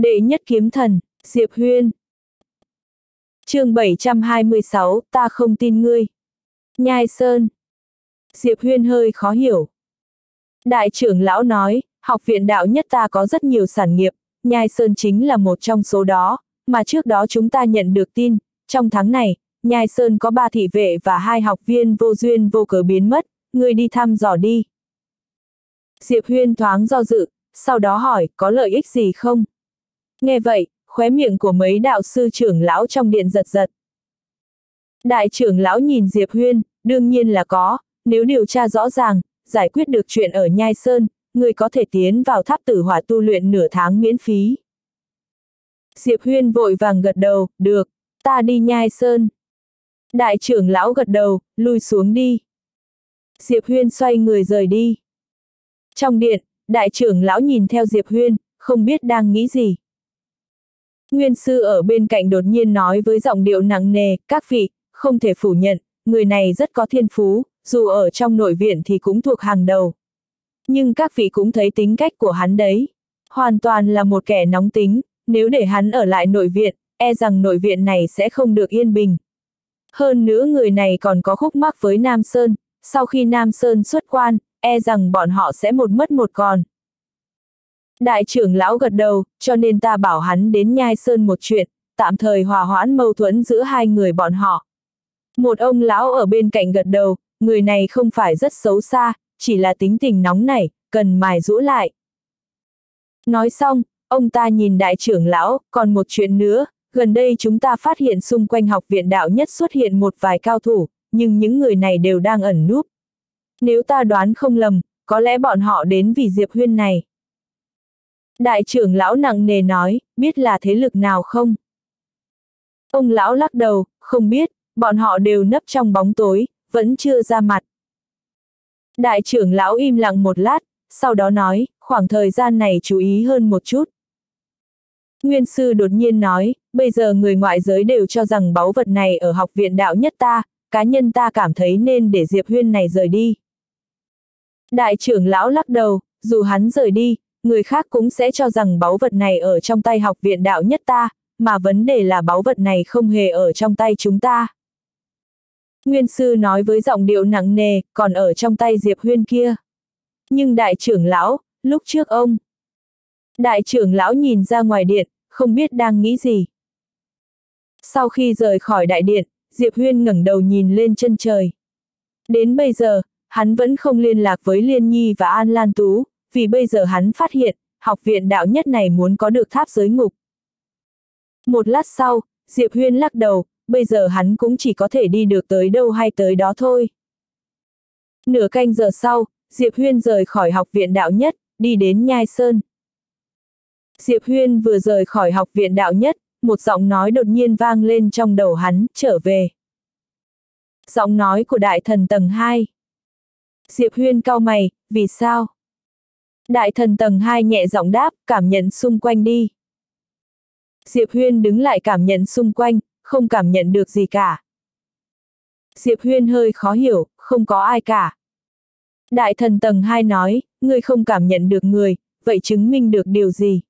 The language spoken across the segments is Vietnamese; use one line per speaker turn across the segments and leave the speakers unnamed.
Đệ nhất kiếm thần, Diệp Huyên. chương 726, ta không tin ngươi. Nhai Sơn. Diệp Huyên hơi khó hiểu. Đại trưởng lão nói, học viện đạo nhất ta có rất nhiều sản nghiệp, Nhai Sơn chính là một trong số đó, mà trước đó chúng ta nhận được tin, trong tháng này, Nhai Sơn có ba thị vệ và hai học viên vô duyên vô cớ biến mất, ngươi đi thăm dò đi. Diệp Huyên thoáng do dự, sau đó hỏi, có lợi ích gì không? Nghe vậy, khóe miệng của mấy đạo sư trưởng lão trong điện giật giật. Đại trưởng lão nhìn Diệp Huyên, đương nhiên là có, nếu điều tra rõ ràng, giải quyết được chuyện ở Nhai Sơn, người có thể tiến vào tháp tử hỏa tu luyện nửa tháng miễn phí. Diệp Huyên vội vàng gật đầu, được, ta đi Nhai Sơn. Đại trưởng lão gật đầu, lui xuống đi. Diệp Huyên xoay người rời đi. Trong điện, đại trưởng lão nhìn theo Diệp Huyên, không biết đang nghĩ gì. Nguyên sư ở bên cạnh đột nhiên nói với giọng điệu nặng nề, các vị, không thể phủ nhận, người này rất có thiên phú, dù ở trong nội viện thì cũng thuộc hàng đầu. Nhưng các vị cũng thấy tính cách của hắn đấy. Hoàn toàn là một kẻ nóng tính, nếu để hắn ở lại nội viện, e rằng nội viện này sẽ không được yên bình. Hơn nữa người này còn có khúc mắc với Nam Sơn, sau khi Nam Sơn xuất quan, e rằng bọn họ sẽ một mất một còn. Đại trưởng lão gật đầu, cho nên ta bảo hắn đến nhai sơn một chuyện, tạm thời hòa hoãn mâu thuẫn giữa hai người bọn họ. Một ông lão ở bên cạnh gật đầu, người này không phải rất xấu xa, chỉ là tính tình nóng nảy, cần mài rũ lại. Nói xong, ông ta nhìn đại trưởng lão, còn một chuyện nữa, gần đây chúng ta phát hiện xung quanh học viện đạo nhất xuất hiện một vài cao thủ, nhưng những người này đều đang ẩn núp. Nếu ta đoán không lầm, có lẽ bọn họ đến vì Diệp Huyên này. Đại trưởng lão nặng nề nói, biết là thế lực nào không? Ông lão lắc đầu, không biết, bọn họ đều nấp trong bóng tối, vẫn chưa ra mặt. Đại trưởng lão im lặng một lát, sau đó nói, khoảng thời gian này chú ý hơn một chút. Nguyên sư đột nhiên nói, bây giờ người ngoại giới đều cho rằng báu vật này ở học viện đạo nhất ta, cá nhân ta cảm thấy nên để Diệp Huyên này rời đi. Đại trưởng lão lắc đầu, dù hắn rời đi, người khác cũng sẽ cho rằng báu vật này ở trong tay học viện đạo nhất ta, mà vấn đề là báu vật này không hề ở trong tay chúng ta. Nguyên sư nói với giọng điệu nặng nề, còn ở trong tay Diệp Huyên kia. Nhưng đại trưởng lão, lúc trước ông. Đại trưởng lão nhìn ra ngoài điện, không biết đang nghĩ gì. Sau khi rời khỏi đại điện, Diệp Huyên ngẩng đầu nhìn lên chân trời. Đến bây giờ, hắn vẫn không liên lạc với Liên Nhi và An Lan Tú, vì bây giờ hắn phát hiện, học viện đạo nhất này muốn có được tháp giới ngục. Một lát sau, Diệp Huyên lắc đầu, bây giờ hắn cũng chỉ có thể đi được tới đâu hay tới đó thôi. Nửa canh giờ sau, Diệp Huyên rời khỏi học viện đạo nhất, đi đến Nhai Sơn. Diệp Huyên vừa rời khỏi học viện đạo nhất, một giọng nói đột nhiên vang lên trong đầu hắn, trở về. Giọng nói của đại thần tầng 2. Diệp Huyên cau mày, vì sao? Đại thần tầng 2 nhẹ giọng đáp, cảm nhận xung quanh đi. Diệp Huyên đứng lại cảm nhận xung quanh, không cảm nhận được gì cả. Diệp Huyên hơi khó hiểu, không có ai cả. Đại thần tầng 2 nói, ngươi không cảm nhận được người, vậy chứng minh được điều gì?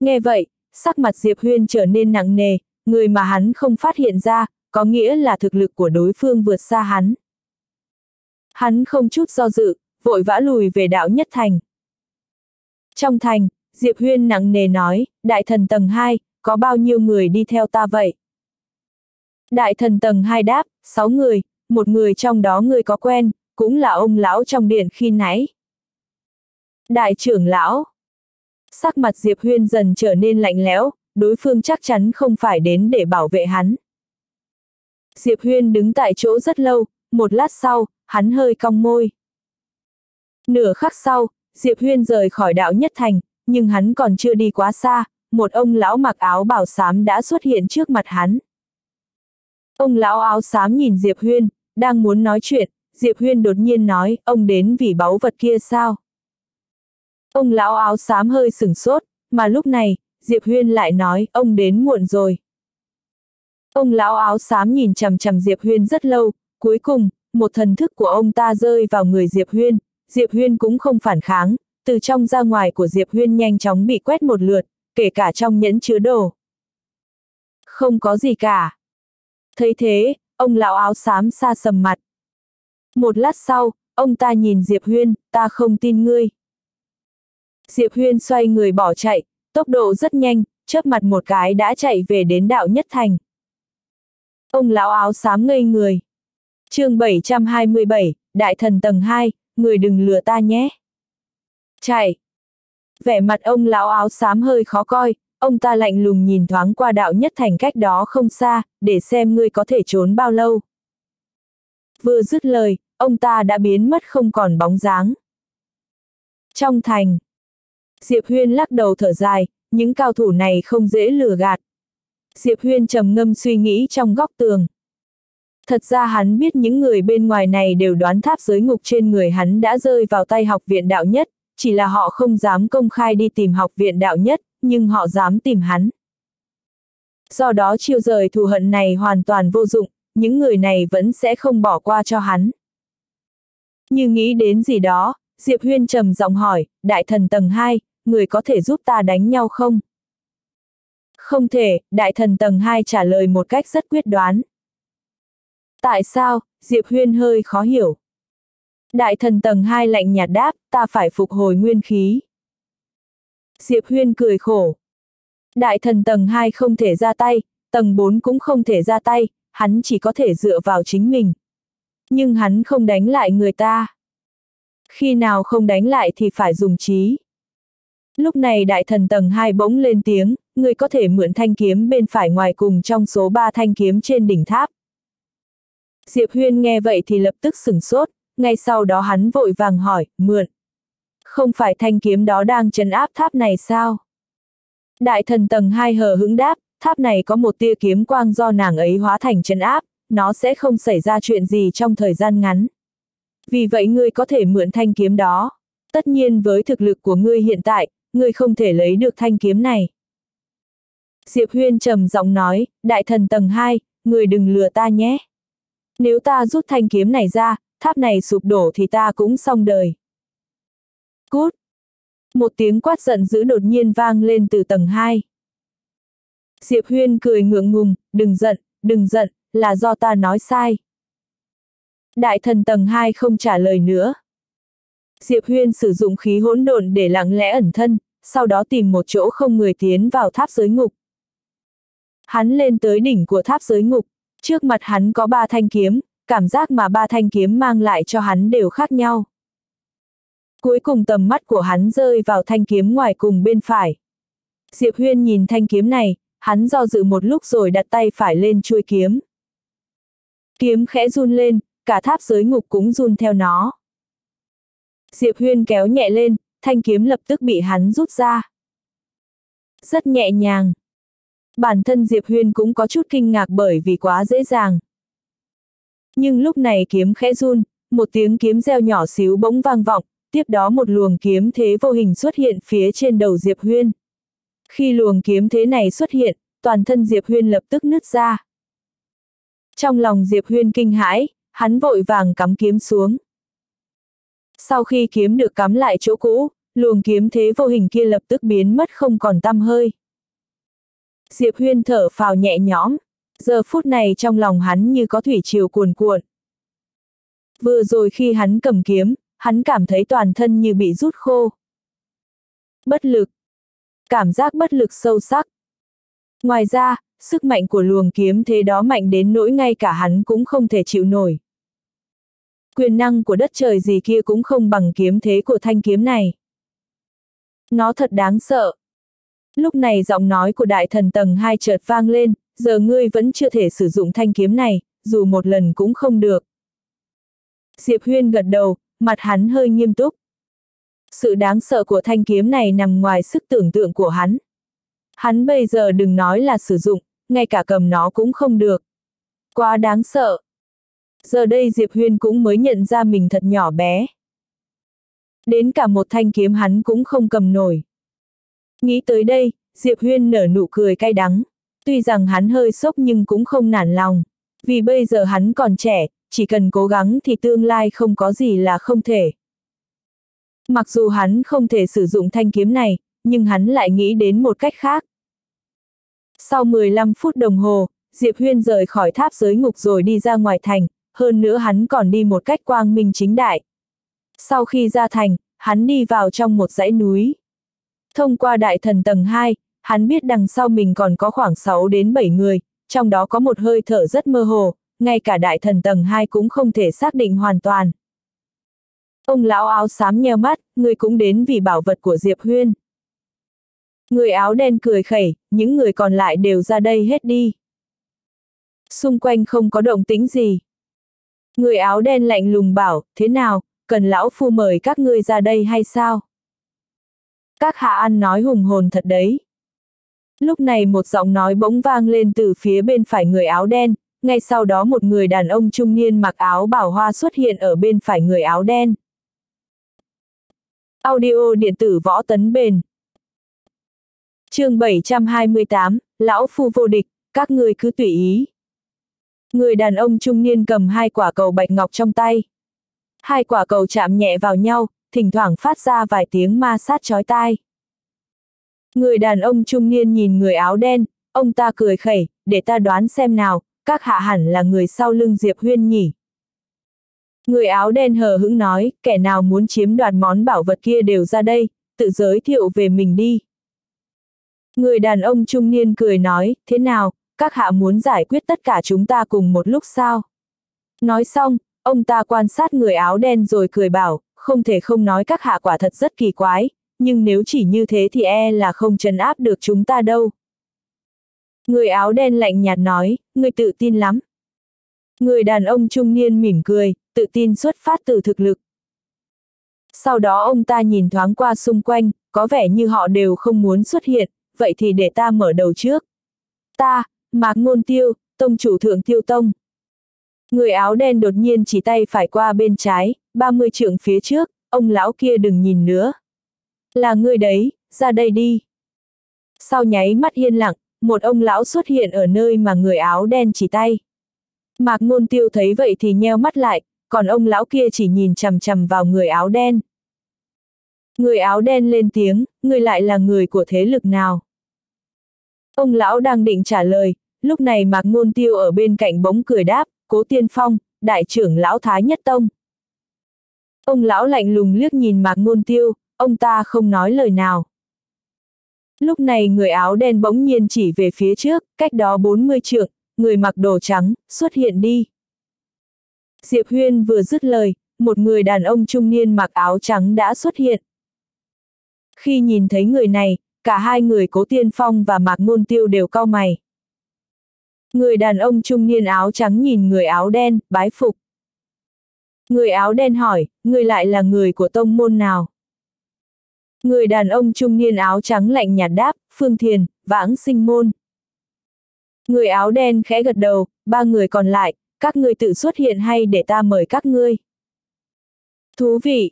Nghe vậy, sắc mặt Diệp Huyên trở nên nặng nề, người mà hắn không phát hiện ra, có nghĩa là thực lực của đối phương vượt xa hắn. Hắn không chút do dự, vội vã lùi về đạo nhất thành. Trong thành, Diệp Huyên nặng nề nói, đại thần tầng 2, có bao nhiêu người đi theo ta vậy? Đại thần tầng 2 đáp, 6 người, một người trong đó người có quen, cũng là ông lão trong điện khi nãy. Đại trưởng lão. Sắc mặt Diệp Huyên dần trở nên lạnh lẽo, đối phương chắc chắn không phải đến để bảo vệ hắn. Diệp Huyên đứng tại chỗ rất lâu, một lát sau, hắn hơi cong môi. Nửa khắc sau, Diệp Huyên rời khỏi đạo nhất thành, nhưng hắn còn chưa đi quá xa, một ông lão mặc áo bảo xám đã xuất hiện trước mặt hắn. Ông lão áo xám nhìn Diệp Huyên, đang muốn nói chuyện, Diệp Huyên đột nhiên nói, ông đến vì báu vật kia sao? Ông lão áo xám hơi sửng sốt, mà lúc này, Diệp Huyên lại nói, ông đến muộn rồi. Ông lão áo xám nhìn chằm chằm Diệp Huyên rất lâu, cuối cùng, một thần thức của ông ta rơi vào người Diệp Huyên, Diệp Huyên cũng không phản kháng, từ trong ra ngoài của Diệp Huyên nhanh chóng bị quét một lượt, kể cả trong nhẫn chứa đồ. Không có gì cả. Thấy thế, ông lão áo xám xa sầm mặt. Một lát sau, ông ta nhìn Diệp Huyên, ta không tin ngươi. Diệp Huyên xoay người bỏ chạy, tốc độ rất nhanh, chớp mặt một cái đã chạy về đến đạo nhất thành. Ông lão áo xám ngây người. chương 727, Đại thần tầng 2, người đừng lừa ta nhé. Chạy. Vẻ mặt ông lão áo xám hơi khó coi, ông ta lạnh lùng nhìn thoáng qua đạo nhất thành cách đó không xa, để xem ngươi có thể trốn bao lâu. Vừa dứt lời, ông ta đã biến mất không còn bóng dáng. Trong thành, Diệp Huyên lắc đầu thở dài, những cao thủ này không dễ lừa gạt. Diệp Huyên trầm ngâm suy nghĩ trong góc tường. Thật ra hắn biết những người bên ngoài này đều đoán tháp giới ngục trên người hắn đã rơi vào tay học viện đạo nhất, chỉ là họ không dám công khai đi tìm học viện đạo nhất, nhưng họ dám tìm hắn. Do đó chiêu rời thù hận này hoàn toàn vô dụng, những người này vẫn sẽ không bỏ qua cho hắn. Như nghĩ đến gì đó, Diệp Huyên trầm giọng hỏi, đại thần tầng 2, người có thể giúp ta đánh nhau không? Không thể, đại thần tầng 2 trả lời một cách rất quyết đoán. Tại sao, Diệp Huyên hơi khó hiểu. Đại thần tầng 2 lạnh nhạt đáp, ta phải phục hồi nguyên khí. Diệp Huyên cười khổ. Đại thần tầng 2 không thể ra tay, tầng 4 cũng không thể ra tay, hắn chỉ có thể dựa vào chính mình. Nhưng hắn không đánh lại người ta. Khi nào không đánh lại thì phải dùng trí. Lúc này đại thần tầng 2 bỗng lên tiếng, người có thể mượn thanh kiếm bên phải ngoài cùng trong số 3 thanh kiếm trên đỉnh tháp. Diệp Huyên nghe vậy thì lập tức sửng sốt, ngay sau đó hắn vội vàng hỏi, mượn. Không phải thanh kiếm đó đang trấn áp tháp này sao? Đại thần tầng 2 hờ hững đáp, tháp này có một tia kiếm quang do nàng ấy hóa thành trấn áp, nó sẽ không xảy ra chuyện gì trong thời gian ngắn. Vì vậy ngươi có thể mượn thanh kiếm đó. Tất nhiên với thực lực của ngươi hiện tại, ngươi không thể lấy được thanh kiếm này. Diệp Huyên trầm giọng nói, đại thần tầng 2, người đừng lừa ta nhé. Nếu ta rút thanh kiếm này ra, tháp này sụp đổ thì ta cũng xong đời. Cút! Một tiếng quát giận dữ đột nhiên vang lên từ tầng 2. Diệp Huyên cười ngượng ngùng, đừng giận, đừng giận, là do ta nói sai. Đại thần tầng 2 không trả lời nữa. Diệp Huyên sử dụng khí hỗn độn để lặng lẽ ẩn thân, sau đó tìm một chỗ không người tiến vào tháp giới ngục. Hắn lên tới đỉnh của tháp giới ngục, trước mặt hắn có ba thanh kiếm, cảm giác mà ba thanh kiếm mang lại cho hắn đều khác nhau. Cuối cùng tầm mắt của hắn rơi vào thanh kiếm ngoài cùng bên phải. Diệp Huyên nhìn thanh kiếm này, hắn do dự một lúc rồi đặt tay phải lên chuôi kiếm. Kiếm khẽ run lên, cả tháp giới ngục cũng run theo nó. Diệp Huyên kéo nhẹ lên, thanh kiếm lập tức bị hắn rút ra. Rất nhẹ nhàng. Bản thân Diệp Huyên cũng có chút kinh ngạc bởi vì quá dễ dàng. Nhưng lúc này kiếm khẽ run, một tiếng kiếm reo nhỏ xíu bỗng vang vọng, tiếp đó một luồng kiếm thế vô hình xuất hiện phía trên đầu Diệp Huyên. Khi luồng kiếm thế này xuất hiện, toàn thân Diệp Huyên lập tức nứt ra. Trong lòng Diệp Huyên kinh hãi, hắn vội vàng cắm kiếm xuống. Sau khi kiếm được cắm lại chỗ cũ, luồng kiếm thế vô hình kia lập tức biến mất không còn tăm hơi. Diệp Huyên thở phào nhẹ nhõm, giờ phút này trong lòng hắn như có thủy triều cuồn cuộn. Vừa rồi khi hắn cầm kiếm, hắn cảm thấy toàn thân như bị rút khô. Bất lực. Cảm giác bất lực sâu sắc. Ngoài ra, sức mạnh của luồng kiếm thế đó mạnh đến nỗi ngay cả hắn cũng không thể chịu nổi. Quyền năng của đất trời gì kia cũng không bằng kiếm thế của thanh kiếm này. Nó thật đáng sợ. Lúc này giọng nói của đại thần tầng 2 chợt vang lên, giờ ngươi vẫn chưa thể sử dụng thanh kiếm này, dù một lần cũng không được. Diệp Huyên gật đầu, mặt hắn hơi nghiêm túc. Sự đáng sợ của thanh kiếm này nằm ngoài sức tưởng tượng của hắn. Hắn bây giờ đừng nói là sử dụng, ngay cả cầm nó cũng không được. Quá đáng sợ. Giờ đây Diệp Huyên cũng mới nhận ra mình thật nhỏ bé. Đến cả một thanh kiếm hắn cũng không cầm nổi. Nghĩ tới đây, Diệp Huyên nở nụ cười cay đắng. Tuy rằng hắn hơi sốc nhưng cũng không nản lòng. Vì bây giờ hắn còn trẻ, chỉ cần cố gắng thì tương lai không có gì là không thể. Mặc dù hắn không thể sử dụng thanh kiếm này, nhưng hắn lại nghĩ đến một cách khác. Sau 15 phút đồng hồ, Diệp Huyên rời khỏi tháp giới ngục rồi đi ra ngoài thành, hơn nữa hắn còn đi một cách quang minh chính đại. Sau khi ra thành, hắn đi vào trong một dãy núi. Thông qua đại thần tầng 2, hắn biết đằng sau mình còn có khoảng 6 đến 7 người, trong đó có một hơi thở rất mơ hồ, ngay cả đại thần tầng 2 cũng không thể xác định hoàn toàn. Ông lão áo xám nheo mắt, người cũng đến vì bảo vật của Diệp Huyên. Người áo đen cười khẩy, những người còn lại đều ra đây hết đi. Xung quanh không có động tĩnh gì. Người áo đen lạnh lùng bảo, thế nào, cần lão phu mời các ngươi ra đây hay sao? Các hạ ăn nói hùng hồn thật đấy. Lúc này một giọng nói bỗng vang lên từ phía bên phải người áo đen, ngay sau đó một người đàn ông trung niên mặc áo bảo hoa xuất hiện ở bên phải người áo đen. Audio điện tử võ tấn bền. chương 728, Lão Phu vô địch, các ngươi cứ tùy ý. Người đàn ông trung niên cầm hai quả cầu bạch ngọc trong tay. Hai quả cầu chạm nhẹ vào nhau, thỉnh thoảng phát ra vài tiếng ma sát chói tai. Người đàn ông trung niên nhìn người áo đen, ông ta cười khẩy, để ta đoán xem nào, các hạ hẳn là người sau lưng Diệp Huyên nhỉ. Người áo đen hờ hững nói, kẻ nào muốn chiếm đoạt món bảo vật kia đều ra đây, tự giới thiệu về mình đi. Người đàn ông trung niên cười nói, thế nào, các hạ muốn giải quyết tất cả chúng ta cùng một lúc sao? Nói xong, ông ta quan sát người áo đen rồi cười bảo, không thể không nói các hạ quả thật rất kỳ quái, nhưng nếu chỉ như thế thì e là không trấn áp được chúng ta đâu. Người áo đen lạnh nhạt nói, người tự tin lắm. Người đàn ông trung niên mỉm cười, tự tin xuất phát từ thực lực. Sau đó ông ta nhìn thoáng qua xung quanh, có vẻ như họ đều không muốn xuất hiện, vậy thì để ta mở đầu trước. Ta, Mạc Ngôn Tiêu, Tông chủ thượng Tiêu Tông. Người áo đen đột nhiên chỉ tay phải qua bên trái, 30 trượng phía trước, ông lão kia đừng nhìn nữa. Là người đấy, ra đây đi. Sau nháy mắt yên lặng, một ông lão xuất hiện ở nơi mà người áo đen chỉ tay. Mạc ngôn tiêu thấy vậy thì nheo mắt lại, còn ông lão kia chỉ nhìn chằm chằm vào người áo đen. Người áo đen lên tiếng, người lại là người của thế lực nào? Ông lão đang định trả lời, lúc này Mạc Ngôn Tiêu ở bên cạnh bỗng cười đáp, Cố Tiên Phong, đại trưởng lão Thái Nhất Tông. Ông lão lạnh lùng liếc nhìn Mạc Ngôn Tiêu, ông ta không nói lời nào. Lúc này người áo đen bỗng nhiên chỉ về phía trước, cách đó 40 trượng, người mặc đồ trắng, xuất hiện đi. Diệp Huyên vừa dứt lời, một người đàn ông trung niên mặc áo trắng đã xuất hiện. Khi nhìn thấy người này, cả hai người cố tiên phong và mạc ngôn tiêu đều cau mày. Người đàn ông trung niên áo trắng nhìn người áo đen, bái phục. Người áo đen hỏi, người lại là người của tông môn nào? Người đàn ông trung niên áo trắng lạnh nhạt đáp, Phương Thiền, vãng sinh môn. Người áo đen khẽ gật đầu, ba người còn lại, các ngươi tự xuất hiện hay để ta mời các ngươi? Thú vị!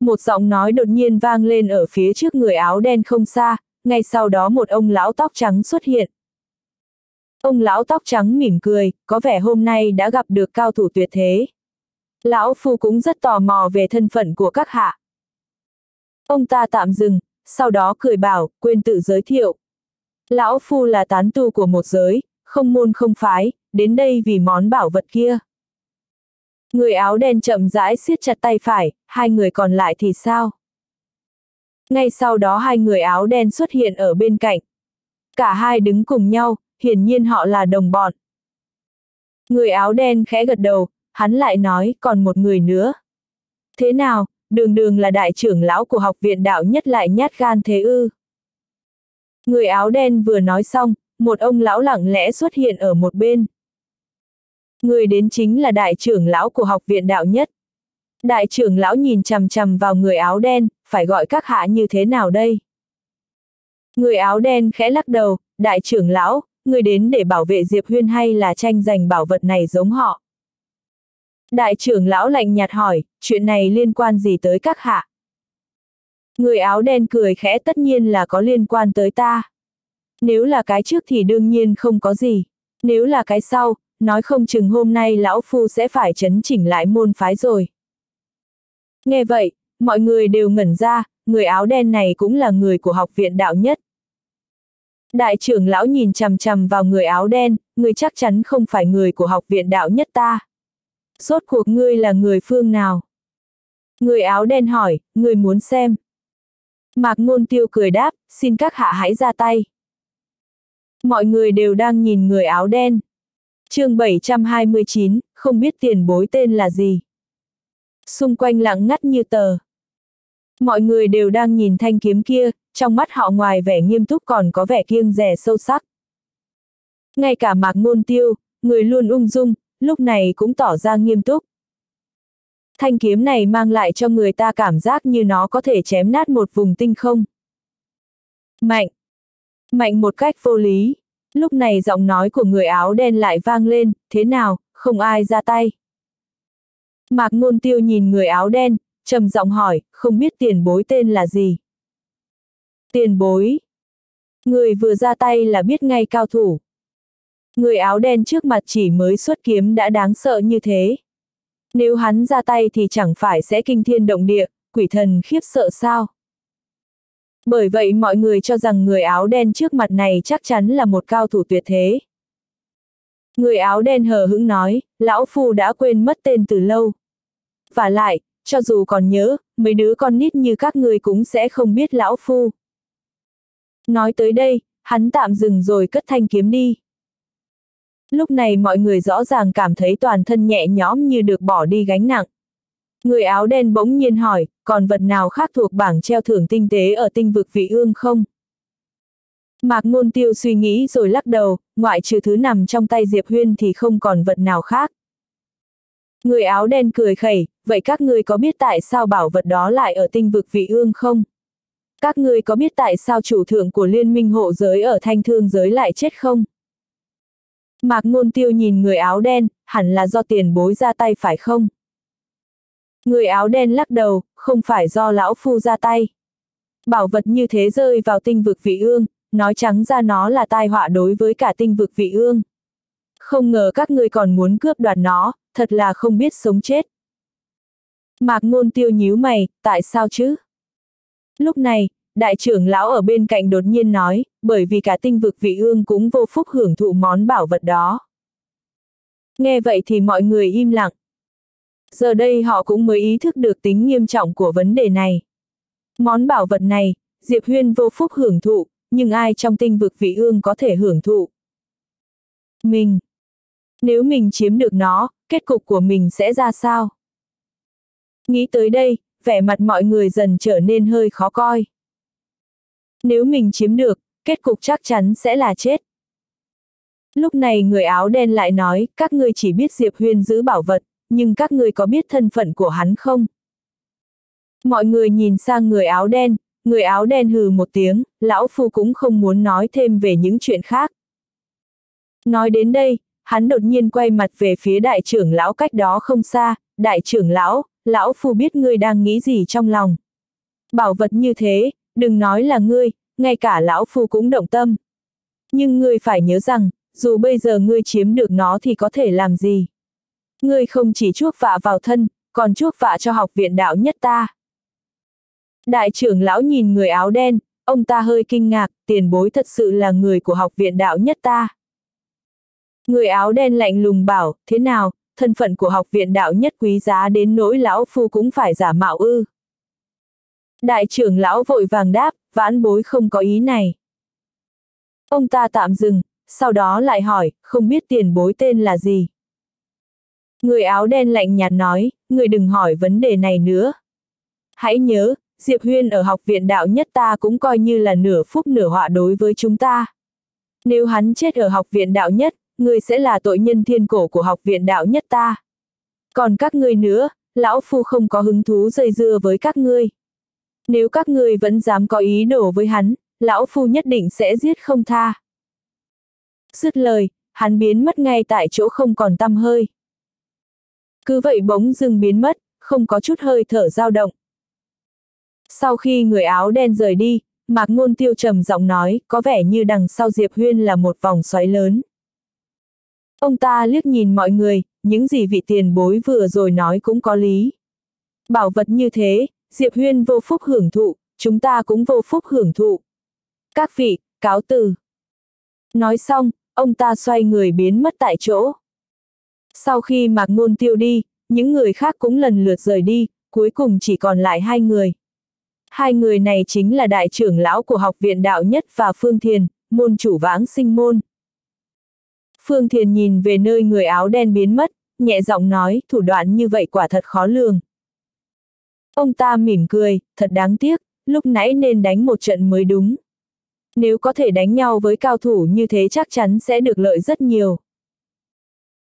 Một giọng nói đột nhiên vang lên ở phía trước người áo đen không xa, ngay sau đó một ông lão tóc trắng xuất hiện. Ông lão tóc trắng mỉm cười, có vẻ hôm nay đã gặp được cao thủ tuyệt thế. Lão Phu cũng rất tò mò về thân phận của các hạ. Ông ta tạm dừng, sau đó cười bảo, quên tự giới thiệu. Lão Phu là tán tu của một giới, không môn không phái, đến đây vì món bảo vật kia. Người áo đen chậm rãi siết chặt tay phải, hai người còn lại thì sao? Ngay sau đó hai người áo đen xuất hiện ở bên cạnh. Cả hai đứng cùng nhau, hiển nhiên họ là đồng bọn. Người áo đen khẽ gật đầu, hắn lại nói còn một người nữa. Thế nào, đường đường là đại trưởng lão của học viện đạo nhất lại nhát gan thế ư. Người áo đen vừa nói xong, một ông lão lặng lẽ xuất hiện ở một bên. Người đến chính là đại trưởng lão của học viện đạo nhất. Đại trưởng lão nhìn chằm chằm vào người áo đen, phải gọi các hạ như thế nào đây? Người áo đen khẽ lắc đầu, đại trưởng lão, người đến để bảo vệ Diệp Huyên hay là tranh giành bảo vật này giống họ? Đại trưởng lão lạnh nhạt hỏi, chuyện này liên quan gì tới các hạ? Người áo đen cười khẽ tất nhiên là có liên quan tới ta. Nếu là cái trước thì đương nhiên không có gì. Nếu là cái sau, nói không chừng hôm nay lão phu sẽ phải chấn chỉnh lại môn phái rồi. Nghe vậy, mọi người đều ngẩn ra, người áo đen này cũng là người của học viện đạo nhất. Đại trưởng lão nhìn chằm chằm vào người áo đen, người chắc chắn không phải người của học viện đạo nhất ta. Rốt cuộc ngươi là người phương nào? Người áo đen hỏi, người muốn xem. Mạc ngôn tiêu cười đáp, xin các hạ hãy ra tay. Mọi người đều đang nhìn người áo đen. chương 729, không biết tiền bối tên là gì. Xung quanh lặng ngắt như tờ. Mọi người đều đang nhìn thanh kiếm kia, trong mắt họ ngoài vẻ nghiêm túc còn có vẻ kiêng rẻ sâu sắc. Ngay cả mạc ngôn tiêu, người luôn ung dung, lúc này cũng tỏ ra nghiêm túc. Thanh kiếm này mang lại cho người ta cảm giác như nó có thể chém nát một vùng tinh không. Mạnh. Mạnh một cách vô lý. Lúc này giọng nói của người áo đen lại vang lên, thế nào, không ai ra tay. Mạc ngôn tiêu nhìn người áo đen, trầm giọng hỏi, không biết tiền bối tên là gì. Tiền bối. Người vừa ra tay là biết ngay cao thủ. Người áo đen trước mặt chỉ mới xuất kiếm đã đáng sợ như thế. Nếu hắn ra tay thì chẳng phải sẽ kinh thiên động địa, quỷ thần khiếp sợ sao? Bởi vậy mọi người cho rằng người áo đen trước mặt này chắc chắn là một cao thủ tuyệt thế. Người áo đen hờ hững nói, lão phu đã quên mất tên từ lâu. Và lại, cho dù còn nhớ, mấy đứa con nít như các người cũng sẽ không biết lão phu. Nói tới đây, hắn tạm dừng rồi cất thanh kiếm đi. Lúc này mọi người rõ ràng cảm thấy toàn thân nhẹ nhõm như được bỏ đi gánh nặng. Người áo đen bỗng nhiên hỏi, còn vật nào khác thuộc bảng treo thưởng tinh tế ở tinh vực vị ương không? Mạc Ngôn Tiêu suy nghĩ rồi lắc đầu, ngoại trừ thứ nằm trong tay Diệp Huyên thì không còn vật nào khác. Người áo đen cười khẩy, vậy các ngươi có biết tại sao bảo vật đó lại ở tinh vực vị ương không? Các ngươi có biết tại sao chủ thượng của liên minh hộ giới ở thanh thương giới lại chết không? Mạc ngôn tiêu nhìn người áo đen, hẳn là do tiền bối ra tay phải không? Người áo đen lắc đầu, không phải do lão phu ra tay. Bảo vật như thế rơi vào tinh vực vị ương, nói trắng ra nó là tai họa đối với cả tinh vực vị ương. Không ngờ các ngươi còn muốn cướp đoạt nó, thật là không biết sống chết. Mạc ngôn tiêu nhíu mày, tại sao chứ? Lúc này, đại trưởng lão ở bên cạnh đột nhiên nói, bởi vì cả tinh vực vị ương cũng vô phúc hưởng thụ món bảo vật đó. Nghe vậy thì mọi người im lặng. Giờ đây họ cũng mới ý thức được tính nghiêm trọng của vấn đề này. Món bảo vật này, Diệp Huyên vô phúc hưởng thụ, nhưng ai trong tinh vực vị ương có thể hưởng thụ? Mình. Nếu mình chiếm được nó, kết cục của mình sẽ ra sao? Nghĩ tới đây, vẻ mặt mọi người dần trở nên hơi khó coi. Nếu mình chiếm được, kết cục chắc chắn sẽ là chết. Lúc này người áo đen lại nói, các ngươi chỉ biết Diệp Huyên giữ bảo vật, nhưng các ngươi có biết thân phận của hắn không? Mọi người nhìn sang người áo đen, người áo đen hừ một tiếng, lão phu cũng không muốn nói thêm về những chuyện khác. Nói đến đây, hắn đột nhiên quay mặt về phía đại trưởng lão cách đó không xa, đại trưởng lão, lão phu biết ngươi đang nghĩ gì trong lòng. Bảo vật như thế, đừng nói là ngươi, ngay cả lão phu cũng động tâm. Nhưng ngươi phải nhớ rằng, dù bây giờ ngươi chiếm được nó thì có thể làm gì. Ngươi không chỉ chuốc vạ vào thân, còn chuốc vạ cho học viện đạo nhất ta. Đại trưởng lão nhìn người áo đen, ông ta hơi kinh ngạc, tiền bối thật sự là người của học viện đạo nhất ta. Người áo đen lạnh lùng bảo, thế nào, thân phận của học viện đạo nhất quý giá đến nỗi lão phu cũng phải giả mạo ư. Đại trưởng lão vội vàng đáp, vãn bối không có ý này. Ông ta tạm dừng, sau đó lại hỏi, không biết tiền bối tên là gì. Người áo đen lạnh nhạt nói, người đừng hỏi vấn đề này nữa. Hãy nhớ, Diệp Huyên ở học viện đạo nhất ta cũng coi như là nửa phúc nửa họa đối với chúng ta. Nếu hắn chết ở học viện đạo nhất, ngươi sẽ là tội nhân thiên cổ của học viện đạo nhất ta. Còn các ngươi nữa, lão phu không có hứng thú dây dưa với các ngươi. Nếu các ngươi vẫn dám có ý đồ với hắn, lão phu nhất định sẽ giết không tha. Dứt lời, hắn biến mất ngay tại chỗ không còn tăm hơi. Cứ vậy bỗng dưng biến mất, không có chút hơi thở dao động. Sau khi người áo đen rời đi, Mạc Ngôn Tiêu trầm giọng nói, có vẻ như đằng sau Diệp Huyên là một vòng xoáy lớn. Ông ta liếc nhìn mọi người, những gì vị tiền bối vừa rồi nói cũng có lý. Bảo vật như thế, Diệp Huyên vô phúc hưởng thụ, chúng ta cũng vô phúc hưởng thụ. Các vị, cáo từ. Nói xong, ông ta xoay người biến mất tại chỗ. Sau khi mạc ngôn tiêu đi, những người khác cũng lần lượt rời đi, cuối cùng chỉ còn lại hai người. Hai người này chính là đại trưởng lão của học viện đạo nhất và Phương Thiền, môn chủ vãng sinh môn. Phương Thiền nhìn về nơi người áo đen biến mất, nhẹ giọng nói, thủ đoạn như vậy quả thật khó lường. Ông ta mỉm cười, thật đáng tiếc, lúc nãy nên đánh một trận mới đúng. Nếu có thể đánh nhau với cao thủ như thế chắc chắn sẽ được lợi rất nhiều.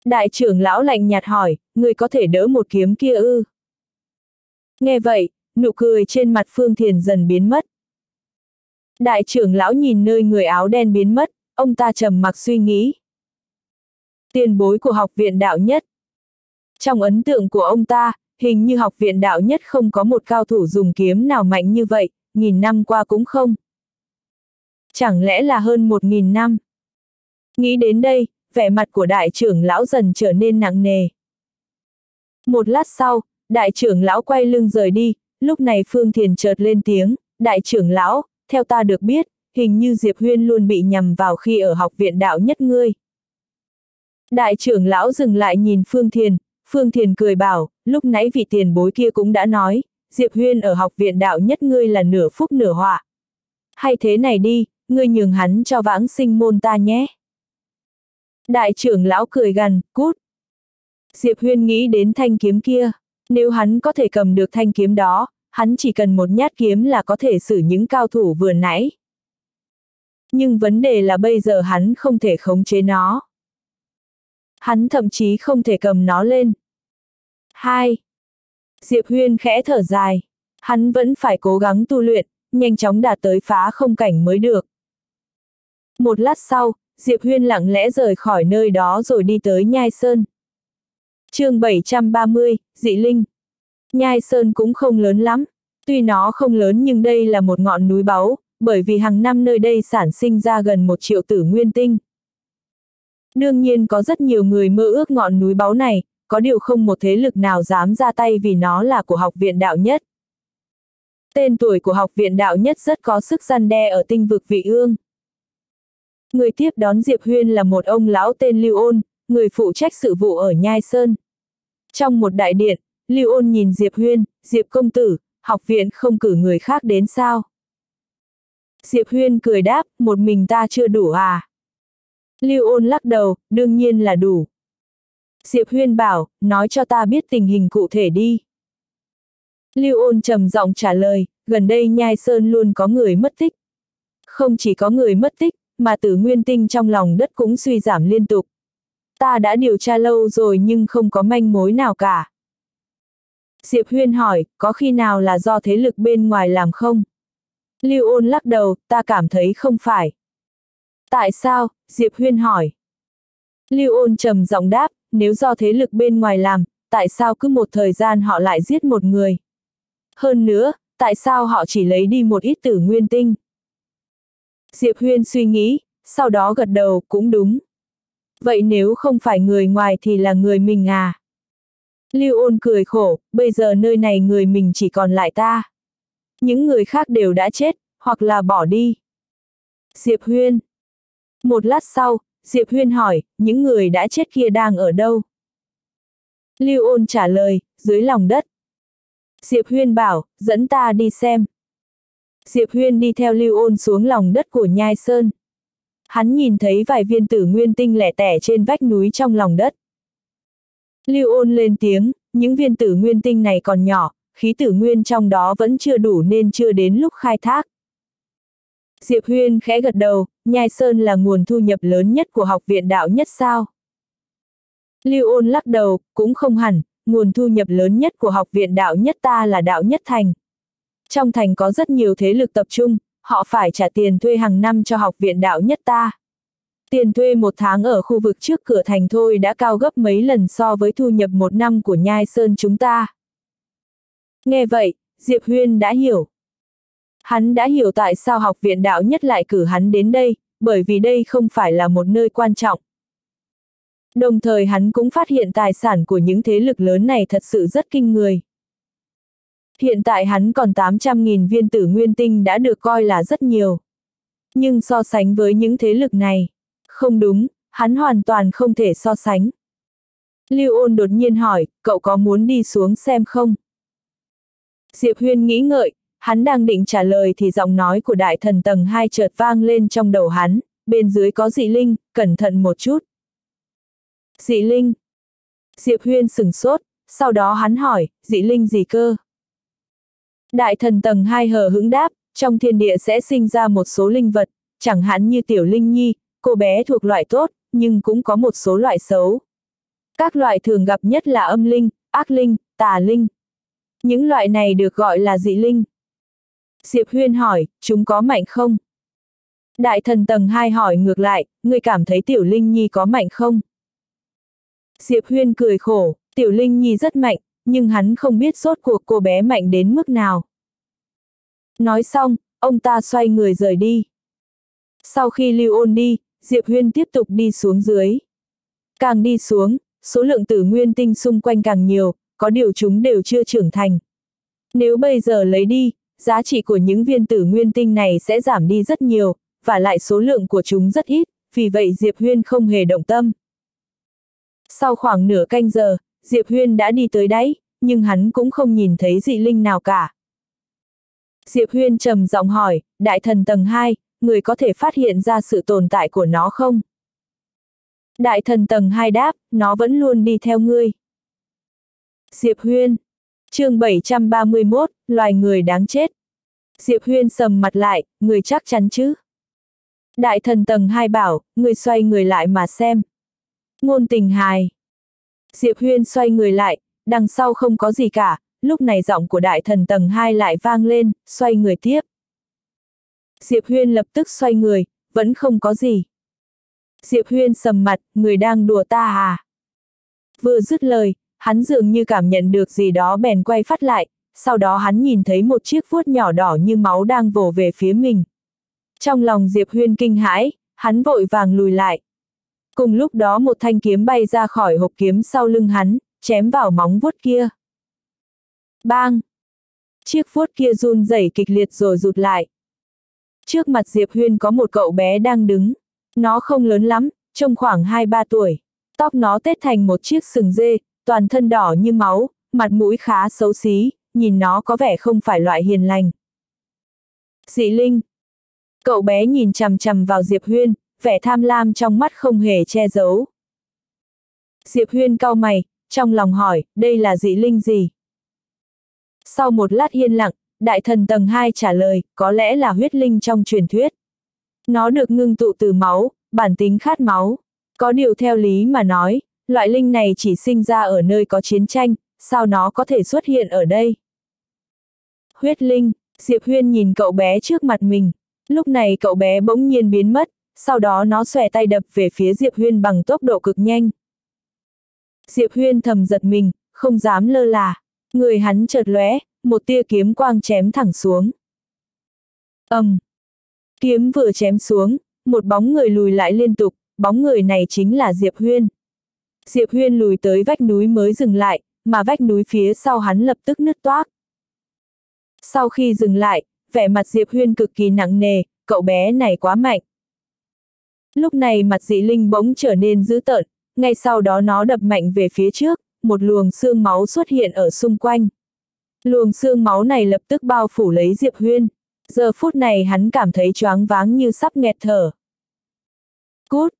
Đại trưởng lão lạnh nhạt hỏi, người có thể đỡ một kiếm kia ư? Nghe vậy, nụ cười trên mặt Phương Thiền dần biến mất. Đại trưởng lão nhìn nơi người áo đen biến mất, ông ta trầm mặc suy nghĩ. Tiền bối của học viện đạo nhất. Trong ấn tượng của ông ta, hình như học viện đạo nhất không có một cao thủ dùng kiếm nào mạnh như vậy, nghìn năm qua cũng không. Chẳng lẽ là hơn một nghìn năm? Nghĩ đến đây, vẻ mặt của đại trưởng lão dần trở nên nặng nề. Một lát sau, đại trưởng lão quay lưng rời đi, lúc này Phương Thiền chợt lên tiếng, đại trưởng lão, theo ta được biết, hình như Diệp Huyên luôn bị nhầm vào khi ở học viện đạo nhất ngươi. Đại trưởng lão dừng lại nhìn Phương Thiền, Phương Thiền cười bảo, lúc nãy vị tiền bối kia cũng đã nói, Diệp Huyên ở học viện đạo nhất ngươi là nửa phúc nửa họa. Hay thế này đi, ngươi nhường hắn cho vãng sinh môn ta nhé. Đại trưởng lão cười gần, cút. Diệp Huyên nghĩ đến thanh kiếm kia, nếu hắn có thể cầm được thanh kiếm đó, hắn chỉ cần một nhát kiếm là có thể xử những cao thủ vừa nãy. Nhưng vấn đề là bây giờ hắn không thể khống chế nó. Hắn thậm chí không thể cầm nó lên. 2. Diệp Huyên khẽ thở dài. Hắn vẫn phải cố gắng tu luyện, nhanh chóng đạt tới phá không cảnh mới được. Một lát sau, Diệp Huyên lặng lẽ rời khỏi nơi đó rồi đi tới Nhai Sơn. chương 730, Dị Linh. Nhai Sơn cũng không lớn lắm. Tuy nó không lớn nhưng đây là một ngọn núi báu, bởi vì hàng năm nơi đây sản sinh ra gần một triệu tử nguyên tinh. Đương nhiên có rất nhiều người mơ ước ngọn núi báu này, có điều không một thế lực nào dám ra tay vì nó là của học viện đạo nhất. Tên tuổi của học viện đạo nhất rất có sức gian đe ở tinh vực vị ương. Người tiếp đón Diệp Huyên là một ông lão tên Lưu Ôn, người phụ trách sự vụ ở Nhai Sơn. Trong một đại điện, Lưu Ôn nhìn Diệp Huyên, Diệp công tử, học viện không cử người khác đến sao? Diệp Huyên cười đáp, một mình ta chưa đủ à? Lưu Ôn lắc đầu, đương nhiên là đủ. Diệp Huyên bảo, nói cho ta biết tình hình cụ thể đi. Lưu Ôn trầm giọng trả lời, gần đây Nhai Sơn luôn có người mất tích. Không chỉ có người mất tích, mà tử nguyên tinh trong lòng đất cũng suy giảm liên tục. Ta đã điều tra lâu rồi nhưng không có manh mối nào cả. Diệp Huyên hỏi, có khi nào là do thế lực bên ngoài làm không? Lưu ôn lắc đầu, ta cảm thấy không phải. Tại sao? Diệp Huyên hỏi. Lưu ôn trầm giọng đáp, nếu do thế lực bên ngoài làm, tại sao cứ một thời gian họ lại giết một người? Hơn nữa, tại sao họ chỉ lấy đi một ít tử nguyên tinh? Diệp Huyên suy nghĩ, sau đó gật đầu, cũng đúng. Vậy nếu không phải người ngoài thì là người mình à? Lưu ôn cười khổ, bây giờ nơi này người mình chỉ còn lại ta. Những người khác đều đã chết, hoặc là bỏ đi. Diệp Huyên. Một lát sau, Diệp Huyên hỏi, những người đã chết kia đang ở đâu? Lưu ôn trả lời, dưới lòng đất. Diệp Huyên bảo, dẫn ta đi xem. Diệp Huyên đi theo Lưu Ôn xuống lòng đất của Nhai Sơn. Hắn nhìn thấy vài viên tử nguyên tinh lẻ tẻ trên vách núi trong lòng đất. Lưu Ôn lên tiếng, những viên tử nguyên tinh này còn nhỏ, khí tử nguyên trong đó vẫn chưa đủ nên chưa đến lúc khai thác. Diệp Huyên khẽ gật đầu, Nhai Sơn là nguồn thu nhập lớn nhất của học viện đạo nhất sao? Lưu Ôn lắc đầu, cũng không hẳn, nguồn thu nhập lớn nhất của học viện đạo nhất ta là đạo nhất thành. Trong thành có rất nhiều thế lực tập trung, họ phải trả tiền thuê hàng năm cho học viện đạo nhất ta. Tiền thuê một tháng ở khu vực trước cửa thành thôi đã cao gấp mấy lần so với thu nhập một năm của nhai sơn chúng ta. Nghe vậy, Diệp Huyên đã hiểu. Hắn đã hiểu tại sao học viện đạo nhất lại cử hắn đến đây, bởi vì đây không phải là một nơi quan trọng. Đồng thời hắn cũng phát hiện tài sản của những thế lực lớn này thật sự rất kinh người. Hiện tại hắn còn 800.000 viên tử nguyên tinh đã được coi là rất nhiều. Nhưng so sánh với những thế lực này, không đúng, hắn hoàn toàn không thể so sánh. Lưu ôn đột nhiên hỏi, cậu có muốn đi xuống xem không? Diệp Huyên nghĩ ngợi, hắn đang định trả lời thì giọng nói của đại thần tầng 2 chợt vang lên trong đầu hắn, bên dưới có dị linh, cẩn thận một chút. Dị linh. Diệp Huyên sừng sốt, sau đó hắn hỏi, dị linh gì cơ? Đại thần tầng 2 hờ hững đáp, trong thiên địa sẽ sinh ra một số linh vật, chẳng hạn như tiểu linh nhi, cô bé thuộc loại tốt, nhưng cũng có một số loại xấu. Các loại thường gặp nhất là âm linh, ác linh, tà linh. Những loại này được gọi là dị linh. Diệp Huyên hỏi, chúng có mạnh không? Đại thần tầng 2 hỏi ngược lại, người cảm thấy tiểu linh nhi có mạnh không? Diệp Huyên cười khổ, tiểu linh nhi rất mạnh, nhưng hắn không biết sốt cuộc cô bé mạnh đến mức nào. Nói xong, ông ta xoay người rời đi. Sau khi lưu ôn đi, Diệp Huyên tiếp tục đi xuống dưới. Càng đi xuống, số lượng tử nguyên tinh xung quanh càng nhiều, có điều chúng đều chưa trưởng thành. Nếu bây giờ lấy đi, giá trị của những viên tử nguyên tinh này sẽ giảm đi rất nhiều, và lại số lượng của chúng rất ít, vì vậy Diệp Huyên không hề động tâm. Sau khoảng nửa canh giờ, Diệp Huyên đã đi tới đáy, nhưng hắn cũng không nhìn thấy dị linh nào cả. Diệp Huyên trầm giọng hỏi, đại thần tầng 2, người có thể phát hiện ra sự tồn tại của nó không? Đại thần tầng 2 đáp, nó vẫn luôn đi theo ngươi. Diệp Huyên chương 731, loài người đáng chết. Diệp Huyên sầm mặt lại, người chắc chắn chứ? Đại thần tầng hai bảo, người xoay người lại mà xem. Ngôn tình hài. Diệp Huyên xoay người lại, đằng sau không có gì cả, lúc này giọng của đại thần tầng 2 lại vang lên, xoay người tiếp. Diệp Huyên lập tức xoay người, vẫn không có gì. Diệp Huyên sầm mặt, người đang đùa ta à? Vừa dứt lời, hắn dường như cảm nhận được gì đó bèn quay phát lại, sau đó hắn nhìn thấy một chiếc vuốt nhỏ đỏ như máu đang vồ về phía mình. Trong lòng Diệp Huyên kinh hãi, hắn vội vàng lùi lại. Cùng lúc đó một thanh kiếm bay ra khỏi hộp kiếm sau lưng hắn, chém vào móng vuốt kia. Bang! Chiếc vuốt kia run rẩy kịch liệt rồi rụt lại. Trước mặt Diệp Huyên có một cậu bé đang đứng. Nó không lớn lắm, trông khoảng 2-3 tuổi. Tóc nó tết thành một chiếc sừng dê, toàn thân đỏ như máu, mặt mũi khá xấu xí, nhìn nó có vẻ không phải loại hiền lành. Dị Linh. Cậu bé nhìn chằm chằm vào Diệp Huyên, vẻ tham lam trong mắt không hề che giấu. Diệp Huyên cau mày, trong lòng hỏi, đây là dị linh gì? Sau một lát yên lặng, đại thần tầng 2 trả lời, có lẽ là huyết linh trong truyền thuyết. Nó được ngưng tụ từ máu, bản tính khát máu. Có điều theo lý mà nói, loại linh này chỉ sinh ra ở nơi có chiến tranh, sao nó có thể xuất hiện ở đây? Huyết linh, Diệp Huyên nhìn cậu bé trước mặt mình. Lúc này cậu bé bỗng nhiên biến mất, sau đó nó xòe tay đập về phía Diệp Huyên bằng tốc độ cực nhanh. Diệp Huyên thầm giật mình, không dám lơ là. Người hắn chợt lóe, một tia kiếm quang chém thẳng xuống. ầm, um. Kiếm vừa chém xuống, một bóng người lùi lại liên tục, bóng người này chính là Diệp Huyên. Diệp Huyên lùi tới vách núi mới dừng lại, mà vách núi phía sau hắn lập tức nứt toác. Sau khi dừng lại, vẻ mặt Diệp Huyên cực kỳ nặng nề, cậu bé này quá mạnh. Lúc này mặt dị linh bỗng trở nên dữ tợn, ngay sau đó nó đập mạnh về phía trước, một luồng xương máu xuất hiện ở xung quanh. Luồng xương máu này lập tức bao phủ lấy Diệp Huyên. Giờ phút này hắn cảm thấy choáng váng như sắp nghẹt thở. Cút!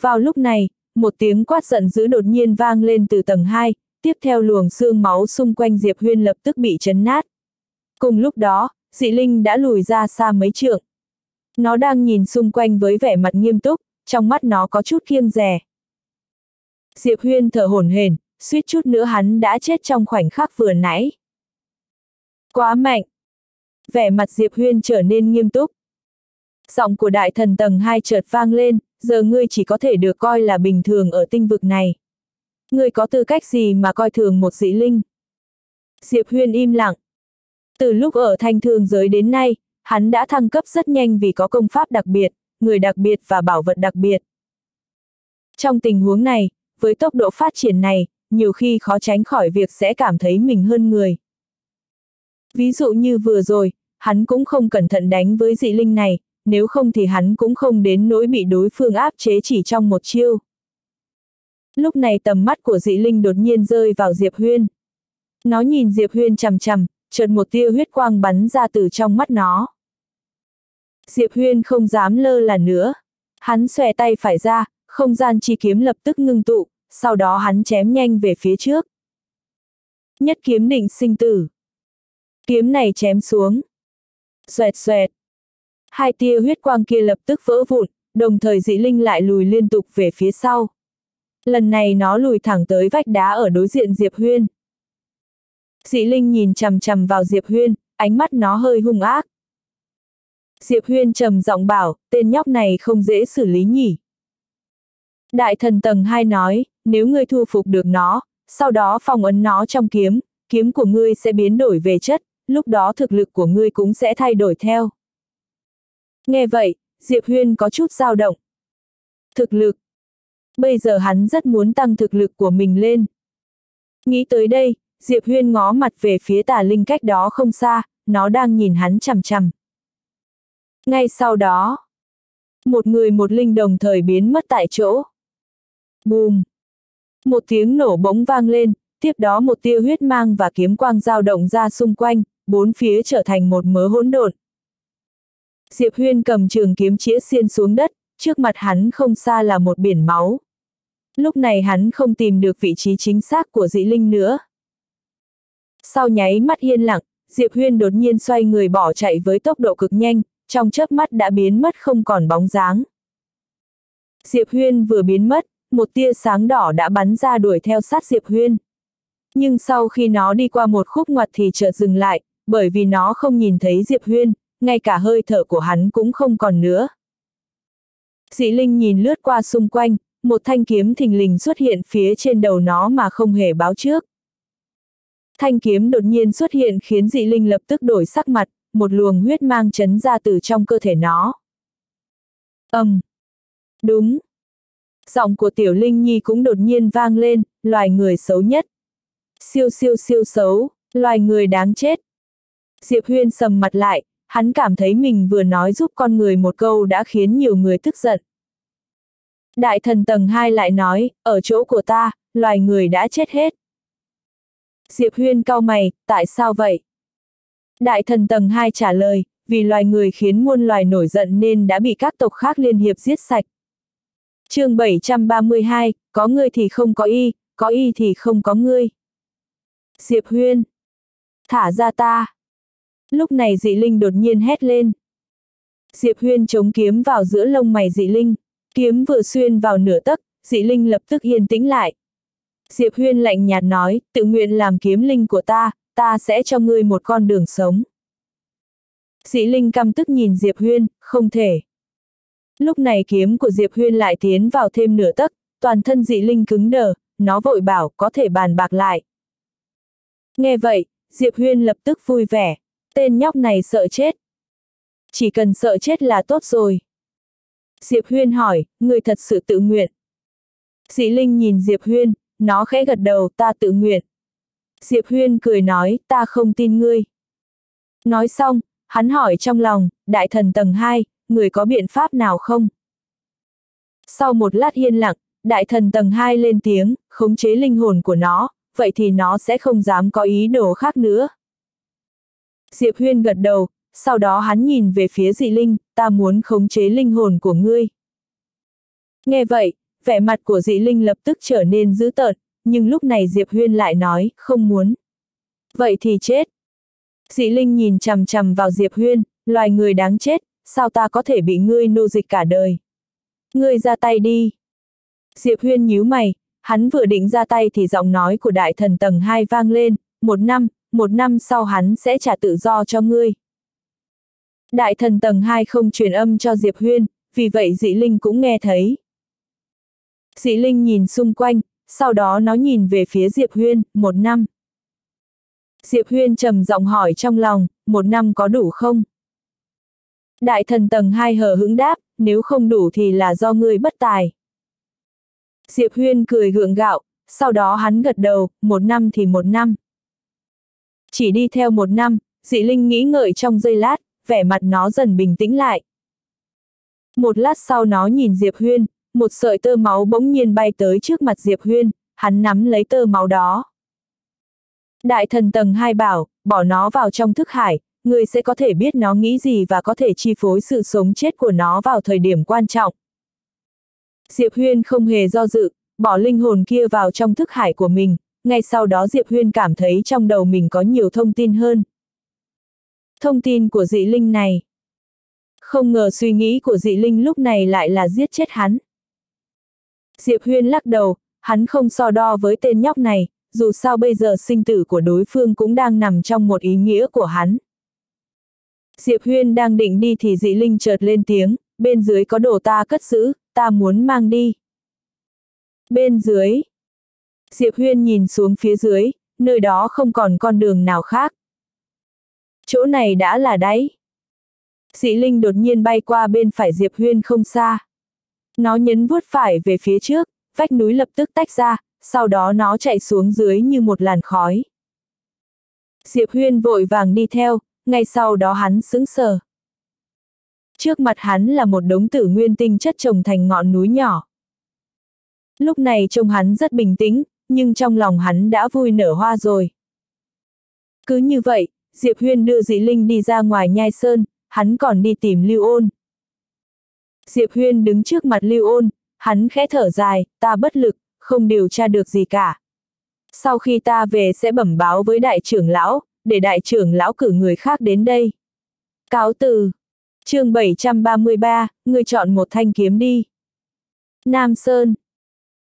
Vào lúc này, một tiếng quát giận dữ đột nhiên vang lên từ tầng 2, tiếp theo luồng xương máu xung quanh Diệp Huyên lập tức bị chấn nát. Cùng lúc đó, dị linh đã lùi ra xa mấy trượng. Nó đang nhìn xung quanh với vẻ mặt nghiêm túc, trong mắt nó có chút kiêng rè. Diệp Huyên thở hổn hển, suýt chút nữa hắn đã chết trong khoảnh khắc vừa nãy. Quá mạnh! Vẻ mặt Diệp Huyên trở nên nghiêm túc. Giọng của đại thần tầng 2 chợt vang lên, giờ ngươi chỉ có thể được coi là bình thường ở tinh vực này. Ngươi có tư cách gì mà coi thường một dĩ linh? Diệp Huyên im lặng. Từ lúc ở thanh thương giới đến nay, hắn đã thăng cấp rất nhanh vì có công pháp đặc biệt, người đặc biệt và bảo vật đặc biệt. Trong tình huống này, với tốc độ phát triển này, nhiều khi khó tránh khỏi việc sẽ cảm thấy mình hơn người. Ví dụ như vừa rồi, hắn cũng không cẩn thận đánh với dị linh này, nếu không thì hắn cũng không đến nỗi bị đối phương áp chế chỉ trong một chiêu. Lúc này tầm mắt của dị linh đột nhiên rơi vào Diệp Huyên. Nó nhìn Diệp Huyên chằm chằm, chợt một tia huyết quang bắn ra từ trong mắt nó. Diệp Huyên không dám lơ là nữa. Hắn xòe tay phải ra, không gian chi kiếm lập tức ngưng tụ, sau đó hắn chém nhanh về phía trước. Nhất kiếm định sinh tử. Kiếm này chém xuống. Xoẹt xoẹt. Hai tia huyết quang kia lập tức vỡ vụn, đồng thời dị linh lại lùi liên tục về phía sau. Lần này nó lùi thẳng tới vách đá ở đối diện Diệp Huyên. Dị linh nhìn chằm chằm vào Diệp Huyên, ánh mắt nó hơi hung ác. Diệp Huyên trầm giọng bảo, tên nhóc này không dễ xử lý nhỉ. Đại thần tầng 2 nói, nếu ngươi thu phục được nó, sau đó phong ấn nó trong kiếm, kiếm của ngươi sẽ biến đổi về chất, lúc đó thực lực của ngươi cũng sẽ thay đổi theo. Nghe vậy, Diệp Huyên có chút dao động. Thực lực. Bây giờ hắn rất muốn tăng thực lực của mình lên. Nghĩ tới đây, Diệp Huyên ngó mặt về phía tà linh cách đó không xa, nó đang nhìn hắn chằm chằm. Ngay sau đó, một người một linh đồng thời biến mất tại chỗ. Bùm! Một tiếng nổ bỗng vang lên, tiếp đó một tia huyết mang và kiếm quang dao động ra xung quanh, bốn phía trở thành một mớ hỗn độn. Diệp Huyên cầm trường kiếm chĩa xiên xuống đất, trước mặt hắn không xa là một biển máu. Lúc này hắn không tìm được vị trí chính xác của dị linh nữa. Sau nháy mắt yên lặng, Diệp Huyên đột nhiên xoay người bỏ chạy với tốc độ cực nhanh, trong chớp mắt đã biến mất không còn bóng dáng. Diệp Huyên vừa biến mất, một tia sáng đỏ đã bắn ra đuổi theo sát Diệp Huyên. Nhưng sau khi nó đi qua một khúc ngoặt thì chợt dừng lại, bởi vì nó không nhìn thấy Diệp Huyên, ngay cả hơi thở của hắn cũng không còn nữa. Dị Linh nhìn lướt qua xung quanh, một thanh kiếm thình lình xuất hiện phía trên đầu nó mà không hề báo trước. Thanh kiếm đột nhiên xuất hiện khiến dị linh lập tức đổi sắc mặt, một luồng huyết mang chấn ra từ trong cơ thể nó. Âm. Um. Đúng. Giọng của tiểu linh nhi cũng đột nhiên vang lên, loài người xấu nhất. Siêu siêu siêu xấu, loài người đáng chết. Diệp Huyên sầm mặt lại, hắn cảm thấy mình vừa nói giúp con người một câu đã khiến nhiều người tức giận. Đại thần tầng 2 lại nói, ở chỗ của ta, loài người đã chết hết. Diệp Huyên cau mày, tại sao vậy? Đại thần tầng 2 trả lời, vì loài người khiến muôn loài nổi giận nên đã bị các tộc khác liên hiệp giết sạch. chương 732, có ngươi thì không có y, có y thì không có ngươi. Diệp Huyên. Thả ra ta. Lúc này dị linh đột nhiên hét lên. Diệp Huyên chống kiếm vào giữa lông mày dị linh. Kiếm vừa xuyên vào nửa tấc, dị linh lập tức yên tĩnh lại. Diệp Huyên lạnh nhạt nói, tự nguyện làm kiếm linh của ta, ta sẽ cho ngươi một con đường sống. Dị linh căm tức nhìn Diệp Huyên, không thể. Lúc này kiếm của Diệp Huyên lại tiến vào thêm nửa tấc, toàn thân dị linh cứng đờ, nó vội bảo có thể bàn bạc lại. Nghe vậy, Diệp Huyên lập tức vui vẻ, tên nhóc này sợ chết. Chỉ cần sợ chết là tốt rồi. Diệp Huyên hỏi, người thật sự tự nguyện. Dĩ Linh nhìn Diệp Huyên, nó khẽ gật đầu, ta tự nguyện. Diệp Huyên cười nói, ta không tin ngươi. Nói xong, hắn hỏi trong lòng, đại thần tầng 2, người có biện pháp nào không? Sau một lát yên lặng, đại thần tầng 2 lên tiếng, khống chế linh hồn của nó, vậy thì nó sẽ không dám có ý đồ khác nữa. Diệp Huyên gật đầu, sau đó hắn nhìn về phía dị linh, ta muốn khống chế linh hồn của ngươi. Nghe vậy, vẻ mặt của dị linh lập tức trở nên dữ tợn, nhưng lúc này Diệp Huyên lại nói, không muốn. Vậy thì chết. Dị linh nhìn chằm chằm vào Diệp Huyên, loài người đáng chết, sao ta có thể bị ngươi nô dịch cả đời. Ngươi ra tay đi. Diệp Huyên nhíu mày, hắn vừa định ra tay thì giọng nói của đại thần tầng 2 vang lên, một năm, một năm sau hắn sẽ trả tự do cho ngươi. Đại thần tầng 2 không truyền âm cho Diệp Huyên, vì vậy dị linh cũng nghe thấy. Dị linh nhìn xung quanh, sau đó nó nhìn về phía Diệp Huyên, một năm. Diệp Huyên trầm giọng hỏi trong lòng, một năm có đủ không? Đại thần tầng 2 hờ hững đáp, nếu không đủ thì là do ngươi bất tài. Diệp Huyên cười gượng gạo, sau đó hắn gật đầu, một năm thì một năm. Chỉ đi theo một năm, dị linh nghĩ ngợi trong giây lát, vẻ mặt nó dần bình tĩnh lại. Một lát sau nó nhìn Diệp Huyên, một sợi tơ máu bỗng nhiên bay tới trước mặt Diệp Huyên, hắn nắm lấy tơ máu đó. Đại thần tầng hai bảo, bỏ nó vào trong thức hải, người sẽ có thể biết nó nghĩ gì và có thể chi phối sự sống chết của nó vào thời điểm quan trọng. Diệp Huyên không hề do dự, bỏ linh hồn kia vào trong thức hải của mình, ngay sau đó Diệp Huyên cảm thấy trong đầu mình có nhiều thông tin hơn. Thông tin của dị linh này. Không ngờ suy nghĩ của dị linh lúc này lại là giết chết hắn. Diệp Huyên lắc đầu, hắn không so đo với tên nhóc này, dù sao bây giờ sinh tử của đối phương cũng đang nằm trong một ý nghĩa của hắn. Diệp Huyên đang định đi thì dị linh chợt lên tiếng, bên dưới có đồ ta cất giữ, ta muốn mang đi. Bên dưới. Diệp Huyên nhìn xuống phía dưới, nơi đó không còn con đường nào khác. Chỗ này đã là đáy. Dị Linh đột nhiên bay qua bên phải Diệp Huyên không xa. Nó nhấn vuốt phải về phía trước, vách núi lập tức tách ra, sau đó nó chạy xuống dưới như một làn khói. Diệp Huyên vội vàng đi theo, ngay sau đó hắn sững sờ. Trước mặt hắn là một đống tử nguyên tinh chất trồng thành ngọn núi nhỏ. Lúc này trông hắn rất bình tĩnh, nhưng trong lòng hắn đã vui nở hoa rồi. Cứ như vậy, Diệp Huyên đưa Dĩ Linh đi ra ngoài nhai sơn, hắn còn đi tìm Lưu Ôn. Diệp Huyên đứng trước mặt Lưu Ôn, hắn khẽ thở dài, ta bất lực, không điều tra được gì cả. Sau khi ta về sẽ bẩm báo với đại trưởng lão, để đại trưởng lão cử người khác đến đây. Cáo từ. chương 733, người chọn một thanh kiếm đi. Nam Sơn.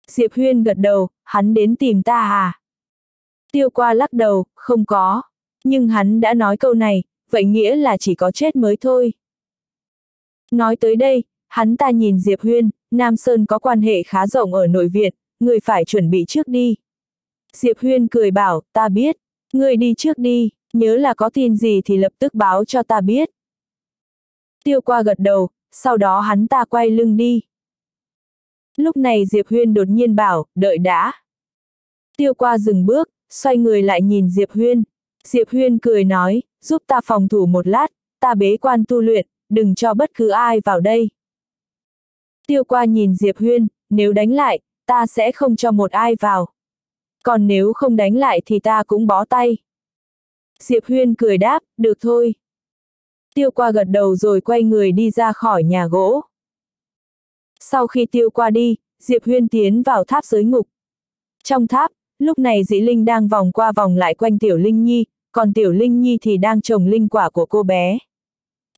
Diệp Huyên gật đầu, hắn đến tìm ta à? Tiêu qua lắc đầu, không có. Nhưng hắn đã nói câu này, vậy nghĩa là chỉ có chết mới thôi. Nói tới đây, hắn ta nhìn Diệp Huyên, Nam Sơn có quan hệ khá rộng ở nội viện, người phải chuẩn bị trước đi. Diệp Huyên cười bảo, ta biết, người đi trước đi, nhớ là có tin gì thì lập tức báo cho ta biết. Tiêu qua gật đầu, sau đó hắn ta quay lưng đi. Lúc này Diệp Huyên đột nhiên bảo, đợi đã. Tiêu qua dừng bước, xoay người lại nhìn Diệp Huyên. Diệp Huyên cười nói, giúp ta phòng thủ một lát, ta bế quan tu luyện, đừng cho bất cứ ai vào đây. Tiêu qua nhìn Diệp Huyên, nếu đánh lại, ta sẽ không cho một ai vào. Còn nếu không đánh lại thì ta cũng bó tay. Diệp Huyên cười đáp, được thôi. Tiêu qua gật đầu rồi quay người đi ra khỏi nhà gỗ. Sau khi tiêu qua đi, Diệp Huyên tiến vào tháp giới ngục. Trong tháp, lúc này dĩ linh đang vòng qua vòng lại quanh tiểu linh nhi, còn tiểu linh nhi thì đang trồng linh quả của cô bé.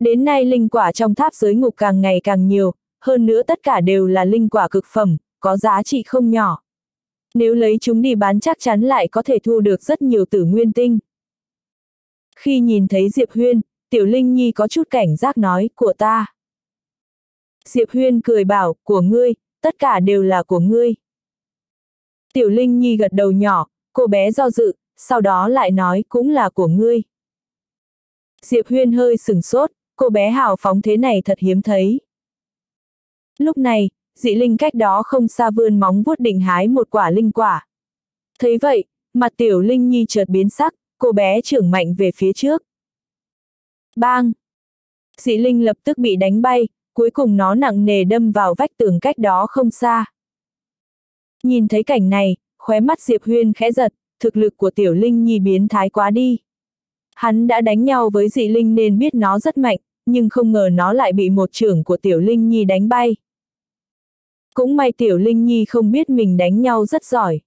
Đến nay linh quả trong tháp giới ngục càng ngày càng nhiều, hơn nữa tất cả đều là linh quả cực phẩm, có giá trị không nhỏ. Nếu lấy chúng đi bán chắc chắn lại có thể thu được rất nhiều tử nguyên tinh. Khi nhìn thấy Diệp Huyên, Tiểu Linh Nhi có chút cảnh giác nói, của ta. Diệp Huyên cười bảo, của ngươi, tất cả đều là của ngươi. Tiểu Linh Nhi gật đầu nhỏ, cô bé do dự, sau đó lại nói cũng là của ngươi. Diệp Huyên hơi sừng sốt, cô bé hào phóng thế này thật hiếm thấy. Lúc này, dị linh cách đó không xa vươn móng vuốt định hái một quả linh quả. Thấy vậy, mặt tiểu linh nhi chợt biến sắc, cô bé trưởng mạnh về phía trước. Bang! Dị linh lập tức bị đánh bay, cuối cùng nó nặng nề đâm vào vách tường cách đó không xa. Nhìn thấy cảnh này, khóe mắt Diệp Huyên khẽ giật, thực lực của tiểu linh nhi biến thái quá đi. Hắn đã đánh nhau với dị linh nên biết nó rất mạnh, nhưng không ngờ nó lại bị một trưởng của tiểu linh nhi đánh bay. Cũng may tiểu linh nhi không biết mình đánh nhau rất giỏi.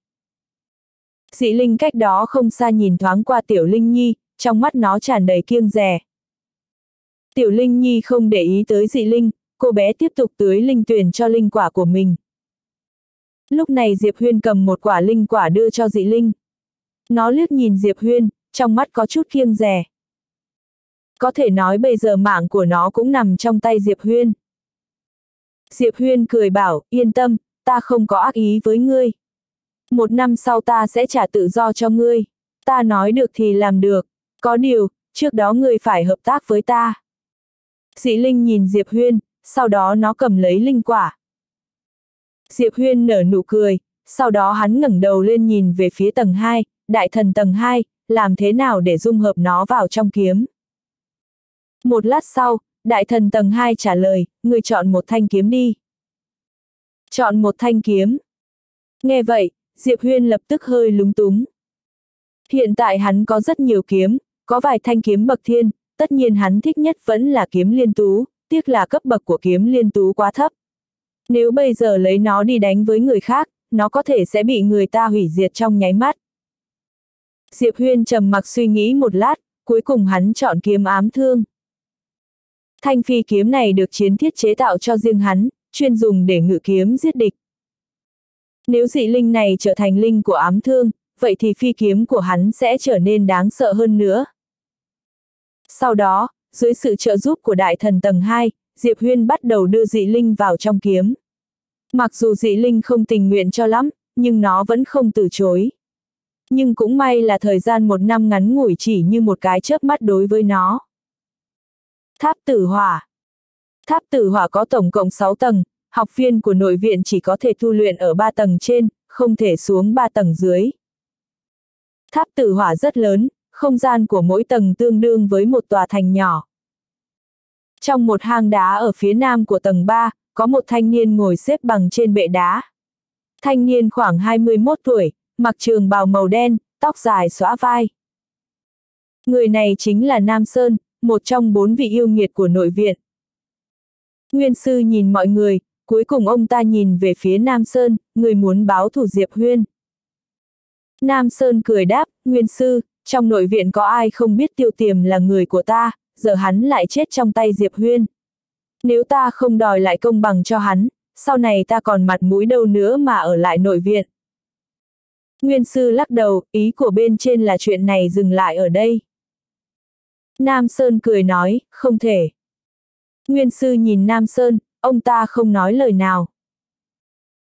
Dị linh cách đó không xa nhìn thoáng qua tiểu linh nhi, trong mắt nó tràn đầy kiêng rè. Tiểu linh nhi không để ý tới dị linh, cô bé tiếp tục tưới linh tuyển cho linh quả của mình. Lúc này Diệp Huyên cầm một quả linh quả đưa cho dị linh. Nó liếc nhìn Diệp Huyên, trong mắt có chút kiêng rè. Có thể nói bây giờ mạng của nó cũng nằm trong tay Diệp Huyên. Diệp Huyên cười bảo, yên tâm, ta không có ác ý với ngươi. Một năm sau ta sẽ trả tự do cho ngươi. Ta nói được thì làm được. Có điều, trước đó ngươi phải hợp tác với ta. Dĩ Linh nhìn Diệp Huyên, sau đó nó cầm lấy linh quả. Diệp Huyên nở nụ cười, sau đó hắn ngẩng đầu lên nhìn về phía tầng 2, đại thần tầng 2, làm thế nào để dung hợp nó vào trong kiếm. Một lát sau, đại thần tầng 2 trả lời, người chọn một thanh kiếm đi. Chọn một thanh kiếm. Nghe vậy, Diệp Huyên lập tức hơi lúng túng. Hiện tại hắn có rất nhiều kiếm, có vài thanh kiếm bậc thiên, tất nhiên hắn thích nhất vẫn là kiếm liên tú, tiếc là cấp bậc của kiếm liên tú quá thấp. Nếu bây giờ lấy nó đi đánh với người khác, nó có thể sẽ bị người ta hủy diệt trong nháy mắt. Diệp Huyên trầm mặc suy nghĩ một lát, cuối cùng hắn chọn kiếm ám thương. Thanh phi kiếm này được chiến thiết chế tạo cho riêng hắn, chuyên dùng để ngự kiếm giết địch. Nếu dị linh này trở thành linh của ám thương, vậy thì phi kiếm của hắn sẽ trở nên đáng sợ hơn nữa. Sau đó, dưới sự trợ giúp của đại thần tầng 2, Diệp Huyên bắt đầu đưa dị linh vào trong kiếm. Mặc dù dị linh không tình nguyện cho lắm, nhưng nó vẫn không từ chối. Nhưng cũng may là thời gian một năm ngắn ngủi chỉ như một cái chớp mắt đối với nó. Tháp tử hỏa Tháp tử hỏa có tổng cộng 6 tầng, học viên của nội viện chỉ có thể tu luyện ở 3 tầng trên, không thể xuống 3 tầng dưới. Tháp tử hỏa rất lớn, không gian của mỗi tầng tương đương với một tòa thành nhỏ. Trong một hang đá ở phía nam của tầng 3, có một thanh niên ngồi xếp bằng trên bệ đá. Thanh niên khoảng 21 tuổi, mặc trường bào màu đen, tóc dài xõa vai. Người này chính là Nam Sơn, một trong bốn vị yêu nghiệt của nội viện. Nguyên sư nhìn mọi người, cuối cùng ông ta nhìn về phía Nam Sơn, người muốn báo thủ Diệp Huyên. Nam Sơn cười đáp, Nguyên sư, trong nội viện có ai không biết tiêu tiềm là người của ta, giờ hắn lại chết trong tay Diệp Huyên. Nếu ta không đòi lại công bằng cho hắn, sau này ta còn mặt mũi đâu nữa mà ở lại nội viện. Nguyên sư lắc đầu, ý của bên trên là chuyện này dừng lại ở đây. Nam Sơn cười nói, không thể. Nguyên sư nhìn Nam Sơn, ông ta không nói lời nào.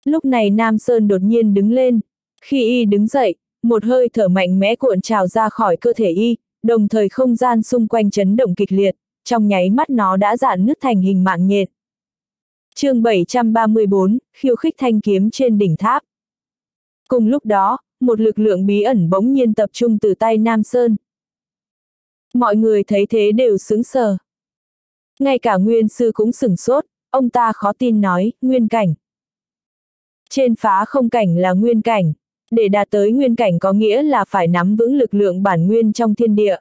Lúc này Nam Sơn đột nhiên đứng lên. Khi y đứng dậy, một hơi thở mạnh mẽ cuộn trào ra khỏi cơ thể y, đồng thời không gian xung quanh chấn động kịch liệt, trong nháy mắt nó đã dạn nứt thành hình mạng nhện. chương 734, khiêu khích thanh kiếm trên đỉnh tháp. Cùng lúc đó, một lực lượng bí ẩn bỗng nhiên tập trung từ tay Nam Sơn. Mọi người thấy thế đều sững sờ. Ngay cả nguyên sư cũng sửng sốt, ông ta khó tin nói, nguyên cảnh. Trên phá không cảnh là nguyên cảnh. Để đạt tới nguyên cảnh có nghĩa là phải nắm vững lực lượng bản nguyên trong thiên địa.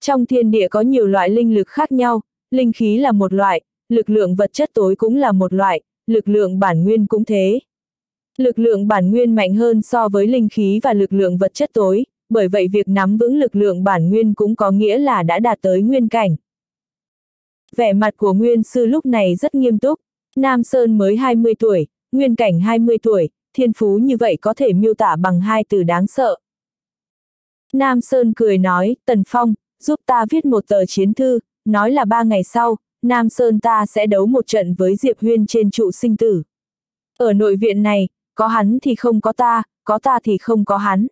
Trong thiên địa có nhiều loại linh lực khác nhau, linh khí là một loại, lực lượng vật chất tối cũng là một loại, lực lượng bản nguyên cũng thế. Lực lượng bản nguyên mạnh hơn so với linh khí và lực lượng vật chất tối, bởi vậy việc nắm vững lực lượng bản nguyên cũng có nghĩa là đã đạt tới nguyên cảnh. Vẻ mặt của nguyên sư lúc này rất nghiêm túc, Nam Sơn mới 20 tuổi, nguyên cảnh 20 tuổi, thiên phú như vậy có thể miêu tả bằng hai từ đáng sợ. Nam Sơn cười nói, Tần Phong, giúp ta viết một tờ chiến thư, nói là ba ngày sau, Nam Sơn ta sẽ đấu một trận với Diệp Huyên trên trụ sinh tử. Ở nội viện này, có hắn thì không có ta, có ta thì không có hắn.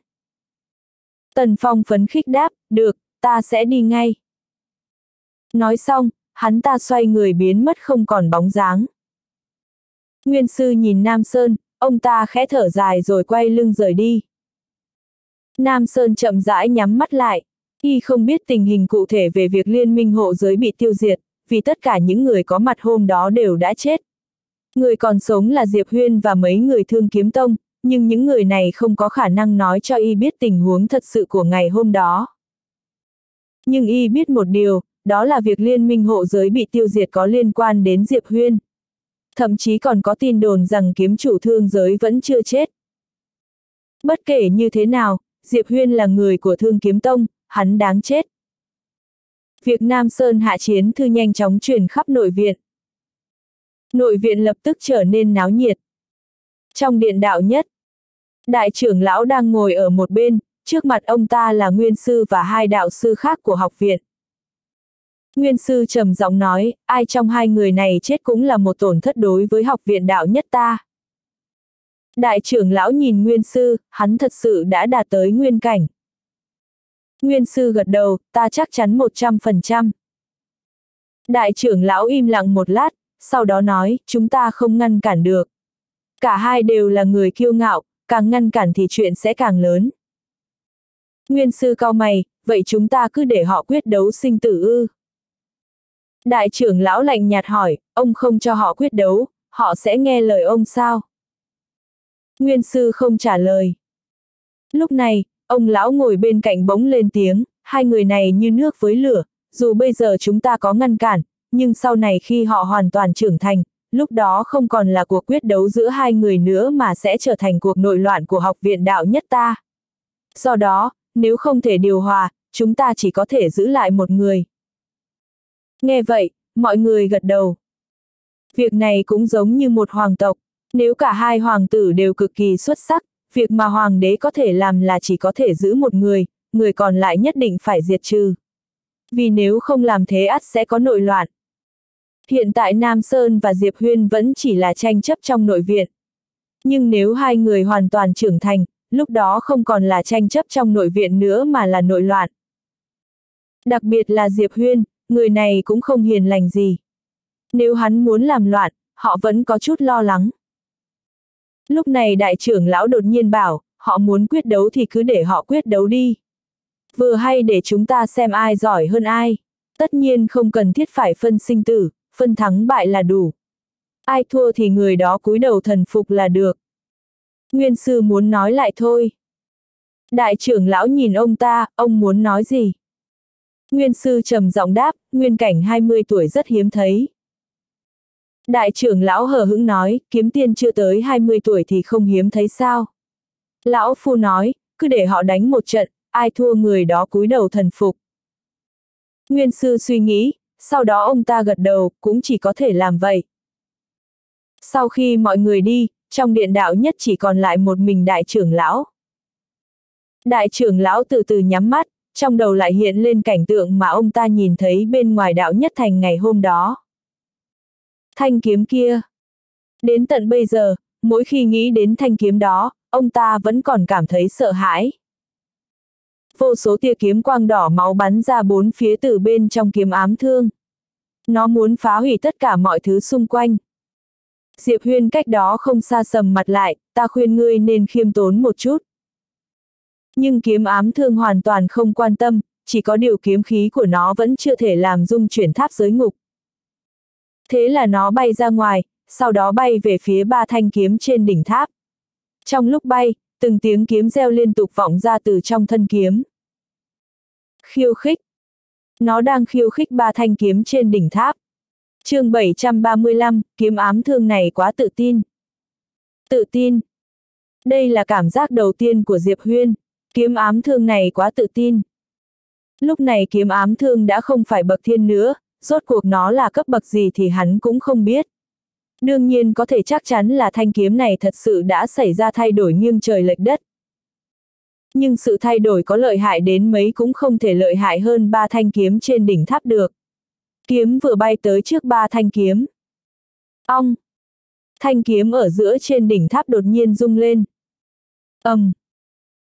Tần Phong phấn khích đáp, được, ta sẽ đi ngay. Nói xong, hắn ta xoay người biến mất không còn bóng dáng. Nguyên sư nhìn Nam Sơn, ông ta khẽ thở dài rồi quay lưng rời đi. Nam Sơn chậm rãi nhắm mắt lại, y không biết tình hình cụ thể về việc liên minh hộ giới bị tiêu diệt, vì tất cả những người có mặt hôm đó đều đã chết. Người còn sống là Diệp Huyên và mấy người thương kiếm tông, nhưng những người này không có khả năng nói cho y biết tình huống thật sự của ngày hôm đó. Nhưng y biết một điều, đó là việc liên minh hộ giới bị tiêu diệt có liên quan đến Diệp Huyên. Thậm chí còn có tin đồn rằng kiếm chủ thương giới vẫn chưa chết. Bất kể như thế nào, Diệp Huyên là người của thương kiếm tông, hắn đáng chết. Việc Nam Sơn hạ chiến thư nhanh chóng truyền khắp nội viện. Nội viện lập tức trở nên náo nhiệt. Trong điện đạo nhất, đại trưởng lão đang ngồi ở một bên, trước mặt ông ta là nguyên sư và hai đạo sư khác của học viện. Nguyên sư trầm giọng nói, ai trong hai người này chết cũng là một tổn thất đối với học viện đạo nhất ta. Đại trưởng lão nhìn nguyên sư, hắn thật sự đã đạt tới nguyên cảnh. Nguyên sư gật đầu, ta chắc chắn 100%. Đại trưởng lão im lặng một lát, sau đó nói, chúng ta không ngăn cản được. Cả hai đều là người kiêu ngạo, càng ngăn cản thì chuyện sẽ càng lớn. Nguyên sư cao mày, vậy chúng ta cứ để họ quyết đấu sinh tử ư. Đại trưởng lão lạnh nhạt hỏi, ông không cho họ quyết đấu, họ sẽ nghe lời ông sao? Nguyên sư không trả lời. Lúc này, ông lão ngồi bên cạnh bỗng lên tiếng, hai người này như nước với lửa, dù bây giờ chúng ta có ngăn cản, nhưng sau này khi họ hoàn toàn trưởng thành, lúc đó không còn là cuộc quyết đấu giữa hai người nữa mà sẽ trở thành cuộc nội loạn của học viện đạo nhất ta. Do đó, nếu không thể điều hòa, chúng ta chỉ có thể giữ lại một người. Nghe vậy, mọi người gật đầu. Việc này cũng giống như một hoàng tộc, nếu cả hai hoàng tử đều cực kỳ xuất sắc, việc mà hoàng đế có thể làm là chỉ có thể giữ một người, người còn lại nhất định phải diệt trừ. Vì nếu không làm thế ắt sẽ có nội loạn. Hiện tại Nam Sơn và Diệp Huyên vẫn chỉ là tranh chấp trong nội viện. Nhưng nếu hai người hoàn toàn trưởng thành, lúc đó không còn là tranh chấp trong nội viện nữa mà là nội loạn. Đặc biệt là Diệp Huyên, người này cũng không hiền lành gì. Nếu hắn muốn làm loạn, họ vẫn có chút lo lắng. Lúc này đại trưởng lão đột nhiên bảo, họ muốn quyết đấu thì cứ để họ quyết đấu đi. Vừa hay để chúng ta xem ai giỏi hơn ai. Tất nhiên không cần thiết phải phân sinh tử, phân thắng bại là đủ. Ai thua thì người đó cúi đầu thần phục là được. Nguyên sư muốn nói lại thôi. Đại trưởng lão nhìn ông ta, ông muốn nói gì? Nguyên sư trầm giọng đáp, nguyên cảnh 20 tuổi rất hiếm thấy. Đại trưởng lão hờ hững nói, kiếm tiên chưa tới 20 tuổi thì không hiếm thấy sao. Lão phu nói, cứ để họ đánh một trận, ai thua người đó cúi đầu thần phục. Nguyên sư suy nghĩ, sau đó ông ta gật đầu, cũng chỉ có thể làm vậy. Sau khi mọi người đi, trong điện đạo nhất chỉ còn lại một mình đại trưởng lão. Đại trưởng lão từ từ nhắm mắt, trong đầu lại hiện lên cảnh tượng mà ông ta nhìn thấy bên ngoài đạo nhất thành ngày hôm đó. Thanh kiếm kia. Đến tận bây giờ, mỗi khi nghĩ đến thanh kiếm đó, ông ta vẫn còn cảm thấy sợ hãi. Vô số tia kiếm quang đỏ máu bắn ra bốn phía từ bên trong kiếm ám thương. Nó muốn phá hủy tất cả mọi thứ xung quanh. Diệp Huyên cách đó không xa sầm mặt lại, ta khuyên ngươi nên khiêm tốn một chút. Nhưng kiếm ám thương hoàn toàn không quan tâm, chỉ có điều kiếm khí của nó vẫn chưa thể làm dung chuyển tháp giới ngục. Thế là nó bay ra ngoài, sau đó bay về phía ba thanh kiếm trên đỉnh tháp. Trong lúc bay, từng tiếng kiếm reo liên tục vọng ra từ trong thân kiếm. Khiêu khích. Nó đang khiêu khích ba thanh kiếm trên đỉnh tháp. chương 735, kiếm ám thương này quá tự tin. Tự tin. Đây là cảm giác đầu tiên của Diệp Huyên, kiếm ám thương này quá tự tin. Lúc này kiếm ám thương đã không phải bậc thiên nữa, rốt cuộc nó là cấp bậc gì thì hắn cũng không biết. Đương nhiên có thể chắc chắn là thanh kiếm này thật sự đã xảy ra thay đổi nghiêng trời lệch đất. Nhưng sự thay đổi có lợi hại đến mấy cũng không thể lợi hại hơn ba thanh kiếm trên đỉnh tháp được. Kiếm vừa bay tới trước ba thanh kiếm. Ong! Thanh kiếm ở giữa trên đỉnh tháp đột nhiên rung lên. ầm, um.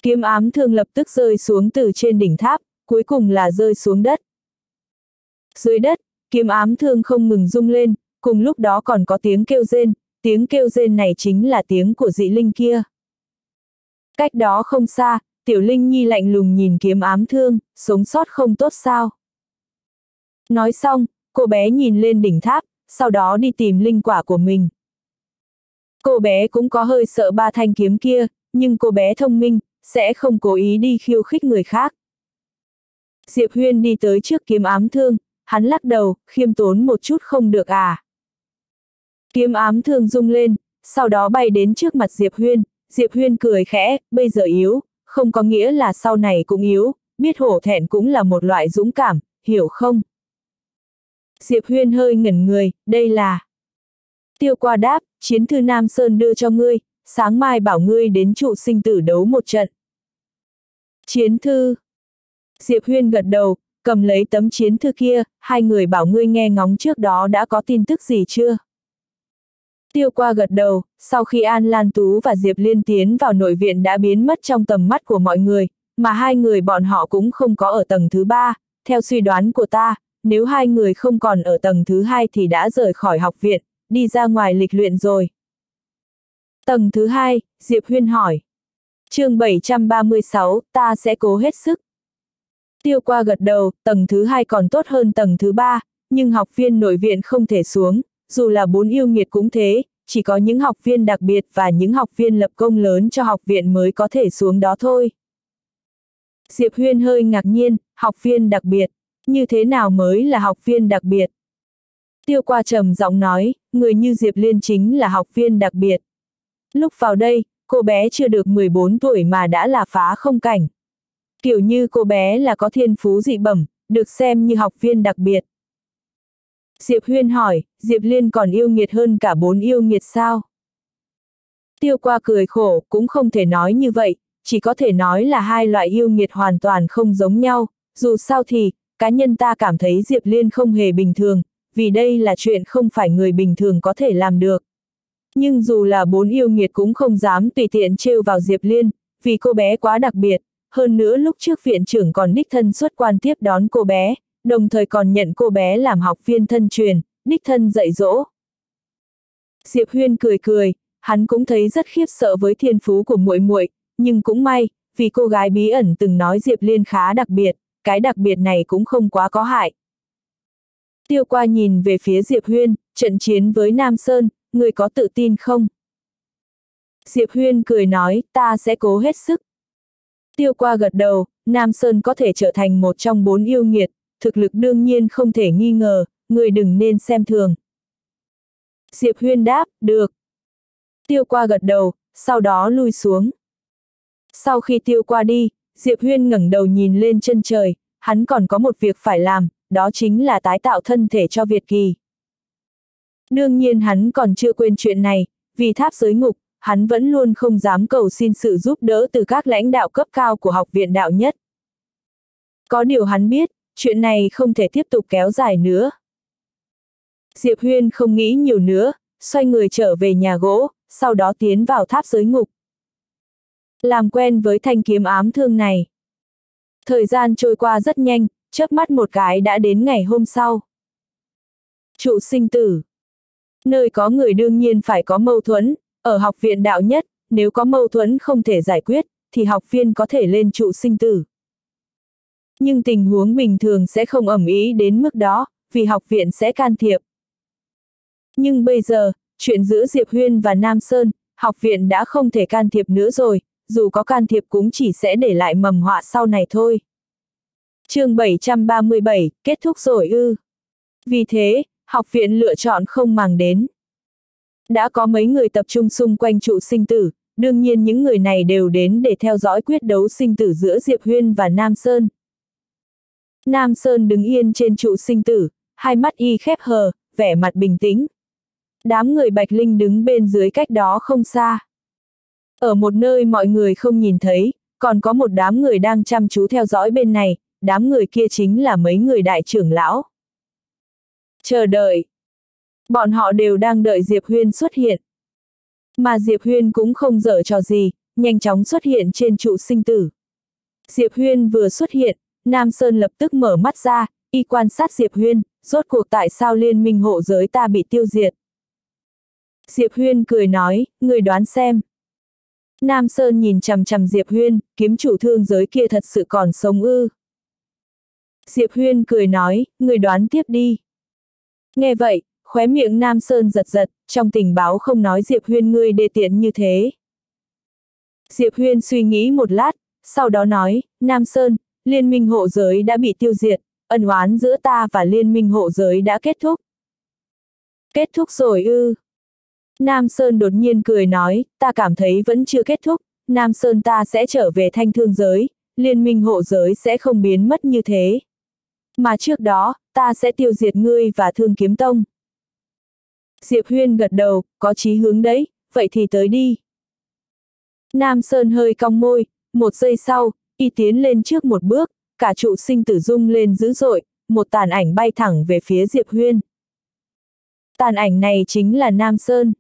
Kiếm ám thương lập tức rơi xuống từ trên đỉnh tháp, cuối cùng là rơi xuống đất. Dưới đất, kiếm ám thương không ngừng rung lên, cùng lúc đó còn có tiếng kêu rên, tiếng kêu rên này chính là tiếng của dị linh kia. Cách đó không xa, tiểu linh nhi lạnh lùng nhìn kiếm ám thương, sống sót không tốt sao. Nói xong, cô bé nhìn lên đỉnh tháp, sau đó đi tìm linh quả của mình. Cô bé cũng có hơi sợ ba thanh kiếm kia, nhưng cô bé thông minh, sẽ không cố ý đi khiêu khích người khác. Diệp Huyên đi tới trước kiếm ám thương, hắn lắc đầu, khiêm tốn một chút không được à. Kiếm ám thương rung lên, sau đó bay đến trước mặt Diệp Huyên, Diệp Huyên cười khẽ, bây giờ yếu, không có nghĩa là sau này cũng yếu, biết hổ thẹn cũng là một loại dũng cảm, hiểu không? Diệp Huyên hơi ngẩn người, đây là... Tiêu qua đáp, chiến thư Nam Sơn đưa cho ngươi, sáng mai bảo ngươi đến trụ sinh tử đấu một trận. Chiến thư. Diệp Huyên gật đầu, cầm lấy tấm chiến thư kia, hai người bảo ngươi nghe ngóng trước đó đã có tin tức gì chưa? Tiêu qua gật đầu, sau khi An Lan Tú và Diệp Liên tiến vào nội viện đã biến mất trong tầm mắt của mọi người, mà hai người bọn họ cũng không có ở tầng thứ ba, theo suy đoán của ta, nếu hai người không còn ở tầng thứ hai thì đã rời khỏi học viện, đi ra ngoài lịch luyện rồi. Tầng thứ hai, Diệp Huyên hỏi. chương 736, ta sẽ cố hết sức. Tiêu qua gật đầu, tầng thứ hai còn tốt hơn tầng thứ ba, nhưng học viên nội viện không thể xuống, dù là bốn yêu nghiệt cũng thế, chỉ có những học viên đặc biệt và những học viên lập công lớn cho học viện mới có thể xuống đó thôi. Diệp Huyên hơi ngạc nhiên, học viên đặc biệt, như thế nào mới là học viên đặc biệt? Tiêu qua trầm giọng nói, người như Diệp Liên chính là học viên đặc biệt. Lúc vào đây, cô bé chưa được 14 tuổi mà đã là phá không cảnh. Kiểu như cô bé là có thiên phú dị bẩm, được xem như học viên đặc biệt. Diệp Huyên hỏi, Diệp Liên còn yêu nghiệt hơn cả bốn yêu nghiệt sao? Tiêu qua cười khổ, cũng không thể nói như vậy, chỉ có thể nói là hai loại yêu nghiệt hoàn toàn không giống nhau, dù sao thì, cá nhân ta cảm thấy Diệp Liên không hề bình thường, vì đây là chuyện không phải người bình thường có thể làm được. Nhưng dù là bốn yêu nghiệt cũng không dám tùy tiện trêu vào Diệp Liên, vì cô bé quá đặc biệt, hơn nữa lúc trước viện trưởng còn đích thân xuất quan tiếp đón cô bé, đồng thời còn nhận cô bé làm học viên thân truyền, đích thân dạy dỗ. Diệp Huyên cười cười, hắn cũng thấy rất khiếp sợ với thiên phú của muội muội, nhưng cũng may, vì cô gái bí ẩn từng nói Diệp Liên khá đặc biệt, cái đặc biệt này cũng không quá có hại. Tiêu qua nhìn về phía Diệp Huyên, trận chiến với Nam Sơn, người có tự tin không? Diệp Huyên cười nói, ta sẽ cố hết sức. Tiêu qua gật đầu, Nam Sơn có thể trở thành một trong bốn yêu nghiệt, thực lực đương nhiên không thể nghi ngờ, người đừng nên xem thường. Diệp Huyên đáp, được. Tiêu qua gật đầu, sau đó lui xuống. Sau khi tiêu qua đi, Diệp Huyên ngẩng đầu nhìn lên chân trời, hắn còn có một việc phải làm, đó chính là tái tạo thân thể cho Việt Kỳ. Đương nhiên hắn còn chưa quên chuyện này, vì tháp giới ngục, hắn vẫn luôn không dám cầu xin sự giúp đỡ từ các lãnh đạo cấp cao của học viện đạo nhất. Có điều hắn biết, chuyện này không thể tiếp tục kéo dài nữa. Diệp Huyên không nghĩ nhiều nữa, xoay người trở về nhà gỗ, sau đó tiến vào tháp giới ngục. Làm quen với thanh kiếm ám thương này. Thời gian trôi qua rất nhanh, chớp mắt một cái đã đến ngày hôm sau. Trụ sinh tử. Nơi có người đương nhiên phải có mâu thuẫn, ở học viện đạo nhất, nếu có mâu thuẫn không thể giải quyết, thì học viên có thể lên trụ sinh tử. Nhưng tình huống bình thường sẽ không ẩm ý đến mức đó, vì học viện sẽ can thiệp. Nhưng bây giờ, chuyện giữa Diệp Huyên và Nam Sơn, học viện đã không thể can thiệp nữa rồi, dù có can thiệp cũng chỉ sẽ để lại mầm họa sau này thôi. chương 737, kết thúc rồi ư. Vì thế, học viện lựa chọn không màng đến. Đã có mấy người tập trung xung quanh trụ sinh tử, đương nhiên những người này đều đến để theo dõi quyết đấu sinh tử giữa Diệp Huyên và Nam Sơn. Nam Sơn đứng yên trên trụ sinh tử, hai mắt y khép hờ, vẻ mặt bình tĩnh. Đám người Bạch Linh đứng bên dưới cách đó không xa. Ở một nơi mọi người không nhìn thấy, còn có một đám người đang chăm chú theo dõi bên này, đám người kia chính là mấy người đại trưởng lão. Chờ đợi. Bọn họ đều đang đợi Diệp Huyên xuất hiện. Mà Diệp Huyên cũng không dở trò gì, nhanh chóng xuất hiện trên trụ sinh tử. Diệp Huyên vừa xuất hiện, Nam Sơn lập tức mở mắt ra, y quan sát Diệp Huyên, rốt cuộc tại sao liên minh hộ giới ta bị tiêu diệt. Diệp Huyên cười nói, người đoán xem. Nam Sơn nhìn chằm chằm Diệp Huyên, kiếm chủ thương giới kia thật sự còn sống ư. Diệp Huyên cười nói, người đoán tiếp đi. Nghe vậy, khóe miệng Nam Sơn giật giật, trong tình báo không nói Diệp Huyên ngươi đề tiện như thế. Diệp Huyên suy nghĩ một lát, sau đó nói, Nam Sơn, liên minh hộ giới đã bị tiêu diệt, ân oán giữa ta và liên minh hộ giới đã kết thúc. Kết thúc rồi ư. Nam Sơn đột nhiên cười nói, ta cảm thấy vẫn chưa kết thúc, Nam Sơn ta sẽ trở về thanh thương giới, liên minh hộ giới sẽ không biến mất như thế. Mà trước đó, ta sẽ tiêu diệt ngươi và thương kiếm tông. Diệp Huyên gật đầu, có chí hướng đấy, vậy thì tới đi. Nam Sơn hơi cong môi, một giây sau, y tiến lên trước một bước, cả trụ sinh tử dung lên dữ dội, một tàn ảnh bay thẳng về phía Diệp Huyên. Tàn ảnh này chính là Nam Sơn.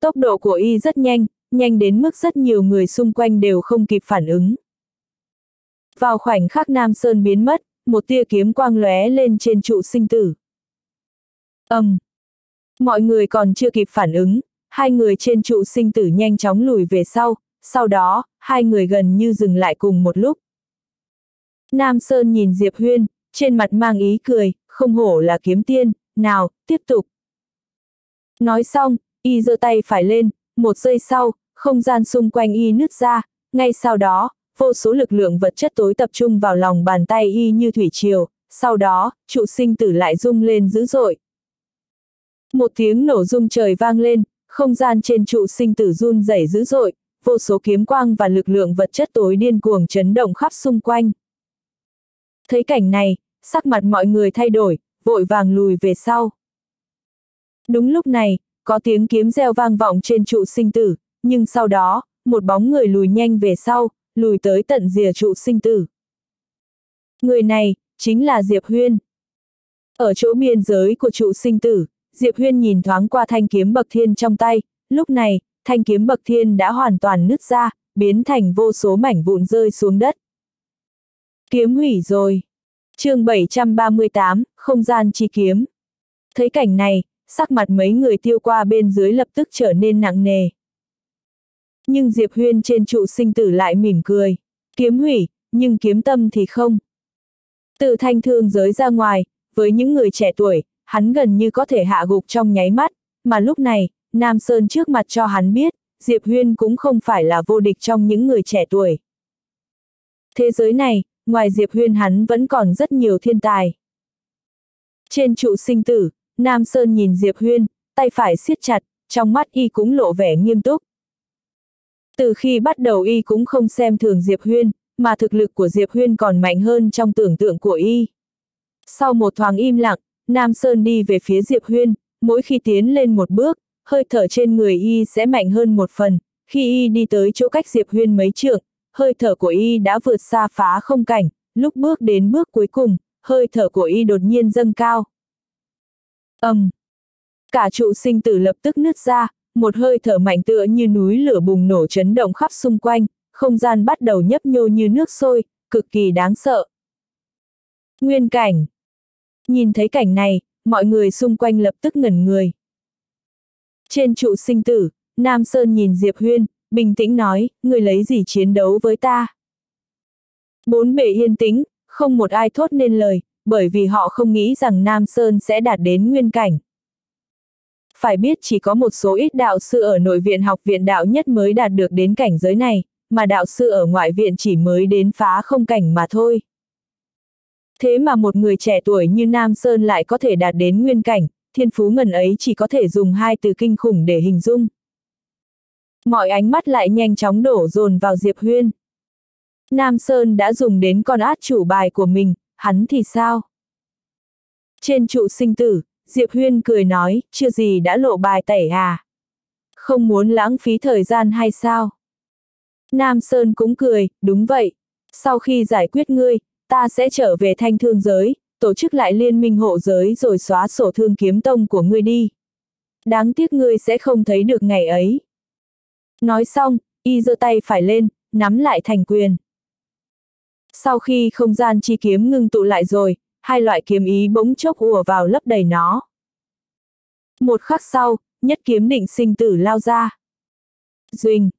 Tốc độ của y rất nhanh, nhanh đến mức rất nhiều người xung quanh đều không kịp phản ứng. Vào khoảnh khắc Nam Sơn biến mất, một tia kiếm quang lóe lên trên trụ sinh tử. ầm, um. Mọi người còn chưa kịp phản ứng, hai người trên trụ sinh tử nhanh chóng lùi về sau, sau đó, hai người gần như dừng lại cùng một lúc. Nam Sơn nhìn Diệp Huyên, trên mặt mang ý cười, không hổ là kiếm tiên, nào, tiếp tục. Nói xong, y giơ tay phải lên, một giây sau, không gian xung quanh y nứt ra, ngay sau đó, vô số lực lượng vật chất tối tập trung vào lòng bàn tay y như thủy triều, sau đó, trụ sinh tử lại rung lên dữ dội. Một tiếng nổ rung trời vang lên, không gian trên trụ sinh tử run rẩy dữ dội, vô số kiếm quang và lực lượng vật chất tối điên cuồng chấn động khắp xung quanh. Thấy cảnh này, sắc mặt mọi người thay đổi, vội vàng lùi về sau. Đúng lúc này, có tiếng kiếm reo vang vọng trên trụ sinh tử, nhưng sau đó, một bóng người lùi nhanh về sau, lùi tới tận rìa trụ sinh tử. Người này, chính là Diệp Huyên. Ở chỗ biên giới của trụ sinh tử, Diệp Huyên nhìn thoáng qua thanh kiếm bậc thiên trong tay, lúc này, thanh kiếm bậc thiên đã hoàn toàn nứt ra, biến thành vô số mảnh vụn rơi xuống đất. Kiếm hủy rồi. chương 738, không gian chi kiếm. Thấy cảnh này, sắc mặt mấy người tiêu qua bên dưới lập tức trở nên nặng nề. Nhưng Diệp Huyên trên trụ sinh tử lại mỉm cười. Kiếm hủy, nhưng kiếm tâm thì không. Từ thanh thương giới ra ngoài, với những người trẻ tuổi, hắn gần như có thể hạ gục trong nháy mắt, mà lúc này, Nam Sơn trước mặt cho hắn biết, Diệp Huyên cũng không phải là vô địch trong những người trẻ tuổi. Thế giới này, ngoài Diệp Huyên hắn vẫn còn rất nhiều thiên tài. Trên trụ sinh tử, Nam Sơn nhìn Diệp Huyên, tay phải siết chặt, trong mắt y cũng lộ vẻ nghiêm túc. Từ khi bắt đầu y cũng không xem thường Diệp Huyên, mà thực lực của Diệp Huyên còn mạnh hơn trong tưởng tượng của y. Sau một thoáng im lặng, Nam Sơn đi về phía Diệp Huyên, mỗi khi tiến lên một bước, hơi thở trên người y sẽ mạnh hơn một phần, khi y đi tới chỗ cách Diệp Huyên mấy trượng, hơi thở của y đã vượt xa phá không cảnh, lúc bước đến bước cuối cùng, hơi thở của y đột nhiên dâng cao. ầm, um. Cả trụ sinh tử lập tức nứt ra, một hơi thở mạnh tựa như núi lửa bùng nổ chấn động khắp xung quanh, không gian bắt đầu nhấp nhô như nước sôi, cực kỳ đáng sợ. Nguyên cảnh Nhìn thấy cảnh này, mọi người xung quanh lập tức ngẩn người. Trên trụ sinh tử, Nam Sơn nhìn Diệp Huyên, bình tĩnh nói, người lấy gì chiến đấu với ta? Bốn bể yên tĩnh, không một ai thốt nên lời, bởi vì họ không nghĩ rằng Nam Sơn sẽ đạt đến nguyên cảnh. Phải biết chỉ có một số ít đạo sư ở nội viện học viện đạo nhất mới đạt được đến cảnh giới này, mà đạo sư ở ngoại viện chỉ mới đến phá không cảnh mà thôi. Thế mà một người trẻ tuổi như Nam Sơn lại có thể đạt đến nguyên cảnh, thiên phú ngần ấy chỉ có thể dùng hai từ kinh khủng để hình dung. Mọi ánh mắt lại nhanh chóng đổ dồn vào Diệp Huyên. Nam Sơn đã dùng đến con át chủ bài của mình, hắn thì sao? Trên trụ sinh tử, Diệp Huyên cười nói, chưa gì đã lộ bài tẩy à? Không muốn lãng phí thời gian hay sao? Nam Sơn cũng cười, đúng vậy. Sau khi giải quyết ngươi, ta sẽ trở về thanh thương giới, tổ chức lại liên minh hộ giới rồi xóa sổ thương kiếm tông của ngươi đi. Đáng tiếc ngươi sẽ không thấy được ngày ấy. Nói xong, y giơ tay phải lên, nắm lại thành quyền. Sau khi không gian chi kiếm ngưng tụ lại rồi, hai loại kiếm ý bỗng chốc ùa vào lấp đầy nó. Một khắc sau, nhất kiếm định sinh tử lao ra. Duỳnh.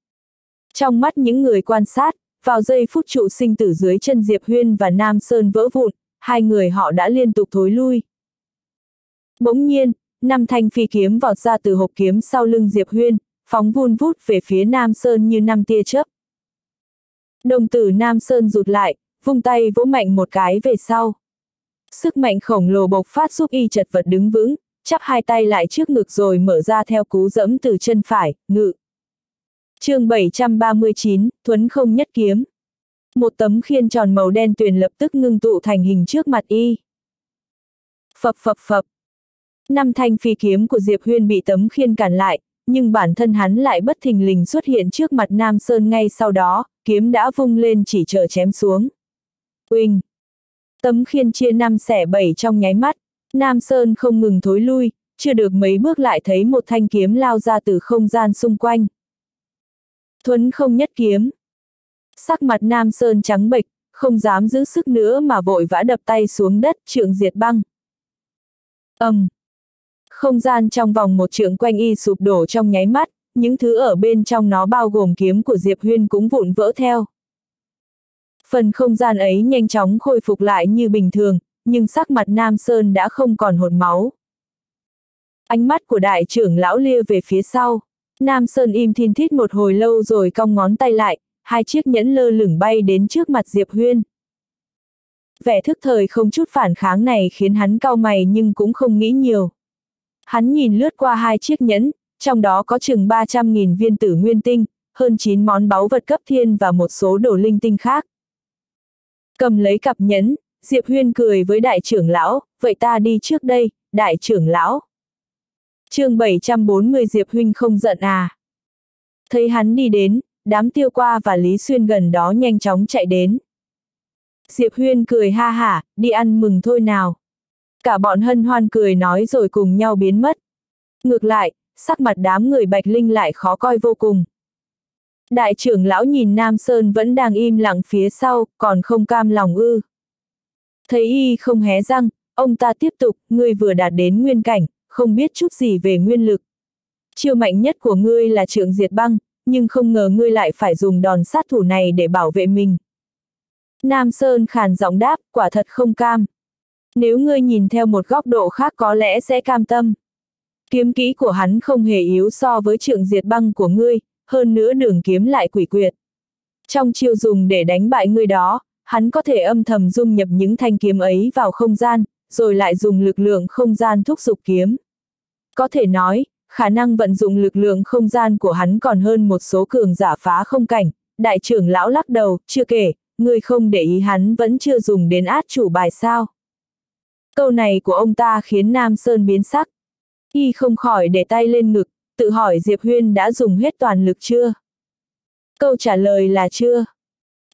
Trong mắt những người quan sát, vào giây phút trụ sinh tử dưới chân Diệp Huyên và Nam Sơn vỡ vụn, hai người họ đã liên tục thối lui. Bỗng nhiên, năm thanh phi kiếm vọt ra từ hộp kiếm sau lưng Diệp Huyên, phóng vun vút về phía Nam Sơn như năm tia chớp. Đồng tử Nam Sơn rụt lại, vung tay vỗ mạnh một cái về sau. Sức mạnh khổng lồ bộc phát giúp y chật vật đứng vững, chắp hai tay lại trước ngực rồi mở ra theo cú dẫm từ chân phải, ngự chương 739, Thuấn không nhất kiếm. Một tấm khiên tròn màu đen tuyền lập tức ngưng tụ thành hình trước mặt y. Phập phập phập. Năm thanh phi kiếm của Diệp Huyên bị tấm khiên cản lại, nhưng bản thân hắn lại bất thình lình xuất hiện trước mặt Nam Sơn ngay sau đó, kiếm đã vung lên chỉ chờ chém xuống. Uỳnh! Tấm khiên chia năm xẻ bảy trong nháy mắt, Nam Sơn không ngừng thối lui, chưa được mấy bước lại thấy một thanh kiếm lao ra từ không gian xung quanh. Thuấn không nhất kiếm. Sắc mặt Nam Sơn trắng bệch, không dám giữ sức nữa mà vội vã đập tay xuống đất trượng diệt băng. ầm, um. Không gian trong vòng một trượng quanh y sụp đổ trong nháy mắt, những thứ ở bên trong nó bao gồm kiếm của Diệp Huyên cũng vụn vỡ theo. Phần không gian ấy nhanh chóng khôi phục lại như bình thường, nhưng sắc mặt Nam Sơn đã không còn hột máu. Ánh mắt của đại trưởng lão lia về phía sau. Nam Sơn im thiên thít một hồi lâu rồi cong ngón tay lại, hai chiếc nhẫn lơ lửng bay đến trước mặt Diệp Huyên. Vẻ thức thời không chút phản kháng này khiến hắn cau mày nhưng cũng không nghĩ nhiều. Hắn nhìn lướt qua hai chiếc nhẫn, trong đó có chừng 300.000 viên tử nguyên tinh, hơn 9 món báu vật cấp thiên và một số đồ linh tinh khác. Cầm lấy cặp nhẫn, Diệp Huyên cười với đại trưởng lão, vậy ta đi trước đây, đại trưởng lão. chương 740 Diệp Huynh không giận à. Thấy hắn đi đến, đám tiêu qua và Lý Xuyên gần đó nhanh chóng chạy đến. Diệp Huyên cười ha hả, đi ăn mừng thôi nào. Cả bọn hân hoan cười nói rồi cùng nhau biến mất. Ngược lại, sắc mặt đám người Bạch Linh lại khó coi vô cùng. Đại trưởng lão nhìn Nam Sơn vẫn đang im lặng phía sau, còn không cam lòng ư. Thấy y không hé răng, ông ta tiếp tục, ngươi vừa đạt đến nguyên cảnh, không biết chút gì về nguyên lực. Chiêu mạnh nhất của ngươi là trượng diệt băng, nhưng không ngờ ngươi lại phải dùng đòn sát thủ này để bảo vệ mình. Nam Sơn khàn giọng đáp, quả thật không cam. Nếu ngươi nhìn theo một góc độ khác có lẽ sẽ cam tâm. Kiếm kỹ của hắn không hề yếu so với trượng diệt băng của ngươi, hơn nữa đường kiếm lại quỷ quyệt. Trong chiêu dùng để đánh bại người đó, hắn có thể âm thầm dung nhập những thanh kiếm ấy vào không gian, rồi lại dùng lực lượng không gian thúc giục kiếm. Có thể nói, khả năng vận dụng lực lượng không gian của hắn còn hơn một số cường giả phá không cảnh, đại trưởng lão lắc đầu, chưa kể, người không để ý hắn vẫn chưa dùng đến át chủ bài sao. Câu này của ông ta khiến Nam Sơn biến sắc. Y không khỏi để tay lên ngực, tự hỏi Diệp Huyên đã dùng hết toàn lực chưa? Câu trả lời là chưa.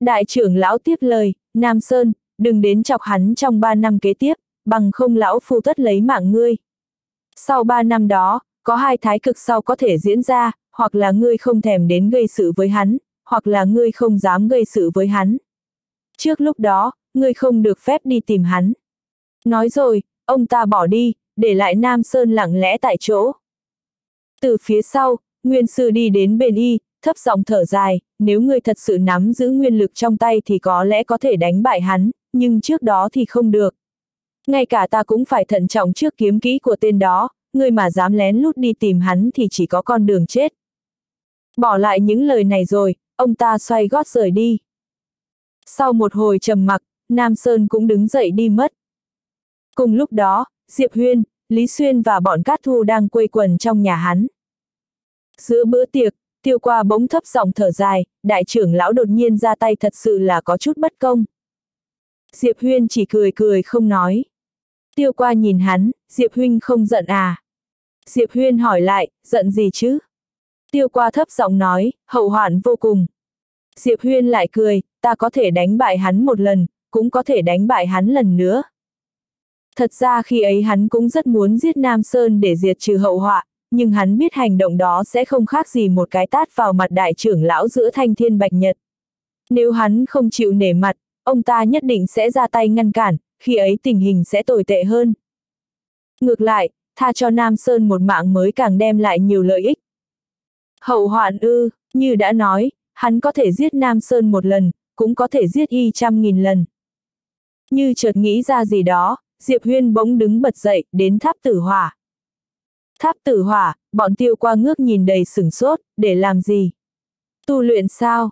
Đại trưởng lão tiếp lời, Nam Sơn, đừng đến chọc hắn trong ba năm kế tiếp, bằng không lão phu tất lấy mạng ngươi. Sau ba năm đó, có hai thái cực sau có thể diễn ra, hoặc là ngươi không thèm đến gây sự với hắn, hoặc là ngươi không dám gây sự với hắn. Trước lúc đó, ngươi không được phép đi tìm hắn. Nói rồi, ông ta bỏ đi, để lại Nam Sơn lặng lẽ tại chỗ. Từ phía sau, Nguyên Sư đi đến bên y, thấp giọng thở dài, nếu ngươi thật sự nắm giữ nguyên lực trong tay thì có lẽ có thể đánh bại hắn, nhưng trước đó thì không được. Ngay cả ta cũng phải thận trọng trước kiếm kỹ của tên đó, ngươi mà dám lén lút đi tìm hắn thì chỉ có con đường chết. Bỏ lại những lời này rồi, ông ta xoay gót rời đi. Sau một hồi trầm mặc, Nam Sơn cũng đứng dậy đi mất. Cùng lúc đó, Diệp Huyên, Lý Xuyên và bọn Cát Thu đang quây quần trong nhà hắn. Giữa bữa tiệc, tiêu qua bỗng thấp giọng thở dài, đại trưởng lão đột nhiên ra tay thật sự là có chút bất công. Diệp Huyên chỉ cười cười không nói. Tiêu qua nhìn hắn, Diệp Huynh không giận à? Diệp Huyên hỏi lại, giận gì chứ? Tiêu qua thấp giọng nói, hậu hoạn vô cùng. Diệp Huyên lại cười, ta có thể đánh bại hắn một lần, cũng có thể đánh bại hắn lần nữa. Thật ra khi ấy hắn cũng rất muốn giết Nam Sơn để diệt trừ hậu họa, nhưng hắn biết hành động đó sẽ không khác gì một cái tát vào mặt đại trưởng lão giữa thanh thiên bạch nhật. Nếu hắn không chịu nể mặt, ông ta nhất định sẽ ra tay ngăn cản, khi ấy tình hình sẽ tồi tệ hơn. Ngược lại, tha cho Nam Sơn một mạng mới càng đem lại nhiều lợi ích. Hậu hoạn ư, như đã nói, hắn có thể giết Nam Sơn một lần, cũng có thể giết y trăm nghìn lần. Như chợt nghĩ ra gì đó, Diệp Huyên bỗng đứng bật dậy, đến tháp tử hỏa. Tháp tử hỏa, bọn tiêu qua ngước nhìn đầy sửng sốt, để làm gì? Tu luyện sao?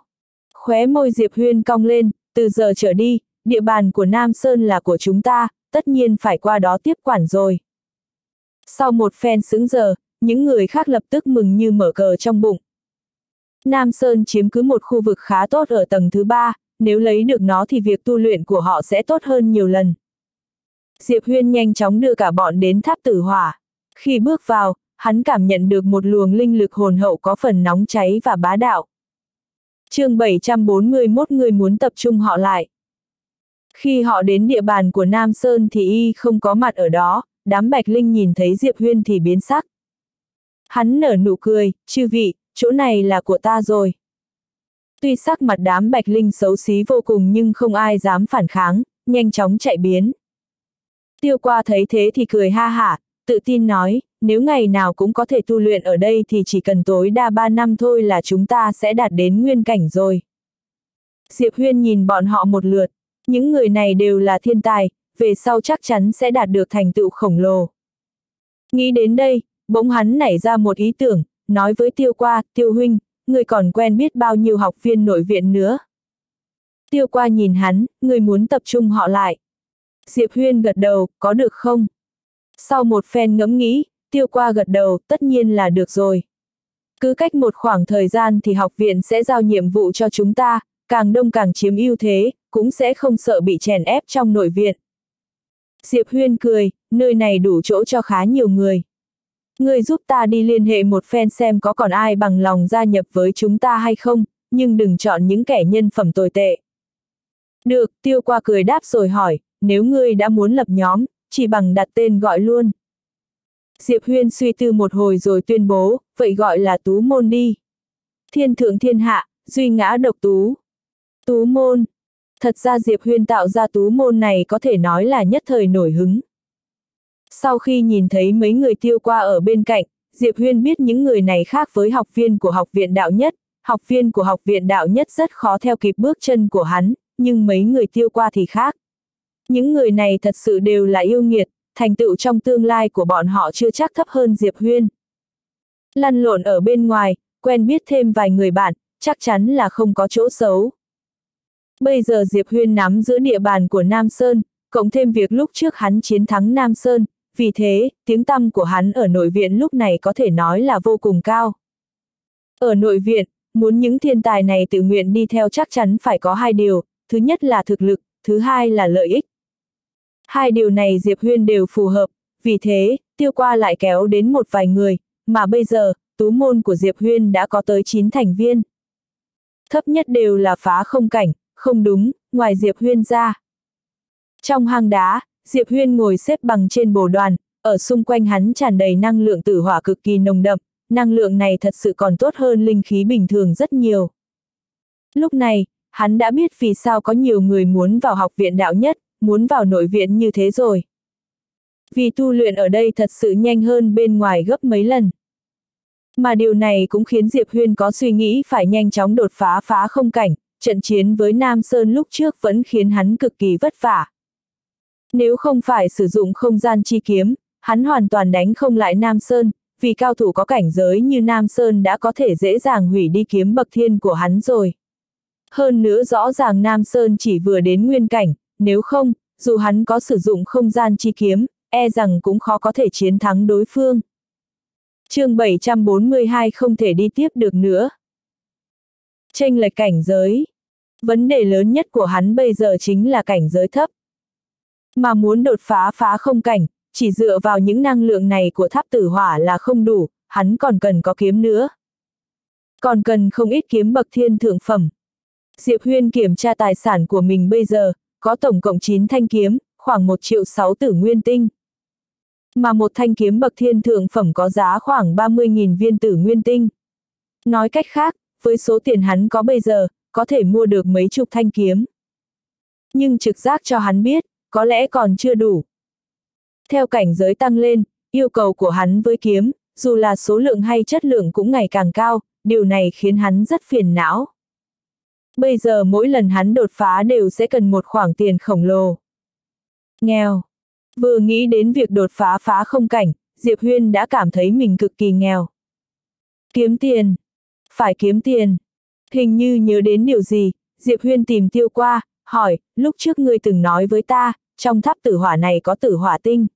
Khóe môi Diệp Huyên cong lên, từ giờ trở đi, địa bàn của Nam Sơn là của chúng ta, tất nhiên phải qua đó tiếp quản rồi. Sau một phen xứng giờ, những người khác lập tức mừng như mở cờ trong bụng. Nam Sơn chiếm cứ một khu vực khá tốt ở tầng thứ ba, nếu lấy được nó thì việc tu luyện của họ sẽ tốt hơn nhiều lần. Diệp Huyên nhanh chóng đưa cả bọn đến tháp tử hỏa. Khi bước vào, hắn cảm nhận được một luồng linh lực hồn hậu có phần nóng cháy và bá đạo. chương 741 người muốn tập trung họ lại. Khi họ đến địa bàn của Nam Sơn thì y không có mặt ở đó, đám bạch linh nhìn thấy Diệp Huyên thì biến sắc. Hắn nở nụ cười, chư vị, chỗ này là của ta rồi. Tuy sắc mặt đám bạch linh xấu xí vô cùng nhưng không ai dám phản kháng, nhanh chóng chạy biến. Tiêu qua thấy thế thì cười ha hả, tự tin nói, nếu ngày nào cũng có thể tu luyện ở đây thì chỉ cần tối đa 3 năm thôi là chúng ta sẽ đạt đến nguyên cảnh rồi. Diệp Huyên nhìn bọn họ một lượt, những người này đều là thiên tài, về sau chắc chắn sẽ đạt được thành tựu khổng lồ. Nghĩ đến đây, bỗng hắn nảy ra một ý tưởng, nói với tiêu qua, tiêu huynh, người còn quen biết bao nhiêu học viên nội viện nữa. Tiêu qua nhìn hắn, người muốn tập trung họ lại. Diệp Huyên gật đầu, có được không? Sau một phen ngẫm nghĩ, tiêu qua gật đầu, tất nhiên là được rồi. Cứ cách một khoảng thời gian thì học viện sẽ giao nhiệm vụ cho chúng ta, càng đông càng chiếm ưu thế, cũng sẽ không sợ bị chèn ép trong nội viện. Diệp Huyên cười, nơi này đủ chỗ cho khá nhiều người. Người giúp ta đi liên hệ một phen xem có còn ai bằng lòng gia nhập với chúng ta hay không, nhưng đừng chọn những kẻ nhân phẩm tồi tệ. Được, tiêu qua cười đáp rồi hỏi, nếu ngươi đã muốn lập nhóm, chỉ bằng đặt tên gọi luôn. Diệp Huyên suy tư một hồi rồi tuyên bố, vậy gọi là tú môn đi. Thiên thượng thiên hạ, duy ngã độc tú. Tú môn. Thật ra Diệp Huyên tạo ra tú môn này có thể nói là nhất thời nổi hứng. Sau khi nhìn thấy mấy người tiêu qua ở bên cạnh, Diệp Huyên biết những người này khác với học viên của học viện đạo nhất, học viên của học viện đạo nhất rất khó theo kịp bước chân của hắn, nhưng mấy người tiêu qua thì khác. Những người này thật sự đều là yêu nghiệt, thành tựu trong tương lai của bọn họ chưa chắc thấp hơn Diệp Huyên. Lăn lộn ở bên ngoài, quen biết thêm vài người bạn, chắc chắn là không có chỗ xấu. Bây giờ Diệp Huyên nắm giữ địa bàn của Nam Sơn, cộng thêm việc lúc trước hắn chiến thắng Nam Sơn, vì thế, tiếng tăm của hắn ở nội viện lúc này có thể nói là vô cùng cao. Ở nội viện, muốn những thiên tài này tự nguyện đi theo chắc chắn phải có hai điều, thứ nhất là thực lực, thứ hai là lợi ích. Hai điều này Diệp Huyên đều phù hợp, vì thế, tiêu qua lại kéo đến một vài người, mà bây giờ, tú môn của Diệp Huyên đã có tới 9 thành viên. Thấp nhất đều là phá không cảnh, không đúng, ngoài Diệp Huyên ra. Trong hang đá, Diệp Huyên ngồi xếp bằng trên bồ đoàn, ở xung quanh hắn tràn đầy năng lượng tử hỏa cực kỳ nồng đậm, năng lượng này thật sự còn tốt hơn linh khí bình thường rất nhiều. Lúc này, hắn đã biết vì sao có nhiều người muốn vào học viện đạo nhất, muốn vào nội viện như thế rồi. Vì tu luyện ở đây thật sự nhanh hơn bên ngoài gấp mấy lần. Mà điều này cũng khiến Diệp Huyên có suy nghĩ phải nhanh chóng đột phá phá không cảnh, trận chiến với Nam Sơn lúc trước vẫn khiến hắn cực kỳ vất vả. Nếu không phải sử dụng không gian chi kiếm, hắn hoàn toàn đánh không lại Nam Sơn, vì cao thủ có cảnh giới như Nam Sơn đã có thể dễ dàng hủy đi kiếm bậc thiên của hắn rồi. Hơn nữa rõ ràng Nam Sơn chỉ vừa đến nguyên cảnh, nếu không, dù hắn có sử dụng không gian chi kiếm, e rằng cũng khó có thể chiến thắng đối phương. chương 742 không thể đi tiếp được nữa. Tranh lệch cảnh giới. Vấn đề lớn nhất của hắn bây giờ chính là cảnh giới thấp. Mà muốn đột phá phá không cảnh, chỉ dựa vào những năng lượng này của tháp tử hỏa là không đủ, hắn còn cần có kiếm nữa. Còn cần không ít kiếm bậc thiên thượng phẩm. Diệp Huyên kiểm tra tài sản của mình bây giờ, có tổng cộng 9 thanh kiếm, khoảng 1 triệu 6 tử nguyên tinh. Mà một thanh kiếm bậc thiên thượng phẩm có giá khoảng 30.000 viên tử nguyên tinh. Nói cách khác, với số tiền hắn có bây giờ, có thể mua được mấy chục thanh kiếm. Nhưng trực giác cho hắn biết, có lẽ còn chưa đủ. Theo cảnh giới tăng lên, yêu cầu của hắn với kiếm, dù là số lượng hay chất lượng cũng ngày càng cao, điều này khiến hắn rất phiền não. Bây giờ mỗi lần hắn đột phá đều sẽ cần một khoản tiền khổng lồ. Nghèo. Vừa nghĩ đến việc đột phá phá không cảnh, Diệp Huyên đã cảm thấy mình cực kỳ nghèo. Kiếm tiền. Phải kiếm tiền. Hình như nhớ đến điều gì, Diệp Huyên tìm tiêu qua, hỏi, lúc trước ngươi từng nói với ta, trong tháp tử hỏa này có tử hỏa tinh.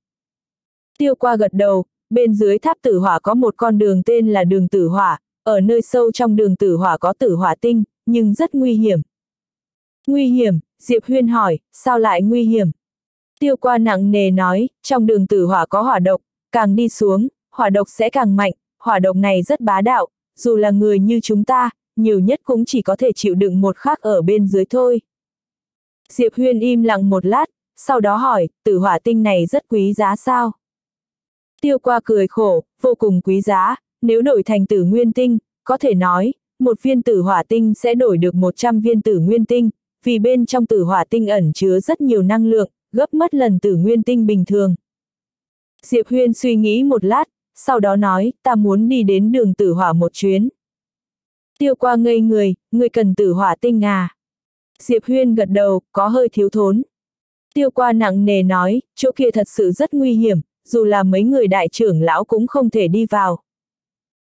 Tiêu qua gật đầu, bên dưới tháp tử hỏa có một con đường tên là đường tử hỏa, ở nơi sâu trong đường tử hỏa có tử hỏa tinh, nhưng rất nguy hiểm. Nguy hiểm, Diệp Huyên hỏi, sao lại nguy hiểm? Tiêu qua nặng nề nói, trong đường tử hỏa có hỏa độc, càng đi xuống, hỏa độc sẽ càng mạnh, hỏa độc này rất bá đạo, dù là người như chúng ta, nhiều nhất cũng chỉ có thể chịu đựng một khắc ở bên dưới thôi. Diệp Huyên im lặng một lát, sau đó hỏi, tử hỏa tinh này rất quý giá sao? Tiêu qua cười khổ, vô cùng quý giá, nếu đổi thành tử nguyên tinh, có thể nói, một viên tử hỏa tinh sẽ đổi được 100 viên tử nguyên tinh, vì bên trong tử hỏa tinh ẩn chứa rất nhiều năng lượng, gấp mất lần tử nguyên tinh bình thường. Diệp Huyên suy nghĩ một lát, sau đó nói, ta muốn đi đến đường tử hỏa một chuyến. Tiêu qua ngây người, người cần tử hỏa tinh à. Diệp Huyên gật đầu, có hơi thiếu thốn. Tiêu qua nặng nề nói, chỗ kia thật sự rất nguy hiểm, dù là mấy người đại trưởng lão cũng không thể đi vào.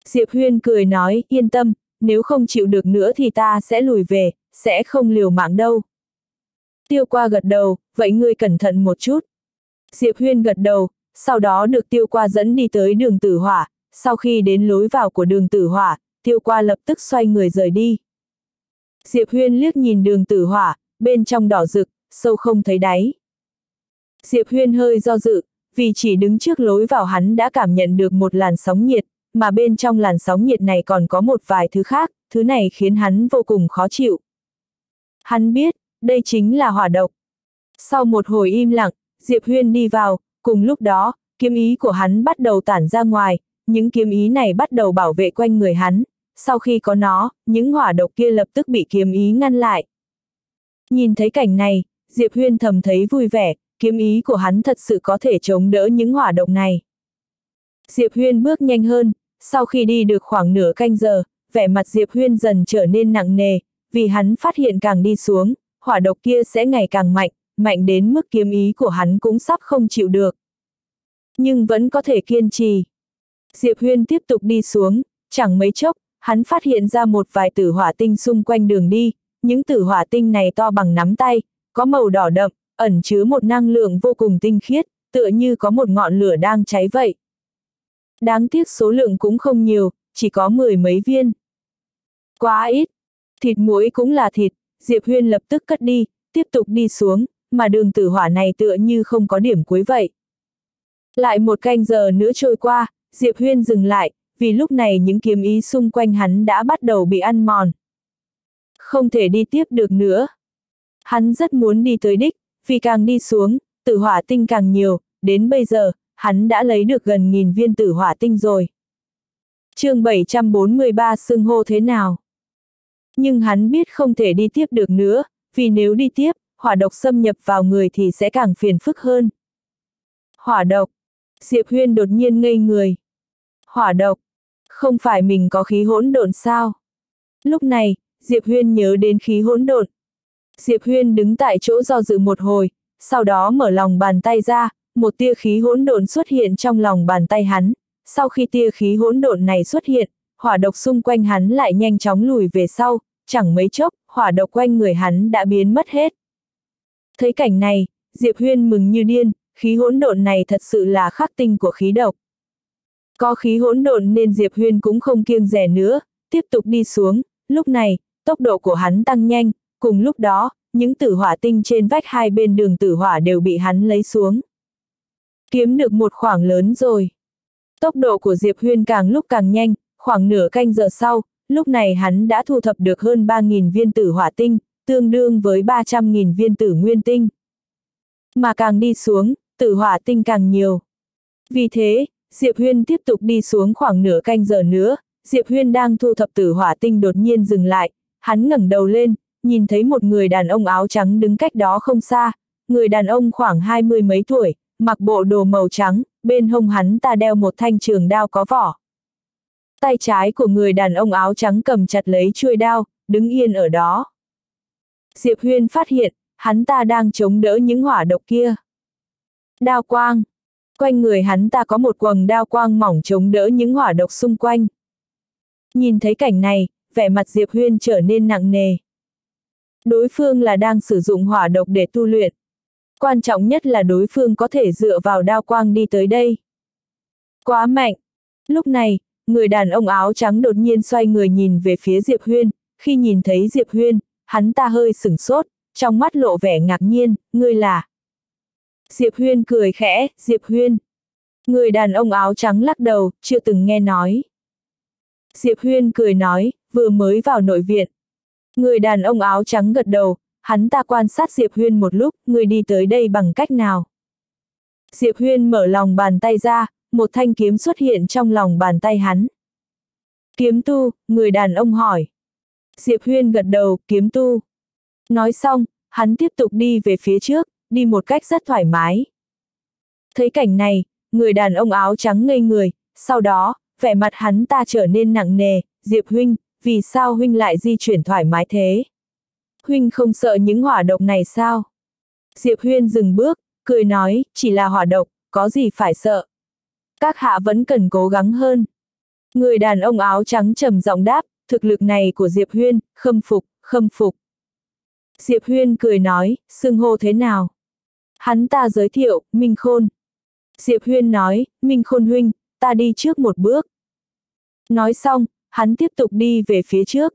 Diệp Huyên cười nói, yên tâm, nếu không chịu được nữa thì ta sẽ lùi về, sẽ không liều mạng đâu. Tiêu qua gật đầu, vậy ngươi cẩn thận một chút. Diệp Huyên gật đầu, sau đó được tiêu qua dẫn đi tới đường tử hỏa, sau khi đến lối vào của đường tử hỏa, tiêu qua lập tức xoay người rời đi. Diệp Huyên liếc nhìn đường tử hỏa, bên trong đỏ rực, sâu không thấy đáy. Diệp Huyên hơi do dự, vì chỉ đứng trước lối vào hắn đã cảm nhận được một làn sóng nhiệt, mà bên trong làn sóng nhiệt này còn có một vài thứ khác, thứ này khiến hắn vô cùng khó chịu. Hắn biết, đây chính là hỏa độc. Sau một hồi im lặng, Diệp Huyên đi vào, cùng lúc đó, kiếm ý của hắn bắt đầu tản ra ngoài, những kiếm ý này bắt đầu bảo vệ quanh người hắn, sau khi có nó, những hỏa độc kia lập tức bị kiếm ý ngăn lại. Nhìn thấy cảnh này, Diệp Huyên thầm thấy vui vẻ, kiếm ý của hắn thật sự có thể chống đỡ những hỏa độc này. Diệp Huyên bước nhanh hơn, sau khi đi được khoảng nửa canh giờ, vẻ mặt Diệp Huyên dần trở nên nặng nề, vì hắn phát hiện càng đi xuống, hỏa độc kia sẽ ngày càng mạnh, mạnh đến mức kiếm ý của hắn cũng sắp không chịu được. Nhưng vẫn có thể kiên trì. Diệp Huyên tiếp tục đi xuống, chẳng mấy chốc, hắn phát hiện ra một vài tử hỏa tinh xung quanh đường đi, những tử hỏa tinh này to bằng nắm tay, có màu đỏ đậm, ẩn chứa một năng lượng vô cùng tinh khiết, tựa như có một ngọn lửa đang cháy vậy. Đáng tiếc số lượng cũng không nhiều, chỉ có mười mấy viên. Quá ít. Thịt muối cũng là thịt, Diệp Huyên lập tức cất đi, tiếp tục đi xuống, mà đường tử hỏa này tựa như không có điểm cuối vậy. Lại một canh giờ nữa trôi qua, Diệp Huyên dừng lại, vì lúc này những kiếm ý xung quanh hắn đã bắt đầu bị ăn mòn. Không thể đi tiếp được nữa. Hắn rất muốn đi tới đích, vì càng đi xuống, tử hỏa tinh càng nhiều, đến bây giờ, hắn đã lấy được gần nghìn viên tử hỏa tinh rồi. chương 743 xưng hô thế nào? Nhưng hắn biết không thể đi tiếp được nữa, vì nếu đi tiếp, hỏa độc xâm nhập vào người thì sẽ càng phiền phức hơn. Hỏa độc. Diệp Huyên đột nhiên ngây người. Hỏa độc. Không phải mình có khí hỗn độn sao? Lúc này, Diệp Huyên nhớ đến khí hỗn độn. Diệp Huyên đứng tại chỗ do dự một hồi, sau đó mở lòng bàn tay ra, một tia khí hỗn độn xuất hiện trong lòng bàn tay hắn. Sau khi tia khí hỗn độn này xuất hiện, hỏa độc xung quanh hắn lại nhanh chóng lùi về sau, chẳng mấy chốc, hỏa độc quanh người hắn đã biến mất hết. Thấy cảnh này, Diệp Huyên mừng như điên, khí hỗn độn này thật sự là khắc tinh của khí độc. Có khí hỗn độn nên Diệp Huyên cũng không kiêng rẻ nữa, tiếp tục đi xuống, lúc này, tốc độ của hắn tăng nhanh, cùng lúc đó, những tử hỏa tinh trên vách hai bên đường tử hỏa đều bị hắn lấy xuống. Kiếm được một khoảng lớn rồi. Tốc độ của Diệp Huyên càng lúc càng nhanh, khoảng nửa canh giờ sau, lúc này hắn đã thu thập được hơn 3.000 viên tử hỏa tinh, tương đương với 300.000 viên tử nguyên tinh. Mà càng đi xuống, tử hỏa tinh càng nhiều. Vì thế, Diệp Huyên tiếp tục đi xuống khoảng nửa canh giờ nữa, Diệp Huyên đang thu thập tử hỏa tinh đột nhiên dừng lại, hắn ngẩng đầu lên, nhìn thấy một người đàn ông áo trắng đứng cách đó không xa, người đàn ông khoảng hai mươi mấy tuổi, mặc bộ đồ màu trắng, bên hông hắn ta đeo một thanh trường đao có vỏ. Tay trái của người đàn ông áo trắng cầm chặt lấy chuôi đao, đứng yên ở đó. Diệp Huyên phát hiện, hắn ta đang chống đỡ những hỏa độc kia. Đao quang. Quanh người hắn ta có một quầng đao quang mỏng chống đỡ những hỏa độc xung quanh. Nhìn thấy cảnh này, vẻ mặt Diệp Huyên trở nên nặng nề. Đối phương là đang sử dụng hỏa độc để tu luyện. Quan trọng nhất là đối phương có thể dựa vào đao quang đi tới đây. Quá mạnh. Lúc này, người đàn ông áo trắng đột nhiên xoay người nhìn về phía Diệp Huyên, khi nhìn thấy Diệp Huyên, hắn ta hơi sửng sốt, trong mắt lộ vẻ ngạc nhiên, ngươi là. Diệp Huyên cười khẽ, Diệp Huyên. Người đàn ông áo trắng lắc đầu, chưa từng nghe nói. Diệp Huyên cười nói, vừa mới vào nội viện. Người đàn ông áo trắng gật đầu, hắn ta quan sát Diệp Huyên một lúc, người đi tới đây bằng cách nào. Diệp Huyên mở lòng bàn tay ra, một thanh kiếm xuất hiện trong lòng bàn tay hắn. Kiếm tu, người đàn ông hỏi. Diệp Huyên gật đầu, kiếm tu. Nói xong, hắn tiếp tục đi về phía trước, đi một cách rất thoải mái. Thấy cảnh này, người đàn ông áo trắng ngây người, sau đó, vẻ mặt hắn ta trở nên nặng nề, Diệp huynh, vì sao huynh lại di chuyển thoải mái thế? Huynh không sợ những hỏa độc này sao? Diệp huyên dừng bước, cười nói, chỉ là hỏa độc, có gì phải sợ? Các hạ vẫn cần cố gắng hơn. Người đàn ông áo trắng trầm giọng đáp, thực lực này của Diệp Huyên, khâm phục, khâm phục. Diệp Huyên cười nói, xưng hô thế nào? Hắn ta giới thiệu, Minh Khôn. Diệp Huyên nói, Minh Khôn huynh, ta đi trước một bước. Nói xong, hắn tiếp tục đi về phía trước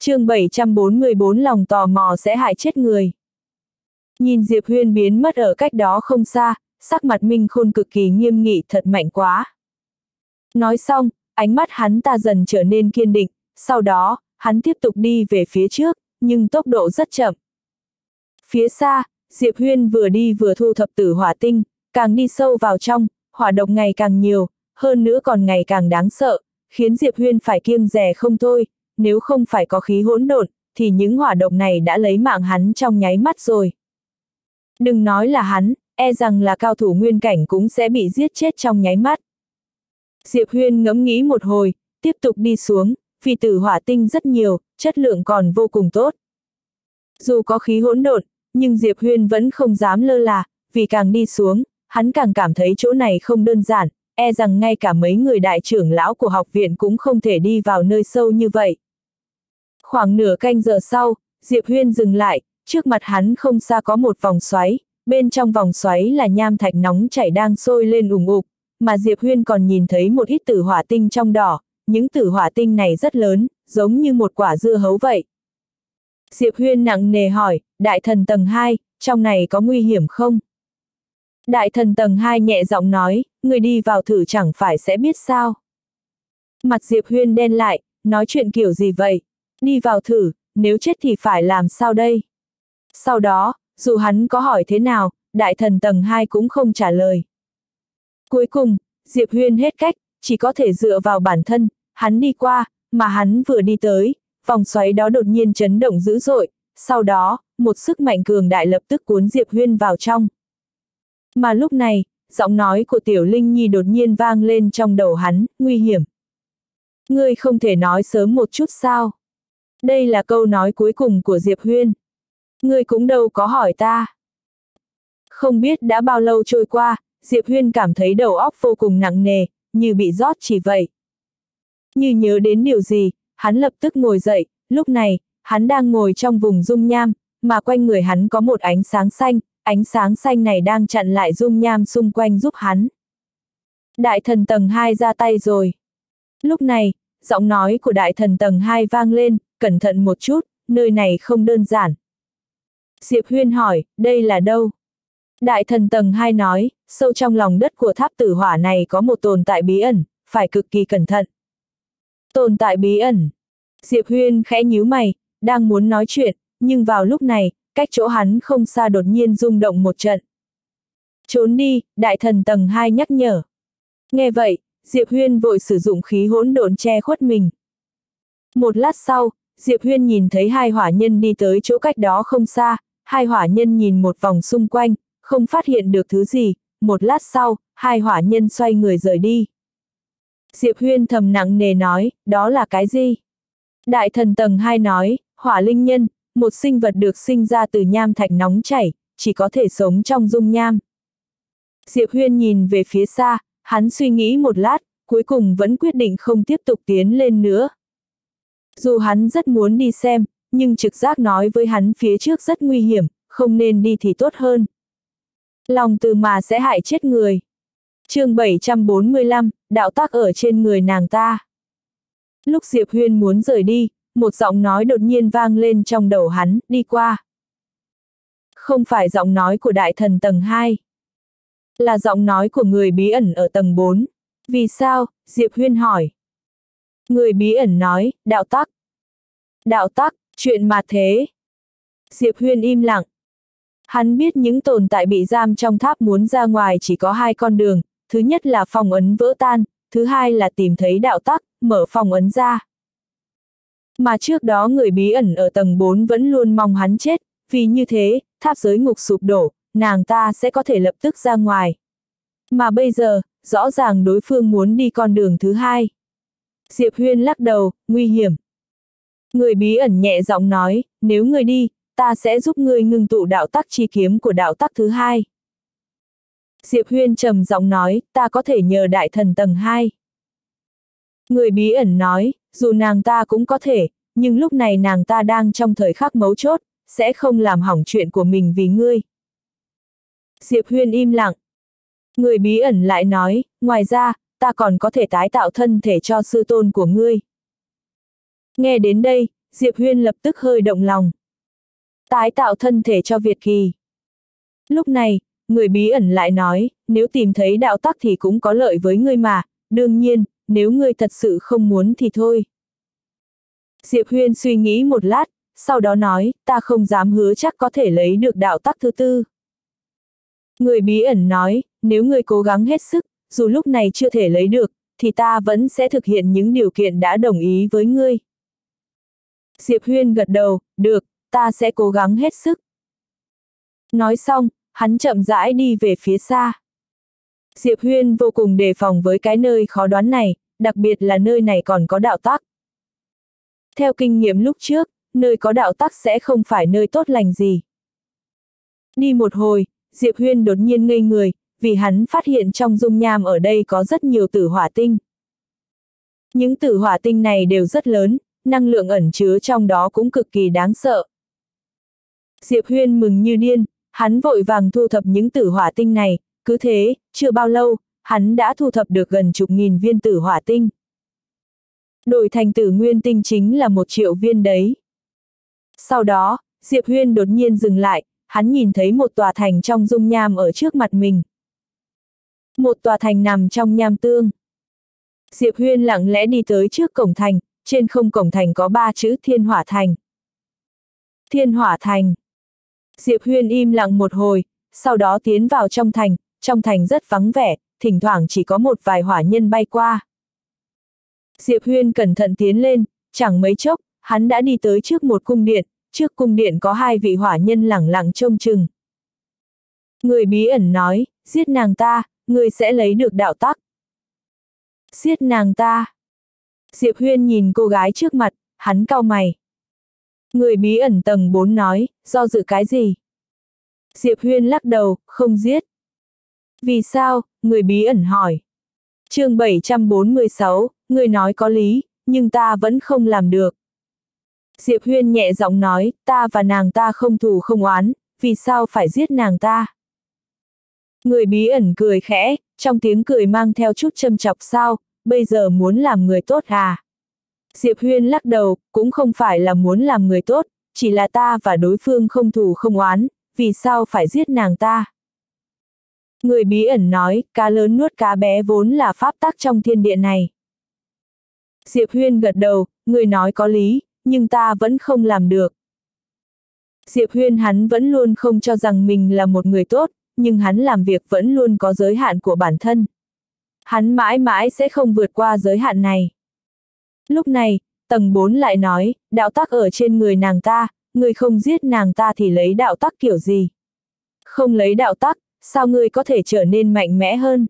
chương 744 lòng tò mò sẽ hại chết người. Nhìn Diệp Huyên biến mất ở cách đó không xa, sắc mặt Minh Khôn cực kỳ nghiêm nghị thật mạnh quá. Nói xong, ánh mắt hắn ta dần trở nên kiên định, sau đó, hắn tiếp tục đi về phía trước, nhưng tốc độ rất chậm. Phía xa, Diệp Huyên vừa đi vừa thu thập tử hỏa tinh, càng đi sâu vào trong, hỏa độc ngày càng nhiều, hơn nữa còn ngày càng đáng sợ, khiến Diệp Huyên phải kiêng rẻ không thôi, nếu không phải có khí hỗn độn, thì những hỏa độc này đã lấy mạng hắn trong nháy mắt rồi. Đừng nói là hắn, e rằng là cao thủ nguyên cảnh cũng sẽ bị giết chết trong nháy mắt. Diệp Huyên ngẫm nghĩ một hồi, tiếp tục đi xuống, vì tử hỏa tinh rất nhiều, chất lượng còn vô cùng tốt. Dù có khí hỗn độn, nhưng Diệp Huyên vẫn không dám lơ là, vì càng đi xuống, hắn càng cảm thấy chỗ này không đơn giản, e rằng ngay cả mấy người đại trưởng lão của học viện cũng không thể đi vào nơi sâu như vậy. Khoảng nửa canh giờ sau, Diệp Huyên dừng lại, trước mặt hắn không xa có một vòng xoáy, bên trong vòng xoáy là nham thạch nóng chảy đang sôi lên ủng ục, mà Diệp Huyên còn nhìn thấy một ít tử hỏa tinh trong đỏ, những tử hỏa tinh này rất lớn, giống như một quả dưa hấu vậy. Diệp Huyên nặng nề hỏi, đại thần tầng 2, trong này có nguy hiểm không? Đại thần tầng 2 nhẹ giọng nói, người đi vào thử chẳng phải sẽ biết sao. Mặt Diệp Huyên đen lại, nói chuyện kiểu gì vậy? Đi vào thử, nếu chết thì phải làm sao đây? Sau đó, dù hắn có hỏi thế nào, đại thần tầng 2 cũng không trả lời. Cuối cùng, Diệp Huyên hết cách, chỉ có thể dựa vào bản thân, hắn đi qua, mà hắn vừa đi tới, vòng xoáy đó đột nhiên chấn động dữ dội, sau đó, một sức mạnh cường đại lập tức cuốn Diệp Huyên vào trong. Mà lúc này, giọng nói của Tiểu Linh Nhi đột nhiên vang lên trong đầu hắn, nguy hiểm. Ngươi không thể nói sớm một chút sao? Đây là câu nói cuối cùng của Diệp Huyên. Ngươi cũng đâu có hỏi ta. Không biết đã bao lâu trôi qua, Diệp Huyên cảm thấy đầu óc vô cùng nặng nề, như bị rót chỉ vậy. Như nhớ đến điều gì, hắn lập tức ngồi dậy, lúc này, hắn đang ngồi trong vùng dung nham, mà quanh người hắn có một ánh sáng xanh, ánh sáng xanh này đang chặn lại dung nham xung quanh giúp hắn. Đại thần tầng 2 ra tay rồi. Lúc này, giọng nói của đại thần tầng 2 vang lên, cẩn thận một chút, nơi này không đơn giản. Diệp Huyên hỏi, đây là đâu? Đại thần tầng 2 nói, sâu trong lòng đất của tháp tử hỏa này có một tồn tại bí ẩn, phải cực kỳ cẩn thận. Tồn tại bí ẩn. Diệp Huyên khẽ nhíu mày, đang muốn nói chuyện, nhưng vào lúc này, cách chỗ hắn không xa đột nhiên rung động một trận. Trốn đi, đại thần tầng 2 nhắc nhở. Nghe vậy, Diệp Huyên vội sử dụng khí hỗn độn che khuất mình. Một lát sau, Diệp Huyên nhìn thấy hai hỏa nhân đi tới chỗ cách đó không xa, hai hỏa nhân nhìn một vòng xung quanh, không phát hiện được thứ gì, một lát sau, hai hỏa nhân xoay người rời đi. Diệp Huyên thầm nặng nề nói, đó là cái gì? Đại thần tầng 2 nói, hỏa linh nhân, một sinh vật được sinh ra từ nham thạch nóng chảy, chỉ có thể sống trong dung nham. Diệp Huyên nhìn về phía xa, hắn suy nghĩ một lát, cuối cùng vẫn quyết định không tiếp tục tiến lên nữa. Dù hắn rất muốn đi xem, nhưng trực giác nói với hắn phía trước rất nguy hiểm, không nên đi thì tốt hơn. Lòng từ mà sẽ hại chết người. chương 745, đạo tác ở trên người nàng ta. Lúc Diệp Huyên muốn rời đi, một giọng nói đột nhiên vang lên trong đầu hắn, đi qua. Không phải giọng nói của đại thần tầng 2. Là giọng nói của người bí ẩn ở tầng 4. Vì sao? Diệp Huyên hỏi. Người bí ẩn nói, đạo tắc. Đạo tắc, chuyện mà thế. Diệp Huyên im lặng. Hắn biết những tồn tại bị giam trong tháp muốn ra ngoài chỉ có hai con đường, thứ nhất là phòng ấn vỡ tan, thứ hai là tìm thấy đạo tắc, mở phòng ấn ra. Mà trước đó người bí ẩn ở tầng 4 vẫn luôn mong hắn chết, vì như thế, tháp giới ngục sụp đổ, nàng ta sẽ có thể lập tức ra ngoài. Mà bây giờ, rõ ràng đối phương muốn đi con đường thứ hai. Diệp Huyên lắc đầu, nguy hiểm. Người bí ẩn nhẹ giọng nói, nếu người đi, ta sẽ giúp ngươi ngưng tụ đạo tắc chi kiếm của đạo tắc thứ hai. Diệp Huyên trầm giọng nói, ta có thể nhờ đại thần tầng 2. Người bí ẩn nói, dù nàng ta cũng có thể, nhưng lúc này nàng ta đang trong thời khắc mấu chốt, sẽ không làm hỏng chuyện của mình vì ngươi. Diệp Huyên im lặng. Người bí ẩn lại nói, ngoài ra, ta còn có thể tái tạo thân thể cho sư tôn của ngươi. Nghe đến đây, Diệp Huyên lập tức hơi động lòng. Tái tạo thân thể cho Việt Kỳ. Lúc này, người bí ẩn lại nói, nếu tìm thấy đạo tắc thì cũng có lợi với ngươi mà, đương nhiên, nếu ngươi thật sự không muốn thì thôi. Diệp Huyên suy nghĩ một lát, sau đó nói, ta không dám hứa chắc có thể lấy được đạo tắc thứ tư. Người bí ẩn nói, nếu ngươi cố gắng hết sức, dù lúc này chưa thể lấy được, thì ta vẫn sẽ thực hiện những điều kiện đã đồng ý với ngươi. Diệp Huyên gật đầu, được, ta sẽ cố gắng hết sức. Nói xong, hắn chậm rãi đi về phía xa. Diệp Huyên vô cùng đề phòng với cái nơi khó đoán này, đặc biệt là nơi này còn có đạo tắc. Theo kinh nghiệm lúc trước, nơi có đạo tắc sẽ không phải nơi tốt lành gì. Đi một hồi, Diệp Huyên đột nhiên ngây người, vì hắn phát hiện trong dung nham ở đây có rất nhiều tử hỏa tinh. Những tử hỏa tinh này đều rất lớn, năng lượng ẩn chứa trong đó cũng cực kỳ đáng sợ. Diệp Huyên mừng như điên, hắn vội vàng thu thập những tử hỏa tinh này, cứ thế, chưa bao lâu, hắn đã thu thập được gần chục nghìn viên tử hỏa tinh. Đổi thành tử nguyên tinh chính là một triệu viên đấy. Sau đó, Diệp Huyên đột nhiên dừng lại, hắn nhìn thấy một tòa thành trong dung nham ở trước mặt mình. Một tòa thành nằm trong nham tương. Diệp Huyên lặng lẽ đi tới trước cổng thành, trên không cổng thành có ba chữ Thiên Hỏa Thành. Thiên Hỏa Thành. Diệp Huyên im lặng một hồi, sau đó tiến vào trong thành, trong thành rất vắng vẻ, thỉnh thoảng chỉ có một vài hỏa nhân bay qua. Diệp Huyên cẩn thận tiến lên, chẳng mấy chốc, hắn đã đi tới trước một cung điện, trước cung điện có hai vị hỏa nhân lẳng lặng trông chừng. Người bí ẩn nói, giết nàng ta, người sẽ lấy được đạo tắc. Giết nàng ta. Diệp Huyên nhìn cô gái trước mặt, hắn cau mày. Người bí ẩn tầng 4 nói, do dự cái gì? Diệp Huyên lắc đầu, không giết. Vì sao? Người bí ẩn hỏi. chương 746, người nói có lý, nhưng ta vẫn không làm được. Diệp Huyên nhẹ giọng nói, ta và nàng ta không thù không oán, vì sao phải giết nàng ta? Người bí ẩn cười khẽ, trong tiếng cười mang theo chút châm chọc sao, bây giờ muốn làm người tốt à? Diệp Huyên lắc đầu, cũng không phải là muốn làm người tốt, chỉ là ta và đối phương không thù không oán, vì sao phải giết nàng ta? Người bí ẩn nói, cá lớn nuốt cá bé vốn là pháp tắc trong thiên địa này. Diệp Huyên gật đầu, người nói có lý, nhưng ta vẫn không làm được. Diệp Huyên hắn vẫn luôn không cho rằng mình là một người tốt, nhưng hắn làm việc vẫn luôn có giới hạn của bản thân. Hắn mãi mãi sẽ không vượt qua giới hạn này. Lúc này, tầng 4 lại nói, đạo tắc ở trên người nàng ta, người không giết nàng ta thì lấy đạo tắc kiểu gì? Không lấy đạo tắc, sao ngươi có thể trở nên mạnh mẽ hơn?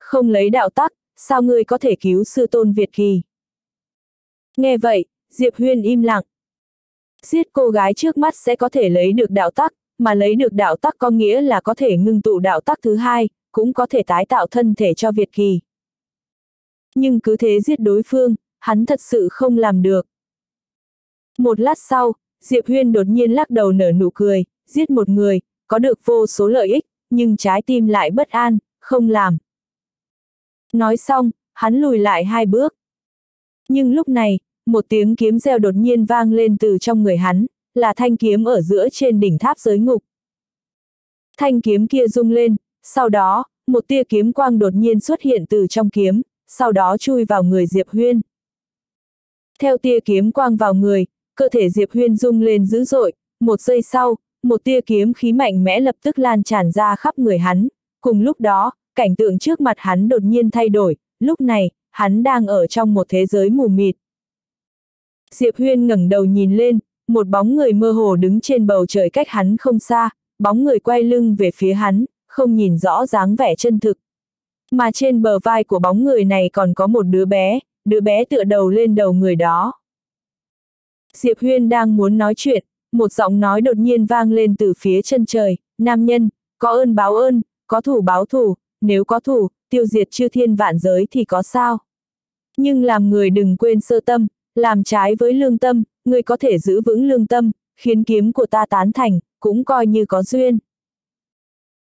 Không lấy đạo tắc, sao ngươi có thể cứu sư tôn Việt Kỳ? Nghe vậy, Diệp Huyên im lặng. Giết cô gái trước mắt sẽ có thể lấy được đạo tắc, mà lấy được đạo tắc có nghĩa là có thể ngưng tụ đạo tắc thứ hai, cũng có thể tái tạo thân thể cho Việt Kỳ. Nhưng cứ thế giết đối phương, hắn thật sự không làm được. Một lát sau, Diệp Huyên đột nhiên lắc đầu nở nụ cười, giết một người, có được vô số lợi ích, nhưng trái tim lại bất an, không làm. Nói xong, hắn lùi lại hai bước. Nhưng lúc này, một tiếng kiếm reo đột nhiên vang lên từ trong người hắn, là thanh kiếm ở giữa trên đỉnh tháp giới ngục. Thanh kiếm kia rung lên, sau đó, một tia kiếm quang đột nhiên xuất hiện từ trong kiếm, sau đó chui vào người Diệp Huyên. Theo tia kiếm quang vào người, cơ thể Diệp Huyên rung lên dữ dội, một giây sau, một tia kiếm khí mạnh mẽ lập tức lan tràn ra khắp người hắn. Cùng lúc đó, cảnh tượng trước mặt hắn đột nhiên thay đổi, lúc này, hắn đang ở trong một thế giới mù mịt. Diệp Huyên ngẩng đầu nhìn lên, một bóng người mơ hồ đứng trên bầu trời cách hắn không xa, bóng người quay lưng về phía hắn, không nhìn rõ dáng vẻ chân thực. Mà trên bờ vai của bóng người này còn có một đứa bé, đứa bé tựa đầu lên đầu người đó. Diệp Huyên đang muốn nói chuyện, một giọng nói đột nhiên vang lên từ phía chân trời, nam nhân, có ơn báo ơn, có thủ báo thủ, nếu có thủ, tiêu diệt chư thiên vạn giới thì có sao. Nhưng làm người đừng quên sơ tâm, làm trái với lương tâm, ngươi có thể giữ vững lương tâm, khiến kiếm của ta tán thành, cũng coi như có duyên.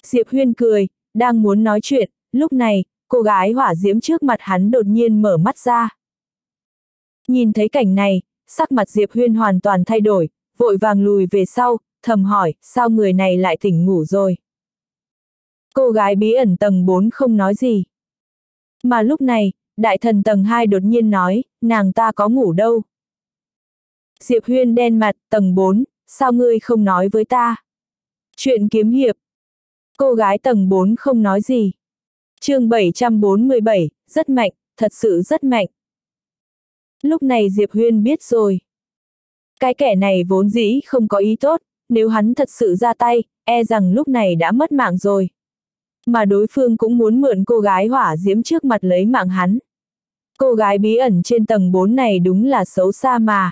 Diệp Huyên cười, đang muốn nói chuyện, lúc này, cô gái hỏa diễm trước mặt hắn đột nhiên mở mắt ra. Nhìn thấy cảnh này, sắc mặt Diệp Huyên hoàn toàn thay đổi, vội vàng lùi về sau, thầm hỏi, sao người này lại tỉnh ngủ rồi. Cô gái bí ẩn tầng 4 không nói gì. Mà lúc này, đại thần tầng 2 đột nhiên nói, nàng ta có ngủ đâu. Diệp Huyên đen mặt, tầng 4, sao ngươi không nói với ta? Chuyện kiếm hiệp. Cô gái tầng 4 không nói gì. chương 747, rất mạnh, thật sự rất mạnh. Lúc này Diệp Huyên biết rồi. Cái kẻ này vốn dĩ không có ý tốt, nếu hắn thật sự ra tay, e rằng lúc này đã mất mạng rồi. Mà đối phương cũng muốn mượn cô gái hỏa diễm trước mặt lấy mạng hắn. Cô gái bí ẩn trên tầng 4 này đúng là xấu xa mà.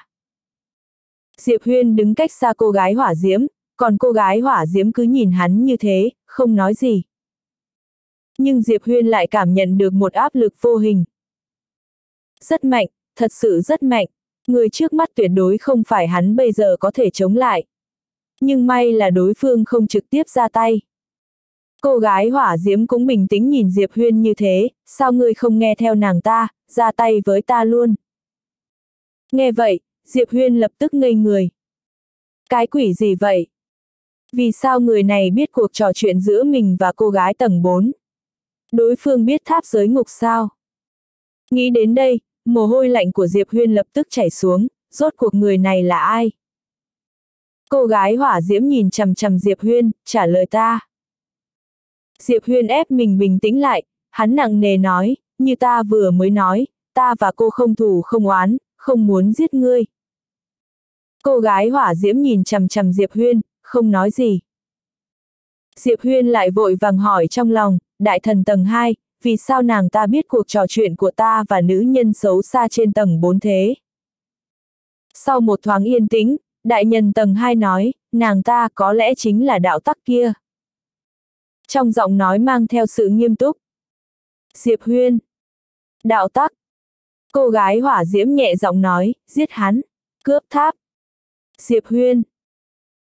Diệp Huyên đứng cách xa cô gái hỏa diễm, còn cô gái hỏa diễm cứ nhìn hắn như thế, không nói gì. Nhưng Diệp Huyên lại cảm nhận được một áp lực vô hình. Rất mạnh, thật sự rất mạnh, người trước mắt tuyệt đối không phải hắn bây giờ có thể chống lại. Nhưng may là đối phương không trực tiếp ra tay. Cô gái hỏa diễm cũng bình tĩnh nhìn Diệp Huyên như thế, sao ngươi không nghe theo nàng ta, ra tay với ta luôn. Nghe vậy, Diệp Huyên lập tức ngây người. Cái quỷ gì vậy? Vì sao người này biết cuộc trò chuyện giữa mình và cô gái tầng 4? Đối phương biết tháp giới ngục sao? Nghĩ đến đây, mồ hôi lạnh của Diệp Huyên lập tức chảy xuống, rốt cuộc người này là ai? Cô gái hỏa diễm nhìn chằm chằm Diệp Huyên, trả lời ta. Diệp Huyên ép mình bình tĩnh lại, hắn nặng nề nói, như ta vừa mới nói, ta và cô không thù không oán, không muốn giết ngươi. Cô gái hỏa diễm nhìn chằm chằm Diệp Huyên, không nói gì. Diệp Huyên lại vội vàng hỏi trong lòng, đại thần tầng 2, vì sao nàng ta biết cuộc trò chuyện của ta và nữ nhân xấu xa trên tầng 4 thế? Sau một thoáng yên tĩnh, đại nhân tầng 2 nói, nàng ta có lẽ chính là đạo tắc kia. Trong giọng nói mang theo sự nghiêm túc. Diệp Huyên. Đạo tắc. Cô gái hỏa diễm nhẹ giọng nói, giết hắn, cướp tháp. Diệp Huyên.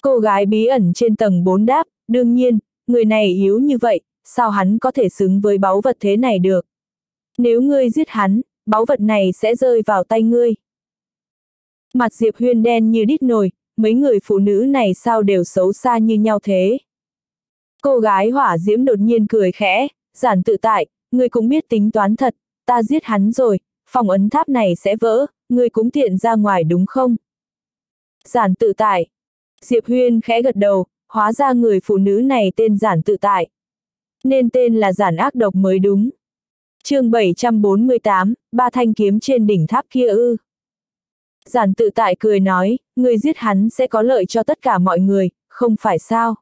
Cô gái bí ẩn trên tầng 4 đáp, đương nhiên, người này yếu như vậy, sao hắn có thể xứng với báu vật thế này được. Nếu ngươi giết hắn, báu vật này sẽ rơi vào tay ngươi. Mặt Diệp Huyên đen như đít nồi, mấy người phụ nữ này sao đều xấu xa như nhau thế. Cô gái hỏa diễm đột nhiên cười khẽ, giản tự tại, ngươi cũng biết tính toán thật, ta giết hắn rồi, phòng ấn tháp này sẽ vỡ, ngươi cũng tiện ra ngoài đúng không? Giản tự tại. Diệp Huyên khẽ gật đầu, hóa ra người phụ nữ này tên giản tự tại. Nên tên là giản ác độc mới đúng. chương 748, ba thanh kiếm trên đỉnh tháp kia ư. Giản tự tại cười nói, người giết hắn sẽ có lợi cho tất cả mọi người, không phải sao.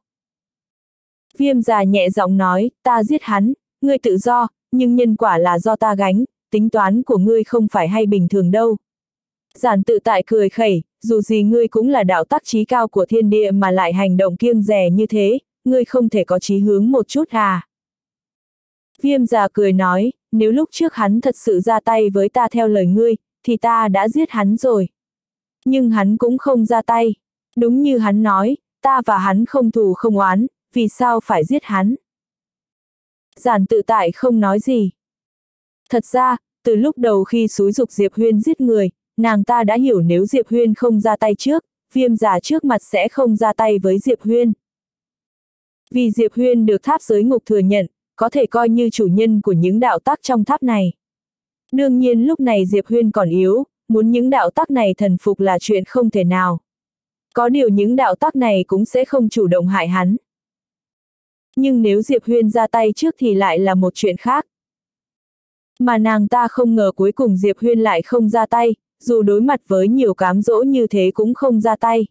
Viêm già nhẹ giọng nói, ta giết hắn, ngươi tự do, nhưng nhân quả là do ta gánh, tính toán của ngươi không phải hay bình thường đâu. Giản tự tại cười khẩy, dù gì ngươi cũng là đạo tắc trí cao của thiên địa mà lại hành động kiêng rẻ như thế, ngươi không thể có chí hướng một chút à. Viêm già cười nói, nếu lúc trước hắn thật sự ra tay với ta theo lời ngươi, thì ta đã giết hắn rồi. Nhưng hắn cũng không ra tay. Đúng như hắn nói, ta và hắn không thù không oán, vì sao phải giết hắn? Giản tự tại không nói gì. Thật ra, từ lúc đầu khi xúi dục Diệp Huyên giết người, nàng ta đã hiểu nếu Diệp Huyên không ra tay trước, viêm giả trước mặt sẽ không ra tay với Diệp Huyên. Vì Diệp Huyên được tháp giới ngục thừa nhận, có thể coi như chủ nhân của những đạo tắc trong tháp này. Đương nhiên lúc này Diệp Huyên còn yếu, muốn những đạo tắc này thần phục là chuyện không thể nào. Có điều những đạo tắc này cũng sẽ không chủ động hại hắn. Nhưng nếu Diệp Huyên ra tay trước thì lại là một chuyện khác. Mà nàng ta không ngờ cuối cùng Diệp Huyên lại không ra tay, dù đối mặt với nhiều cám dỗ như thế cũng không ra tay.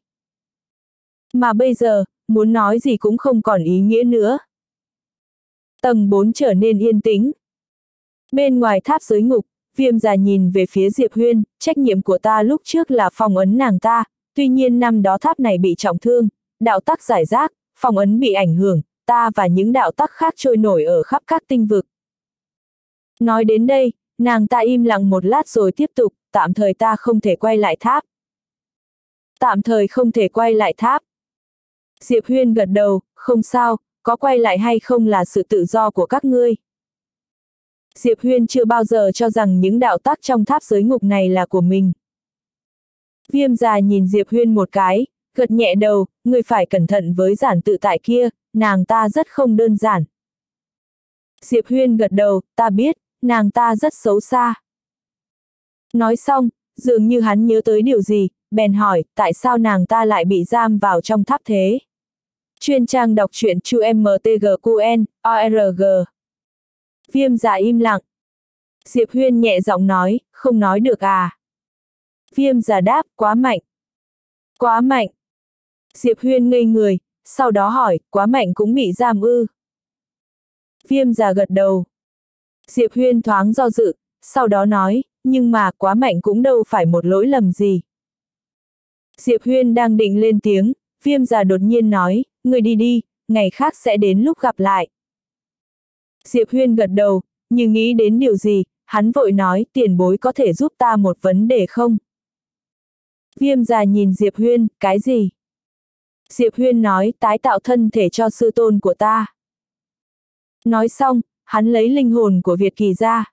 Mà bây giờ, muốn nói gì cũng không còn ý nghĩa nữa. Tầng 4 trở nên yên tĩnh, Bên ngoài tháp giới ngục, viêm già nhìn về phía Diệp Huyên, trách nhiệm của ta lúc trước là phòng ấn nàng ta, tuy nhiên năm đó tháp này bị trọng thương, đạo tắc giải rác, phòng ấn bị ảnh hưởng, ta và những đạo tắc khác trôi nổi ở khắp các tinh vực. Nói đến đây, nàng ta im lặng một lát rồi tiếp tục, tạm thời ta không thể quay lại tháp. Tạm thời không thể quay lại tháp. Diệp Huyên gật đầu, không sao, có quay lại hay không là sự tự do của các ngươi. Diệp Huyên chưa bao giờ cho rằng những đạo tắc trong tháp giới ngục này là của mình. Viêm già nhìn Diệp Huyên một cái, gật nhẹ đầu, người phải cẩn thận với giản tự tại kia, nàng ta rất không đơn giản. Diệp Huyên gật đầu, ta biết, nàng ta rất xấu xa. Nói xong, dường như hắn nhớ tới điều gì, bèn hỏi, tại sao nàng ta lại bị giam vào trong tháp thế? Chuyên trang đọc truyện chu MTGQN, ORG. Viêm giả im lặng. Diệp Huyên nhẹ giọng nói, không nói được à. Viêm giả đáp, quá mạnh. Quá mạnh. Diệp Huyên ngây người, sau đó hỏi, quá mạnh cũng bị giam ư. Viêm già gật đầu. Diệp Huyên thoáng do dự, sau đó nói, nhưng mà quá mạnh cũng đâu phải một lỗi lầm gì. Diệp Huyên đang định lên tiếng, viêm già đột nhiên nói, người đi đi, ngày khác sẽ đến lúc gặp lại. Diệp Huyên gật đầu, như nghĩ đến điều gì, hắn vội nói tiền bối có thể giúp ta một vấn đề không? Viêm già nhìn Diệp Huyên, cái gì? Diệp Huyên nói tái tạo thân thể cho sư tôn của ta. Nói xong, hắn lấy linh hồn của Việt Kỳ ra.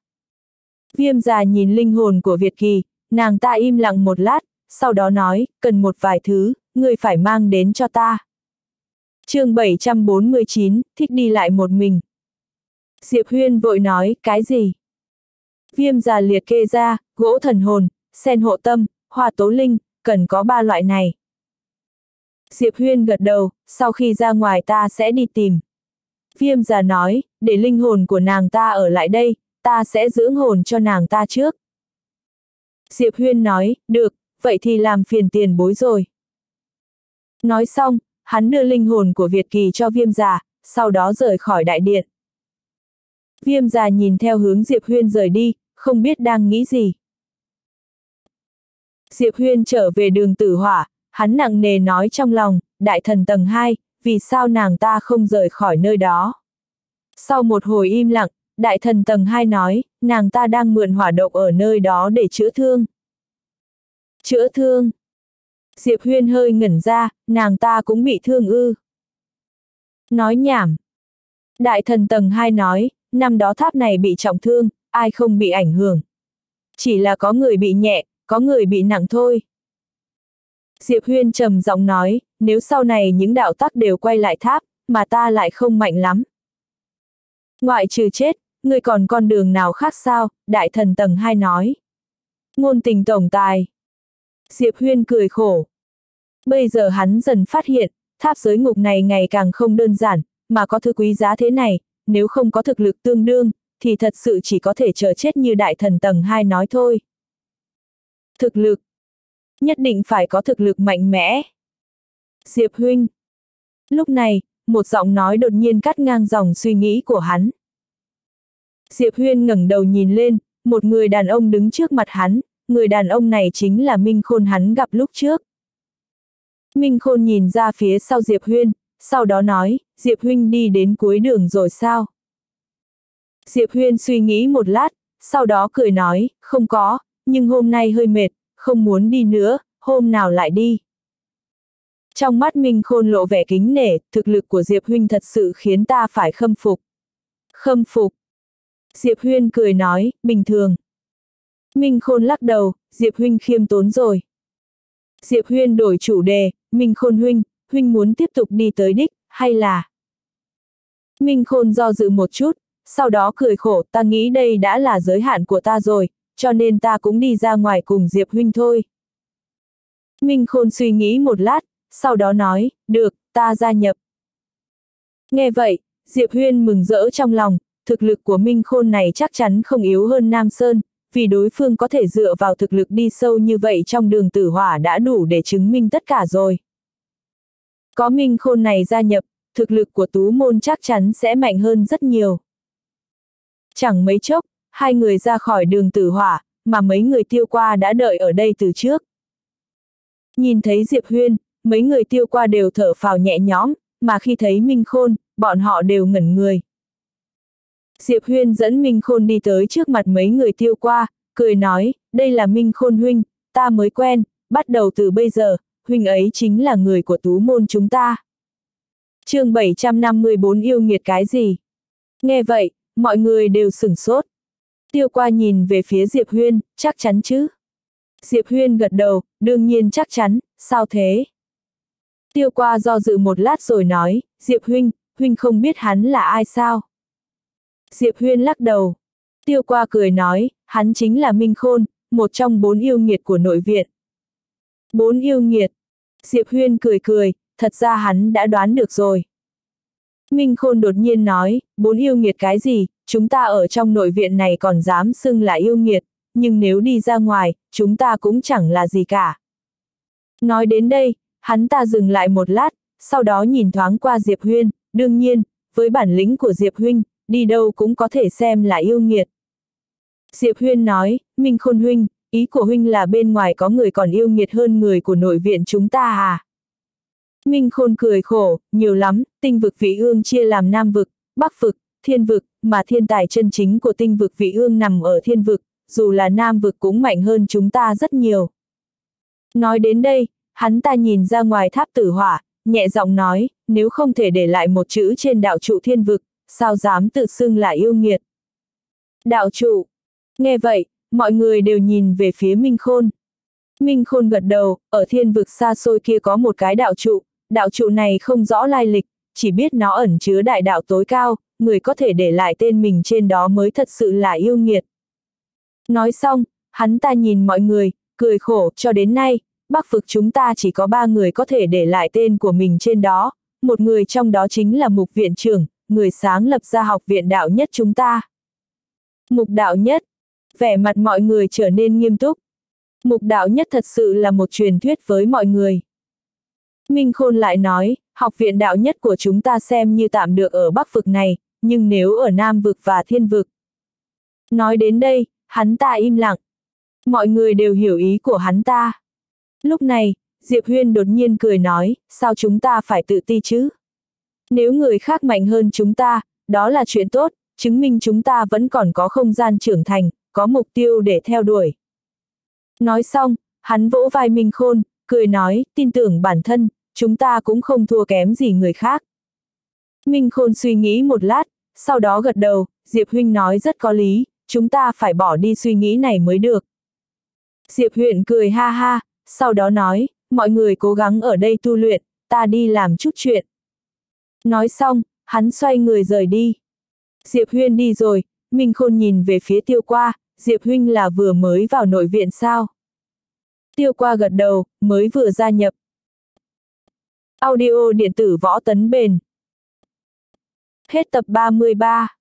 Viêm già nhìn linh hồn của Việt Kỳ, nàng ta im lặng một lát, sau đó nói, cần một vài thứ, người phải mang đến cho ta. chương 749, thích đi lại một mình. Diệp Huyên vội nói, cái gì? Viêm già liệt kê ra, gỗ thần hồn, sen hộ tâm, hoa tố linh, cần có ba loại này. Diệp Huyên gật đầu, sau khi ra ngoài ta sẽ đi tìm. Viêm già nói, để linh hồn của nàng ta ở lại đây, ta sẽ dưỡng hồn cho nàng ta trước. Diệp Huyên nói, được, vậy thì làm phiền tiền bối rồi. Nói xong, hắn đưa linh hồn của Việt Kỳ cho viêm già, sau đó rời khỏi đại điện. Viêm già nhìn theo hướng Diệp Huyên rời đi, không biết đang nghĩ gì. Diệp Huyên trở về đường tử hỏa, hắn nặng nề nói trong lòng, đại thần tầng 2, vì sao nàng ta không rời khỏi nơi đó. Sau một hồi im lặng, đại thần tầng 2 nói, nàng ta đang mượn hỏa độc ở nơi đó để chữa thương. Chữa thương. Diệp Huyên hơi ngẩn ra, nàng ta cũng bị thương ư. Nói nhảm. Đại thần tầng 2 nói, năm đó tháp này bị trọng thương, ai không bị ảnh hưởng. Chỉ là có người bị nhẹ, có người bị nặng thôi. Diệp Huyên trầm giọng nói, nếu sau này những đạo tắc đều quay lại tháp, mà ta lại không mạnh lắm. Ngoại trừ chết, người còn con đường nào khác sao, đại thần tầng 2 nói. Ngôn tình tổng tài. Diệp Huyên cười khổ. Bây giờ hắn dần phát hiện, tháp giới ngục này ngày càng không đơn giản, mà có thứ quý giá thế này, nếu không có thực lực tương đương, thì thật sự chỉ có thể chờ chết như đại thần tầng 2 nói thôi. Thực lực. Nhất định phải có thực lực mạnh mẽ. Diệp Huynh. Lúc này, một giọng nói đột nhiên cắt ngang dòng suy nghĩ của hắn. Diệp Huyên ngẩng đầu nhìn lên, một người đàn ông đứng trước mặt hắn, người đàn ông này chính là Minh Khôn hắn gặp lúc trước. Minh Khôn nhìn ra phía sau Diệp Huyên, sau đó nói, Diệp Huynh đi đến cuối đường rồi sao? Diệp Huyên suy nghĩ một lát, sau đó cười nói, không có, nhưng hôm nay hơi mệt, không muốn đi nữa, hôm nào lại đi. Trong mắt Minh Khôn lộ vẻ kính nể, thực lực của Diệp Huynh thật sự khiến ta phải khâm phục. Khâm phục. Diệp Huyên cười nói, bình thường. Minh Khôn lắc đầu, Diệp Huynh khiêm tốn rồi. Diệp Huyên đổi chủ đề, Minh Khôn Huynh, Huynh muốn tiếp tục đi tới đích, hay là... Minh Khôn do dự một chút, sau đó cười khổ, ta nghĩ đây đã là giới hạn của ta rồi, cho nên ta cũng đi ra ngoài cùng Diệp Huynh thôi. Minh Khôn suy nghĩ một lát, sau đó nói, được, ta gia nhập. Nghe vậy, Diệp Huyên mừng rỡ trong lòng, thực lực của Minh Khôn này chắc chắn không yếu hơn Nam Sơn, vì đối phương có thể dựa vào thực lực đi sâu như vậy trong đường tử hỏa đã đủ để chứng minh tất cả rồi. Có Minh Khôn này gia nhập, thực lực của Tú Môn chắc chắn sẽ mạnh hơn rất nhiều. Chẳng mấy chốc, hai người ra khỏi đường tử hỏa, mà mấy người tiêu qua đã đợi ở đây từ trước. Nhìn thấy Diệp Huyên, mấy người tiêu qua đều thở phào nhẹ nhõm, mà khi thấy Minh Khôn, bọn họ đều ngẩn người. Diệp Huyên dẫn Minh Khôn đi tới trước mặt mấy người tiêu qua, cười nói, đây là Minh Khôn huynh, ta mới quen, bắt đầu từ bây giờ, huynh ấy chính là người của tú môn chúng ta. chương 754 yêu nghiệt cái gì? Nghe vậy, mọi người đều sửng sốt. Tiêu qua nhìn về phía Diệp Huyên, chắc chắn chứ? Diệp Huyên gật đầu, đương nhiên chắc chắn, sao thế? Tiêu qua do dự một lát rồi nói, Diệp Huynh, Huynh không biết hắn là ai sao? Diệp Huyên lắc đầu. Tiêu qua cười nói, hắn chính là Minh Khôn, một trong bốn yêu nghiệt của nội viện. Bốn yêu nghiệt. Diệp Huyên cười cười, thật ra hắn đã đoán được rồi. Minh Khôn đột nhiên nói, bốn yêu nghiệt cái gì, chúng ta ở trong nội viện này còn dám xưng là yêu nghiệt, nhưng nếu đi ra ngoài, chúng ta cũng chẳng là gì cả. Nói đến đây, hắn ta dừng lại một lát, sau đó nhìn thoáng qua Diệp Huyên, đương nhiên, với bản lĩnh của Diệp Huynh, đi đâu cũng có thể xem là yêu nghiệt. Diệp Huyên nói, Minh Khôn Huynh, ý của Huynh là bên ngoài có người còn yêu nghiệt hơn người của nội viện chúng ta à? Minh Khôn cười khổ, nhiều lắm, tinh vực vị ương chia làm nam vực, bắc vực, thiên vực, mà thiên tài chân chính của tinh vực vị ương nằm ở thiên vực, dù là nam vực cũng mạnh hơn chúng ta rất nhiều. Nói đến đây, hắn ta nhìn ra ngoài tháp tử hỏa, nhẹ giọng nói, nếu không thể để lại một chữ trên đạo trụ thiên vực, sao dám tự xưng là yêu nghiệt. Đạo trụ. Nghe vậy, mọi người đều nhìn về phía Minh Khôn. Minh Khôn gật đầu, ở thiên vực xa xôi kia có một cái đạo trụ, đạo trụ này không rõ lai lịch, chỉ biết nó ẩn chứa đại đạo tối cao, người có thể để lại tên mình trên đó mới thật sự là yêu nghiệt. Nói xong, hắn ta nhìn mọi người, cười khổ, cho đến nay, bắc vực chúng ta chỉ có ba người có thể để lại tên của mình trên đó, một người trong đó chính là mục viện trưởng, người sáng lập ra học viện đạo nhất chúng ta. Mục đạo nhất, vẻ mặt mọi người trở nên nghiêm túc. Mục đạo nhất thật sự là một truyền thuyết với mọi người. Minh Khôn lại nói, học viện đạo nhất của chúng ta xem như tạm được ở bắc vực này, nhưng nếu ở nam vực và thiên vực. Nói đến đây, hắn ta im lặng. Mọi người đều hiểu ý của hắn ta. Lúc này, Diệp Huyên đột nhiên cười nói, sao chúng ta phải tự ti chứ? Nếu người khác mạnh hơn chúng ta, đó là chuyện tốt, chứng minh chúng ta vẫn còn có không gian trưởng thành, có mục tiêu để theo đuổi. Nói xong, hắn vỗ vai Minh Khôn, cười nói, tin tưởng bản thân, chúng ta cũng không thua kém gì người khác. Minh Khôn suy nghĩ một lát, sau đó gật đầu, Diệp Huynh nói rất có lý, chúng ta phải bỏ đi suy nghĩ này mới được. Diệp Huyện cười ha ha, sau đó nói, mọi người cố gắng ở đây tu luyện, ta đi làm chút chuyện. Nói xong, hắn xoay người rời đi. Diệp Huyên đi rồi, Minh Khôn nhìn về phía tiêu qua, Diệp Huynh là vừa mới vào nội viện sao? Tiêu qua gật đầu, mới vừa gia nhập. Audio điện tử võ tấn bền. Hết tập 33